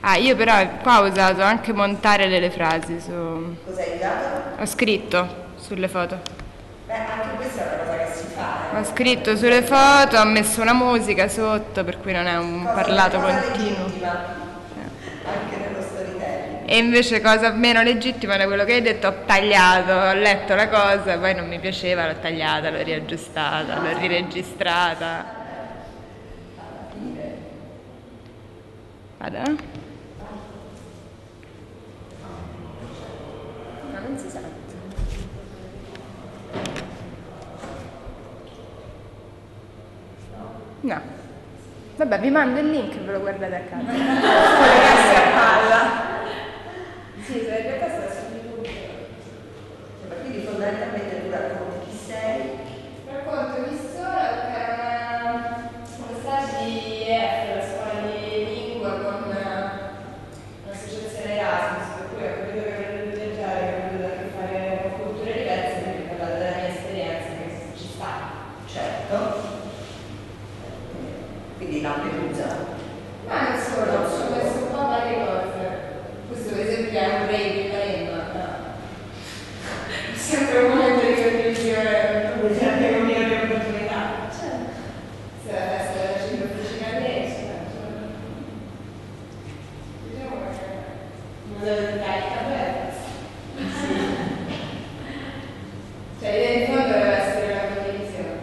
Ah, io però qua ho usato anche montare delle frasi su... Cos'hai usato? Ho scritto sulle foto. Beh, anche questa è una cosa che si fa. eh. Ho scritto sulle foto, ho messo una musica sotto, per cui non è un parlato cosa continuo. legittima, Anche nello storytelling. E invece cosa meno legittima da quello che hai detto, ho tagliato, ho letto la cosa, poi non mi piaceva, l'ho tagliata, l'ho riaggiustata, l'ho riregistrata. Vado? Non si sente. No. Vabbè, vi mando il link e ve lo guardate a casa. Collegarsi a palla. Sì, sarebbe questo è su YouTube. Quindi fondamentalmente tu racconti chi sei. Racconto chi sono, che è una università di EF, la scuola di lingua con l'associazione Erasmus, per cui ho capito che avrei dovuto viaggiare, che avrei dovuto a che fare con culture diverse, quindi ho parlato della mia esperienza, che ci sta. Certo. Quindi Lampedusa. Ma non solo, ci ho messo un po' varie cose. Questo per esempio è un rave di Palermo. Sempre un momento di condivisione, come sempre con mia di opportunità. Certo. Se la festa della ciclofficina riesce. Diciamo che non deve carica aperta. Cioè l'idea di fondo deve essere la condivisione.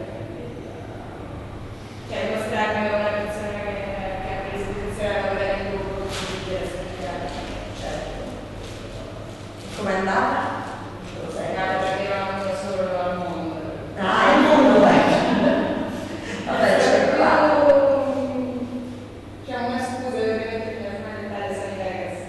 Cioè mostrarmi come una persona che, che ha predisposizione a lavorare in gruppo, condividere, scambiare. Certo. Com'è andata? Lo sai, nada perché eravamo solo al mondo. Ah, il mondo è. Vabbè, c'è qua. C'è una scusa per mettermi a fare il San Vegas.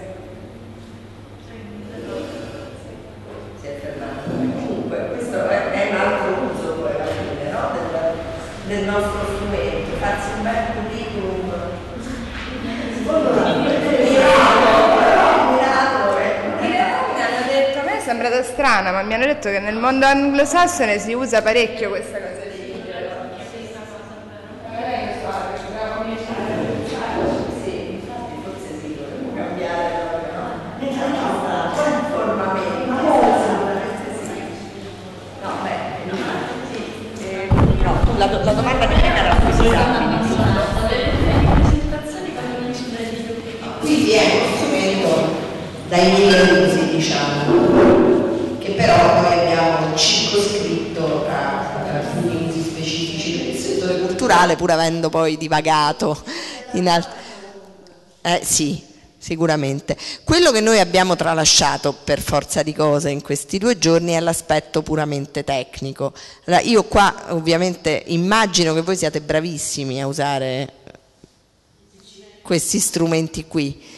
Si è fermato. Comunque, questo è, è un altro uso poi alla fine, no? del, del nostro strumento, farsi un bel curriculum. Secondo me, mirato, però mirato è In realtà mi hanno detto, a me è sembrata strana, ma mi hanno detto che nel mondo anglosassone si usa parecchio questa cosa di Sì, forse sì, dovremmo cambiare proprio, no? No, conformamente. Forse sì. No, beh, no, sì. Eh, no, la, la domanda di me era acquistabile. Quindi è uno strumento dai miei usi, diciamo, che però poi abbiamo circoscritto a, ad alcuni usi specifici per il settore culturale, pur avendo poi divagato in altri. Eh sì, sicuramente. Quello che noi abbiamo tralasciato per forza di cose in questi due giorni è l'aspetto puramente tecnico. Allora, io qua ovviamente immagino che voi siate bravissimi a usare questi strumenti qui.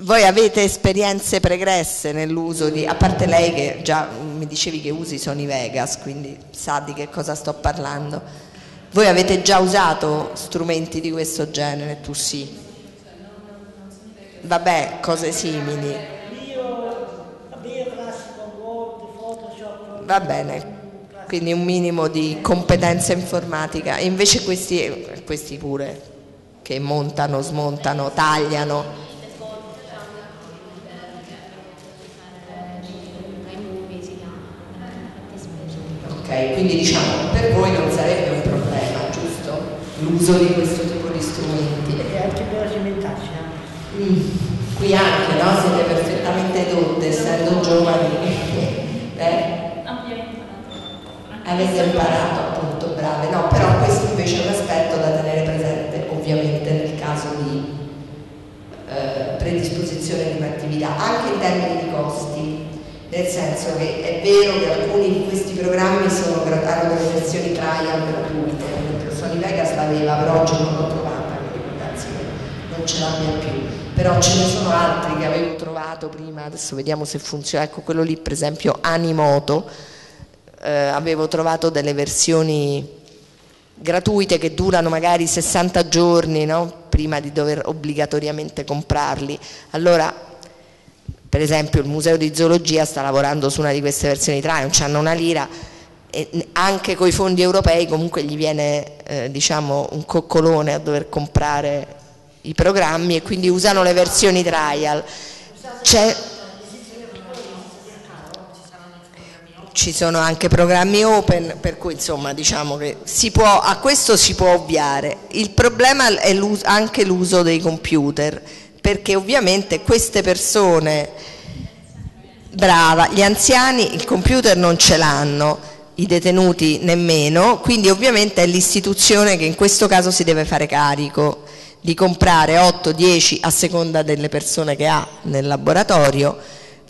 Voi avete esperienze pregresse nell'uso di, a parte lei che già mi dicevi che usi Sony Vegas, quindi sa di che cosa sto parlando. Voi avete già usato strumenti di questo genere, tu sì. Vabbè, cose simili. Va bene, quindi un minimo di competenza informatica. Invece questi, questi pure, che montano, smontano, tagliano. Ok, quindi diciamo per voi non sarebbe? L'uso di questo tipo di strumenti. E anche per la cimentaccia. Mm. Qui anche, no? Siete perfettamente dotte, essendo giovani. Eh? Avete imparato appunto, brave. No, però questo invece è un aspetto da tenere presente ovviamente nel caso di eh, predisposizione di un'attività, anche in termini di costi. Nel senso che è vero che alcuni di questi programmi sono, hanno delle versioni trial gratuite, per esempio Sony Vegas l'aveva, però oggi non l'ho trovata, ragazzi non ce l'abbia più. Però ce ne sono altri che avevo trovato prima, adesso vediamo se funziona, ecco quello lì per esempio Animoto, eh, avevo trovato delle versioni gratuite che durano magari 60 giorni no? prima di dover obbligatoriamente comprarli. Allora, per esempio, il Museo di Zoologia sta lavorando su una di queste versioni trial, non hanno una lira anche con i fondi europei comunque gli viene eh, diciamo, un coccolone a dover comprare i programmi e quindi usano le versioni trial. C'è ci sono anche programmi open, per cui insomma diciamo che può, a questo si può ovviare. Il problema è anche l'uso dei computer, perché ovviamente queste persone, brava, gli anziani il computer non ce l'hanno, i detenuti nemmeno, quindi ovviamente è l'istituzione che in questo caso si deve fare carico di comprare 8-10 a seconda delle persone che ha nel laboratorio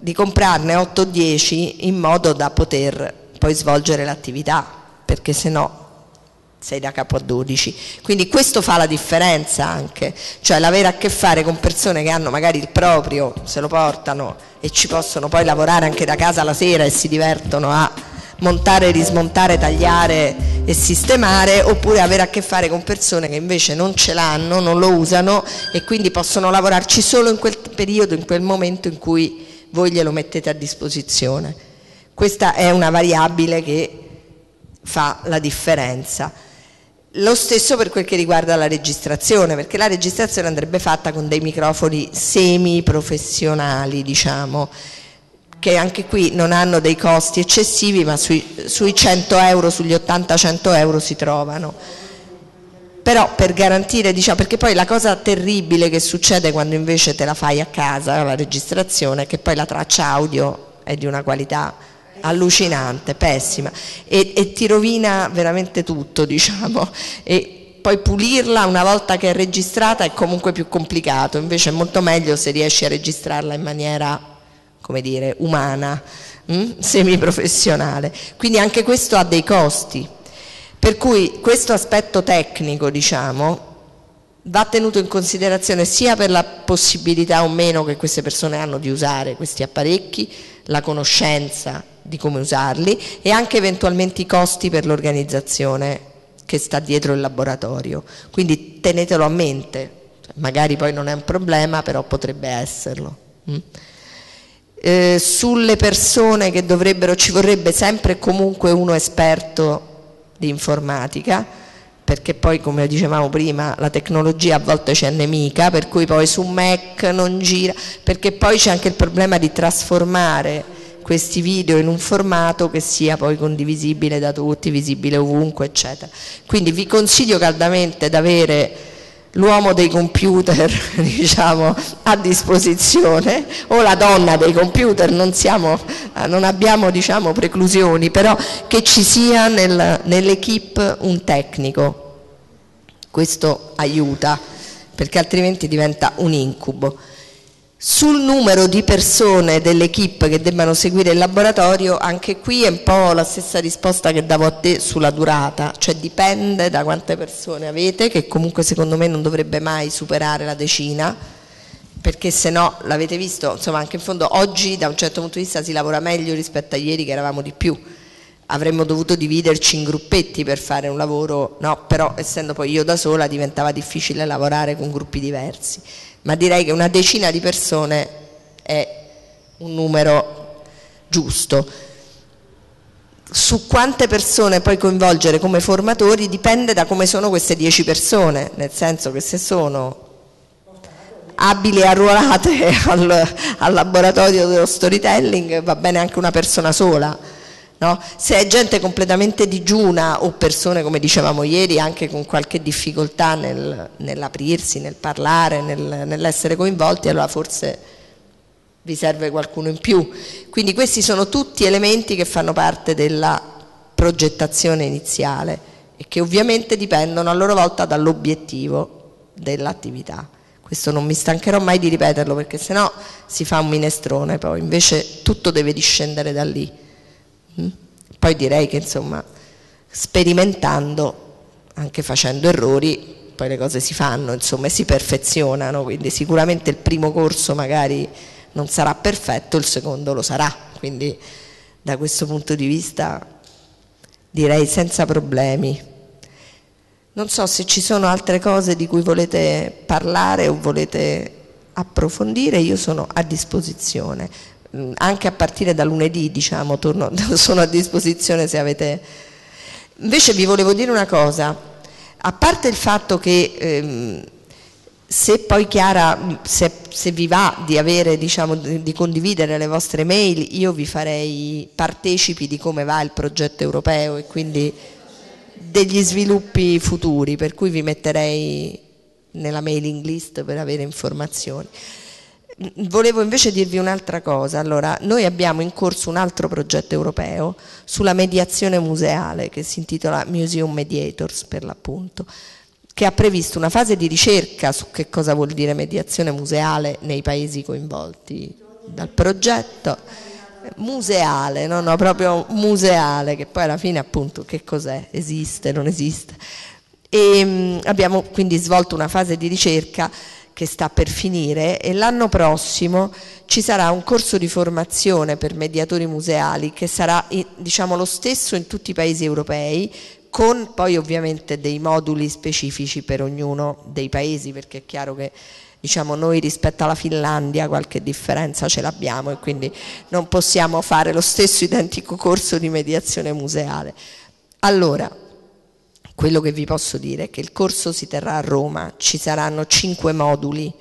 di comprarne 8-10 in modo da poter poi svolgere l'attività, perché se no sei da capo a 12. Quindi questo fa la differenza anche, cioè l'avere a che fare con persone che hanno magari il proprio, se lo portano e ci possono poi lavorare anche da casa la sera e si divertono a montare, rismontare, tagliare e sistemare, oppure avere a che fare con persone che invece non ce l'hanno, non lo usano e quindi possono lavorarci solo in quel periodo, in quel momento in cui voi glielo mettete a disposizione. Questa è una variabile che fa la differenza. Lo stesso per quel che riguarda la registrazione, perché la registrazione andrebbe fatta con dei microfoni semi-professionali, diciamo, che anche qui non hanno dei costi eccessivi, ma sui, sui 100 euro, sugli 80-100 euro si trovano però per garantire, diciamo, perché poi la cosa terribile che succede quando invece te la fai a casa, la registrazione, è che poi la traccia audio è di una qualità allucinante, pessima e, e ti rovina veramente tutto, diciamo. E poi pulirla una volta che è registrata è comunque più complicato, invece è molto meglio se riesci a registrarla in maniera, come dire, umana, hm? semiprofessionale. Quindi anche questo ha dei costi per cui questo aspetto tecnico, diciamo, va tenuto in considerazione sia per la possibilità o meno che queste persone hanno di usare questi apparecchi, la conoscenza di come usarli e anche eventualmente i costi per l'organizzazione che sta dietro il laboratorio. Quindi tenetelo a mente, magari poi non è un problema, però potrebbe esserlo. Eh, sulle persone che dovrebbero, ci vorrebbe sempre e comunque uno esperto di informatica, perché poi come dicevamo prima la tecnologia a volte c'è nemica, per cui poi su Mac non gira, perché poi c'è anche il problema di trasformare questi video in un formato che sia poi condivisibile da tutti, visibile ovunque, eccetera. Quindi vi consiglio caldamente di avere l'uomo dei computer diciamo, a disposizione o la donna dei computer, non, siamo, non abbiamo diciamo, preclusioni, però che ci sia nel, nell'equipe un tecnico, questo aiuta perché altrimenti diventa un incubo. Sul numero di persone dell'equipe che debbano seguire il laboratorio, anche qui è un po' la stessa risposta che davo a te sulla durata, cioè dipende da quante persone avete, che comunque secondo me non dovrebbe mai superare la decina, perché se no, l'avete visto, insomma anche in fondo oggi da un certo punto di vista si lavora meglio rispetto a ieri che eravamo di più, avremmo dovuto dividerci in gruppetti per fare un lavoro, no, però essendo poi io da sola diventava difficile lavorare con gruppi diversi ma direi che una decina di persone è un numero giusto. Su quante persone poi coinvolgere come formatori dipende da come sono queste dieci persone, nel senso che se sono abili e arruolate al, al laboratorio dello storytelling va bene anche una persona sola, No? Se è gente completamente digiuna o persone, come dicevamo ieri, anche con qualche difficoltà nel, nell'aprirsi, nel parlare, nel, nell'essere coinvolti, allora forse vi serve qualcuno in più. Quindi questi sono tutti elementi che fanno parte della progettazione iniziale e che ovviamente dipendono a loro volta dall'obiettivo dell'attività. Questo non mi stancherò mai di ripeterlo perché sennò si fa un minestrone poi, invece tutto deve discendere da lì. Mm? Poi direi che insomma sperimentando, anche facendo errori, poi le cose si fanno insomma, e si perfezionano, quindi sicuramente il primo corso magari non sarà perfetto, il secondo lo sarà, quindi da questo punto di vista direi senza problemi. Non so se ci sono altre cose di cui volete parlare o volete approfondire, io sono a disposizione. Mm, anche a partire da lunedì diciamo, torno, sono a disposizione se avete... Invece vi volevo dire una cosa, a parte il fatto che ehm, se poi Chiara, se, se, vi va di, avere, diciamo, di condividere le vostre mail, io vi farei partecipi di come va il progetto europeo e quindi degli sviluppi futuri, per cui vi metterei nella mailing list per avere informazioni. Volevo invece dirvi un'altra cosa, allora noi abbiamo in corso un altro progetto europeo sulla mediazione museale che si intitola Museum Mediators per l'appunto, che ha previsto una fase di ricerca su che cosa vuol dire mediazione museale nei paesi coinvolti dal progetto museale, no, no, proprio museale, che poi alla fine appunto che cos'è? Esiste, non esiste. E mh, mm, abbiamo quindi svolto una fase di ricerca che sta per finire e l'anno prossimo ci sarà un corso di formazione per mediatori museali che sarà diciamo, lo stesso in tutti i paesi europei con poi ovviamente dei moduli specifici per ognuno dei paesi perché è chiaro che diciamo, noi rispetto alla Finlandia qualche differenza ce l'abbiamo e quindi non possiamo fare lo stesso identico corso di mediazione museale. Allora, quello che vi posso dire è che il corso si terrà a Roma, ci saranno cinque moduli,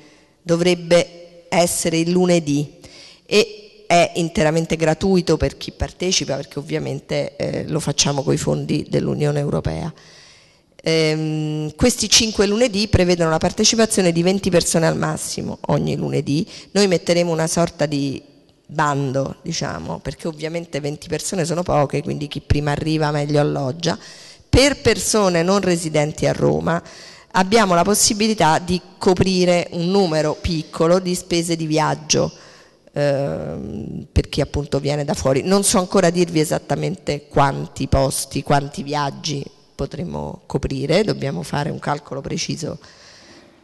dovrebbe essere il lunedì e è interamente gratuito per chi partecipa perché ovviamente eh, lo facciamo con i fondi dell'Unione Europea. Ehm, questi cinque lunedì prevedono la partecipazione di 20 persone al massimo ogni lunedì. Noi metteremo una sorta di bando, diciamo, perché ovviamente 20 persone sono poche, quindi chi prima arriva meglio alloggia per persone non residenti a Roma abbiamo la possibilità di coprire un numero piccolo di spese di viaggio eh, per chi appunto viene da fuori. Non so ancora dirvi esattamente quanti posti, quanti viaggi potremo coprire, dobbiamo fare un calcolo preciso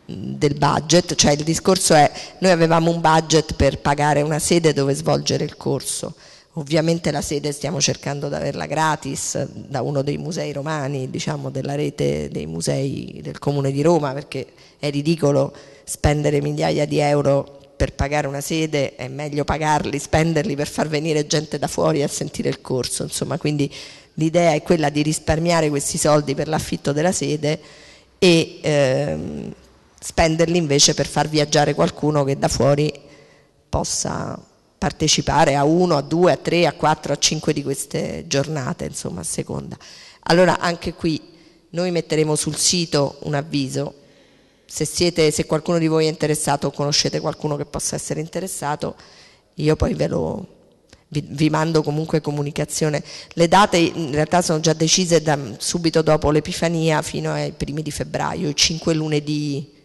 del budget, cioè il discorso è noi avevamo un budget per pagare una sede dove svolgere il corso Ovviamente la sede stiamo cercando di averla gratis da uno dei musei romani, diciamo della rete dei musei del Comune di Roma, perché è ridicolo spendere migliaia di euro per pagare una sede, è meglio pagarli, spenderli per far venire gente da fuori a sentire il corso, insomma, quindi l'idea è quella di risparmiare questi soldi per l'affitto della sede e ehm, spenderli invece per far viaggiare qualcuno che da fuori possa partecipare a uno, a due, a tre, a quattro, a cinque di queste giornate, insomma, a seconda. Allora anche qui noi metteremo sul sito un avviso, se, siete, se qualcuno di voi è interessato o conoscete qualcuno che possa essere interessato, io poi ve lo, vi, vi, mando comunque comunicazione. Le date in realtà sono già decise da, subito dopo l'Epifania fino ai primi di febbraio, i cinque lunedì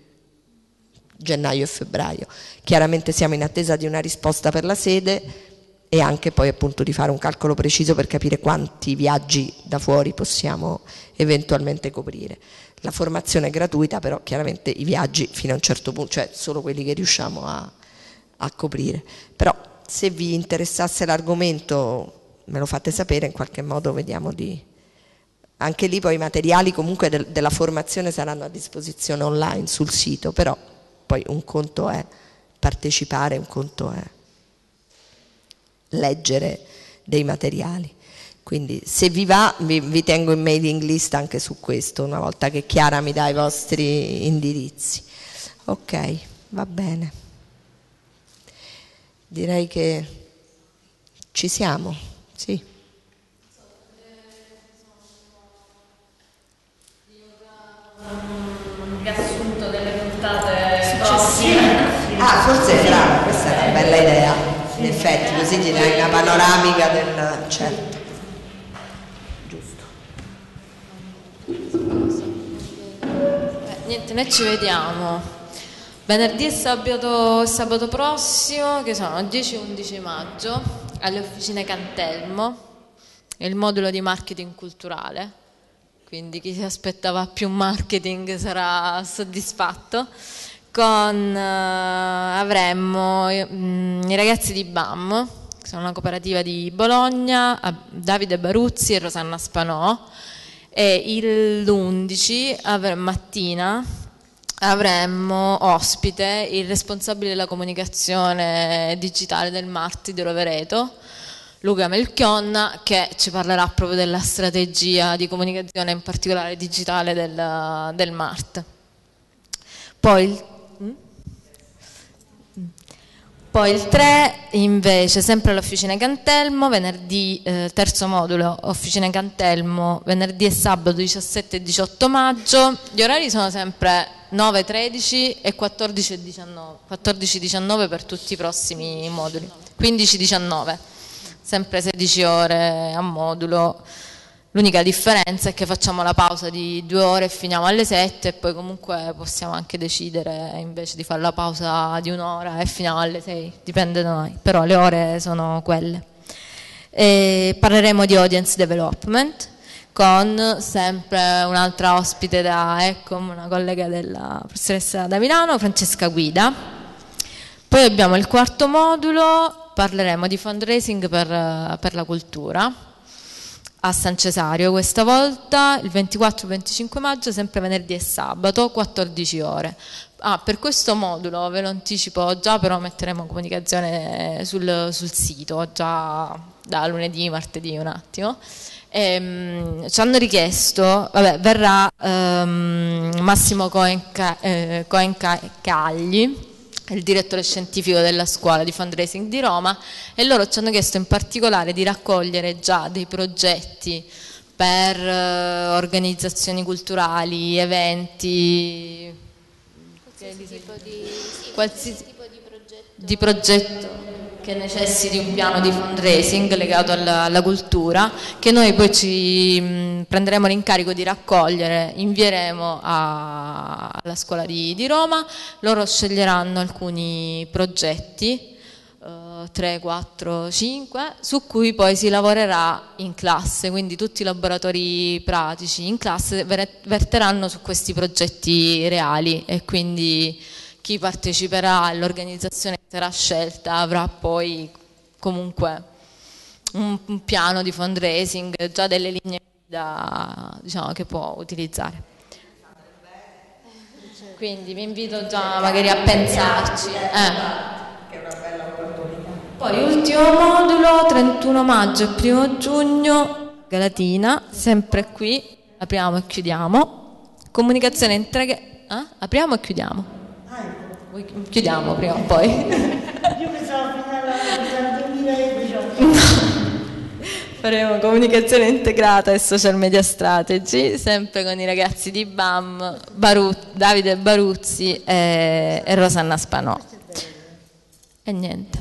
gennaio e febbraio. Chiaramente siamo in attesa di una risposta per la sede e anche poi appunto di fare un calcolo preciso per capire quanti viaggi da fuori possiamo eventualmente coprire. La formazione è gratuita, però chiaramente i viaggi fino a un certo punto, cioè solo quelli che riusciamo a, a coprire. Però se vi interessasse l'argomento me lo fate sapere, in qualche modo vediamo di... Anche lì poi i materiali comunque del, della formazione saranno a disposizione online sul sito, però poi un conto è partecipare, un conto è leggere dei materiali. Quindi se vi va vi, vi tengo in mailing list anche su questo, una volta che Chiara mi dà i vostri indirizzi. Ok, va bene. Direi che ci siamo, sì. riassunto delle puntate prossime. Ah, forse è brava, questa è una bella idea. In effetti, così ti dai una panoramica del... certo. Eh, niente, noi ci vediamo venerdì e sabato, sabato prossimo, che sono 10 e 11 maggio, alle officine Cantelmo, il modulo di marketing culturale. Quindi chi si aspettava più marketing sarà soddisfatto. Con, eh, avremmo mm, i ragazzi di BAM, che sono una cooperativa di Bologna, Davide Baruzzi e Rosanna Spanò. E il- l'11 avre- mattina avremmo ospite il responsabile della comunicazione digitale del Marti di Rovereto, Luca Melchionna, che ci parlerà proprio della strategia di comunicazione, in particolare digitale del, del Mart. Poi il poi il 3 invece sempre all'Officina Cantelmo, venerdì eh, terzo modulo Officina Cantelmo, venerdì e sabato 17 e 18 maggio. Gli orari sono sempre 9, 13 e 14 e 19, 14 19 per tutti i prossimi moduli. 15 19, sempre 16 ore a modulo. L'unica differenza è che facciamo la pausa di due ore e finiamo alle 7 e poi comunque possiamo anche decidere invece di fare la pausa di un'ora e finiamo alle 6, dipende da noi, però le ore sono quelle. E parleremo di audience development con sempre un'altra ospite da Ecom, una collega della professoressa da Milano, Francesca Guida. Poi abbiamo il quarto modulo, parleremo di fundraising per, per la cultura a San Cesario questa volta il 24-25 maggio sempre venerdì e sabato 14 ore. Ah, per questo modulo ve lo anticipo già però metteremo comunicazione sul, sul sito già da lunedì martedì un attimo. Ehm, ci hanno richiesto, vabbè, verrà ehm, Massimo Coenca, eh, Coencagli, il direttore scientifico della scuola di fundraising di Roma, e loro ci hanno chiesto in particolare di raccogliere già dei progetti per eh, organizzazioni culturali, eventi, Qualsiasi tipo di, sì, qualsiasi tipo di progetto. di progetto che necessiti un piano di fundraising legato alla, alla cultura, che noi poi ci mh, prenderemo l'incarico di raccogliere, invieremo a- alla scuola di, di Roma, loro sceglieranno alcuni progetti. 3, 4, 5, su cui poi si lavorerà in classe, quindi tutti i laboratori pratici in classe ver- verteranno su questi progetti reali e quindi chi parteciperà all'organizzazione che sarà scelta avrà poi comunque un, un piano di fundraising, già delle linee guida diciamo, che può utilizzare. Quindi vi invito già magari a pensarci. Eh. Poi ultimo modulo, 31 maggio e 1 giugno, Galatina, sempre qui, apriamo e chiudiamo. Comunicazione entrega... eh? Apriamo e chiudiamo. Chiudiamo prima o poi. Io pensavo fino al 2018. Faremo comunicazione integrata e social media strategy, sempre con i ragazzi di BAM, Baru- Davide Baruzzi e, e Rosanna Spanò. E niente.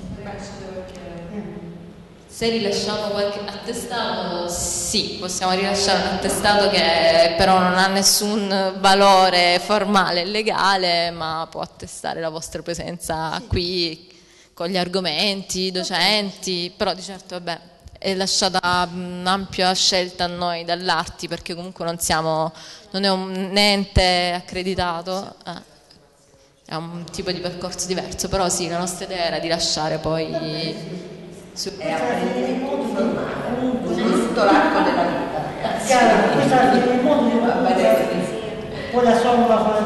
Se rilasciamo qualche attestato, sì, possiamo rilasciare un attestato che però non ha nessun valore formale e legale, ma può attestare la vostra presenza qui con gli argomenti, i docenti, però di certo vabbè, è lasciata un'ampia scelta a noi dall'Arti perché comunque non siamo, non è un ente accreditato. eh è un tipo di percorso diverso, però sì, la nostra idea era di lasciare poi su... È apprendimento informale, tutto l'arco della vita. Chiara, questa è modo Va bene poi la somma fa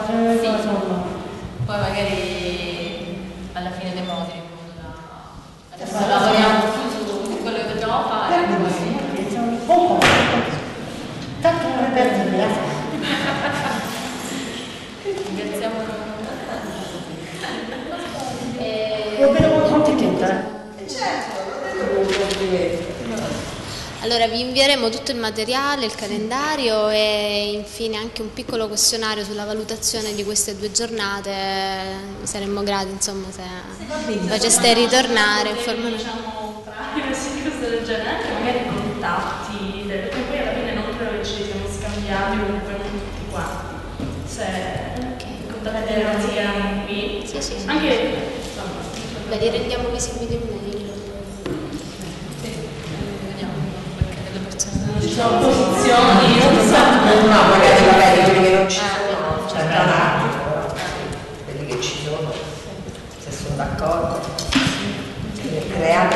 la somma. Poi magari alla fine dei moduli, in modo da... Adesso lavoriamo su quello che dobbiamo fare. Tanto non è per dire. Ringraziamo. Allora vi invieremo tutto il materiale, il calendario e infine anche un piccolo questionario sulla valutazione di queste due giornate. Saremmo grati insomma se faceste ritornare. informare- diciamo privacy, cose del genere, anche magari contatti, perché poi alla fine non credo che ci siamo scambiati comunque non tutti quanti. Se contatti le ragazzi che erano qui, Sì, sì. anche insomma, Beh, li rendiamo visibili diciamo, posizioni non so. no, magari magari quelli che non ci eh, sono cioè, certo. tra l'altro quelli che ci sono se sono d'accordo create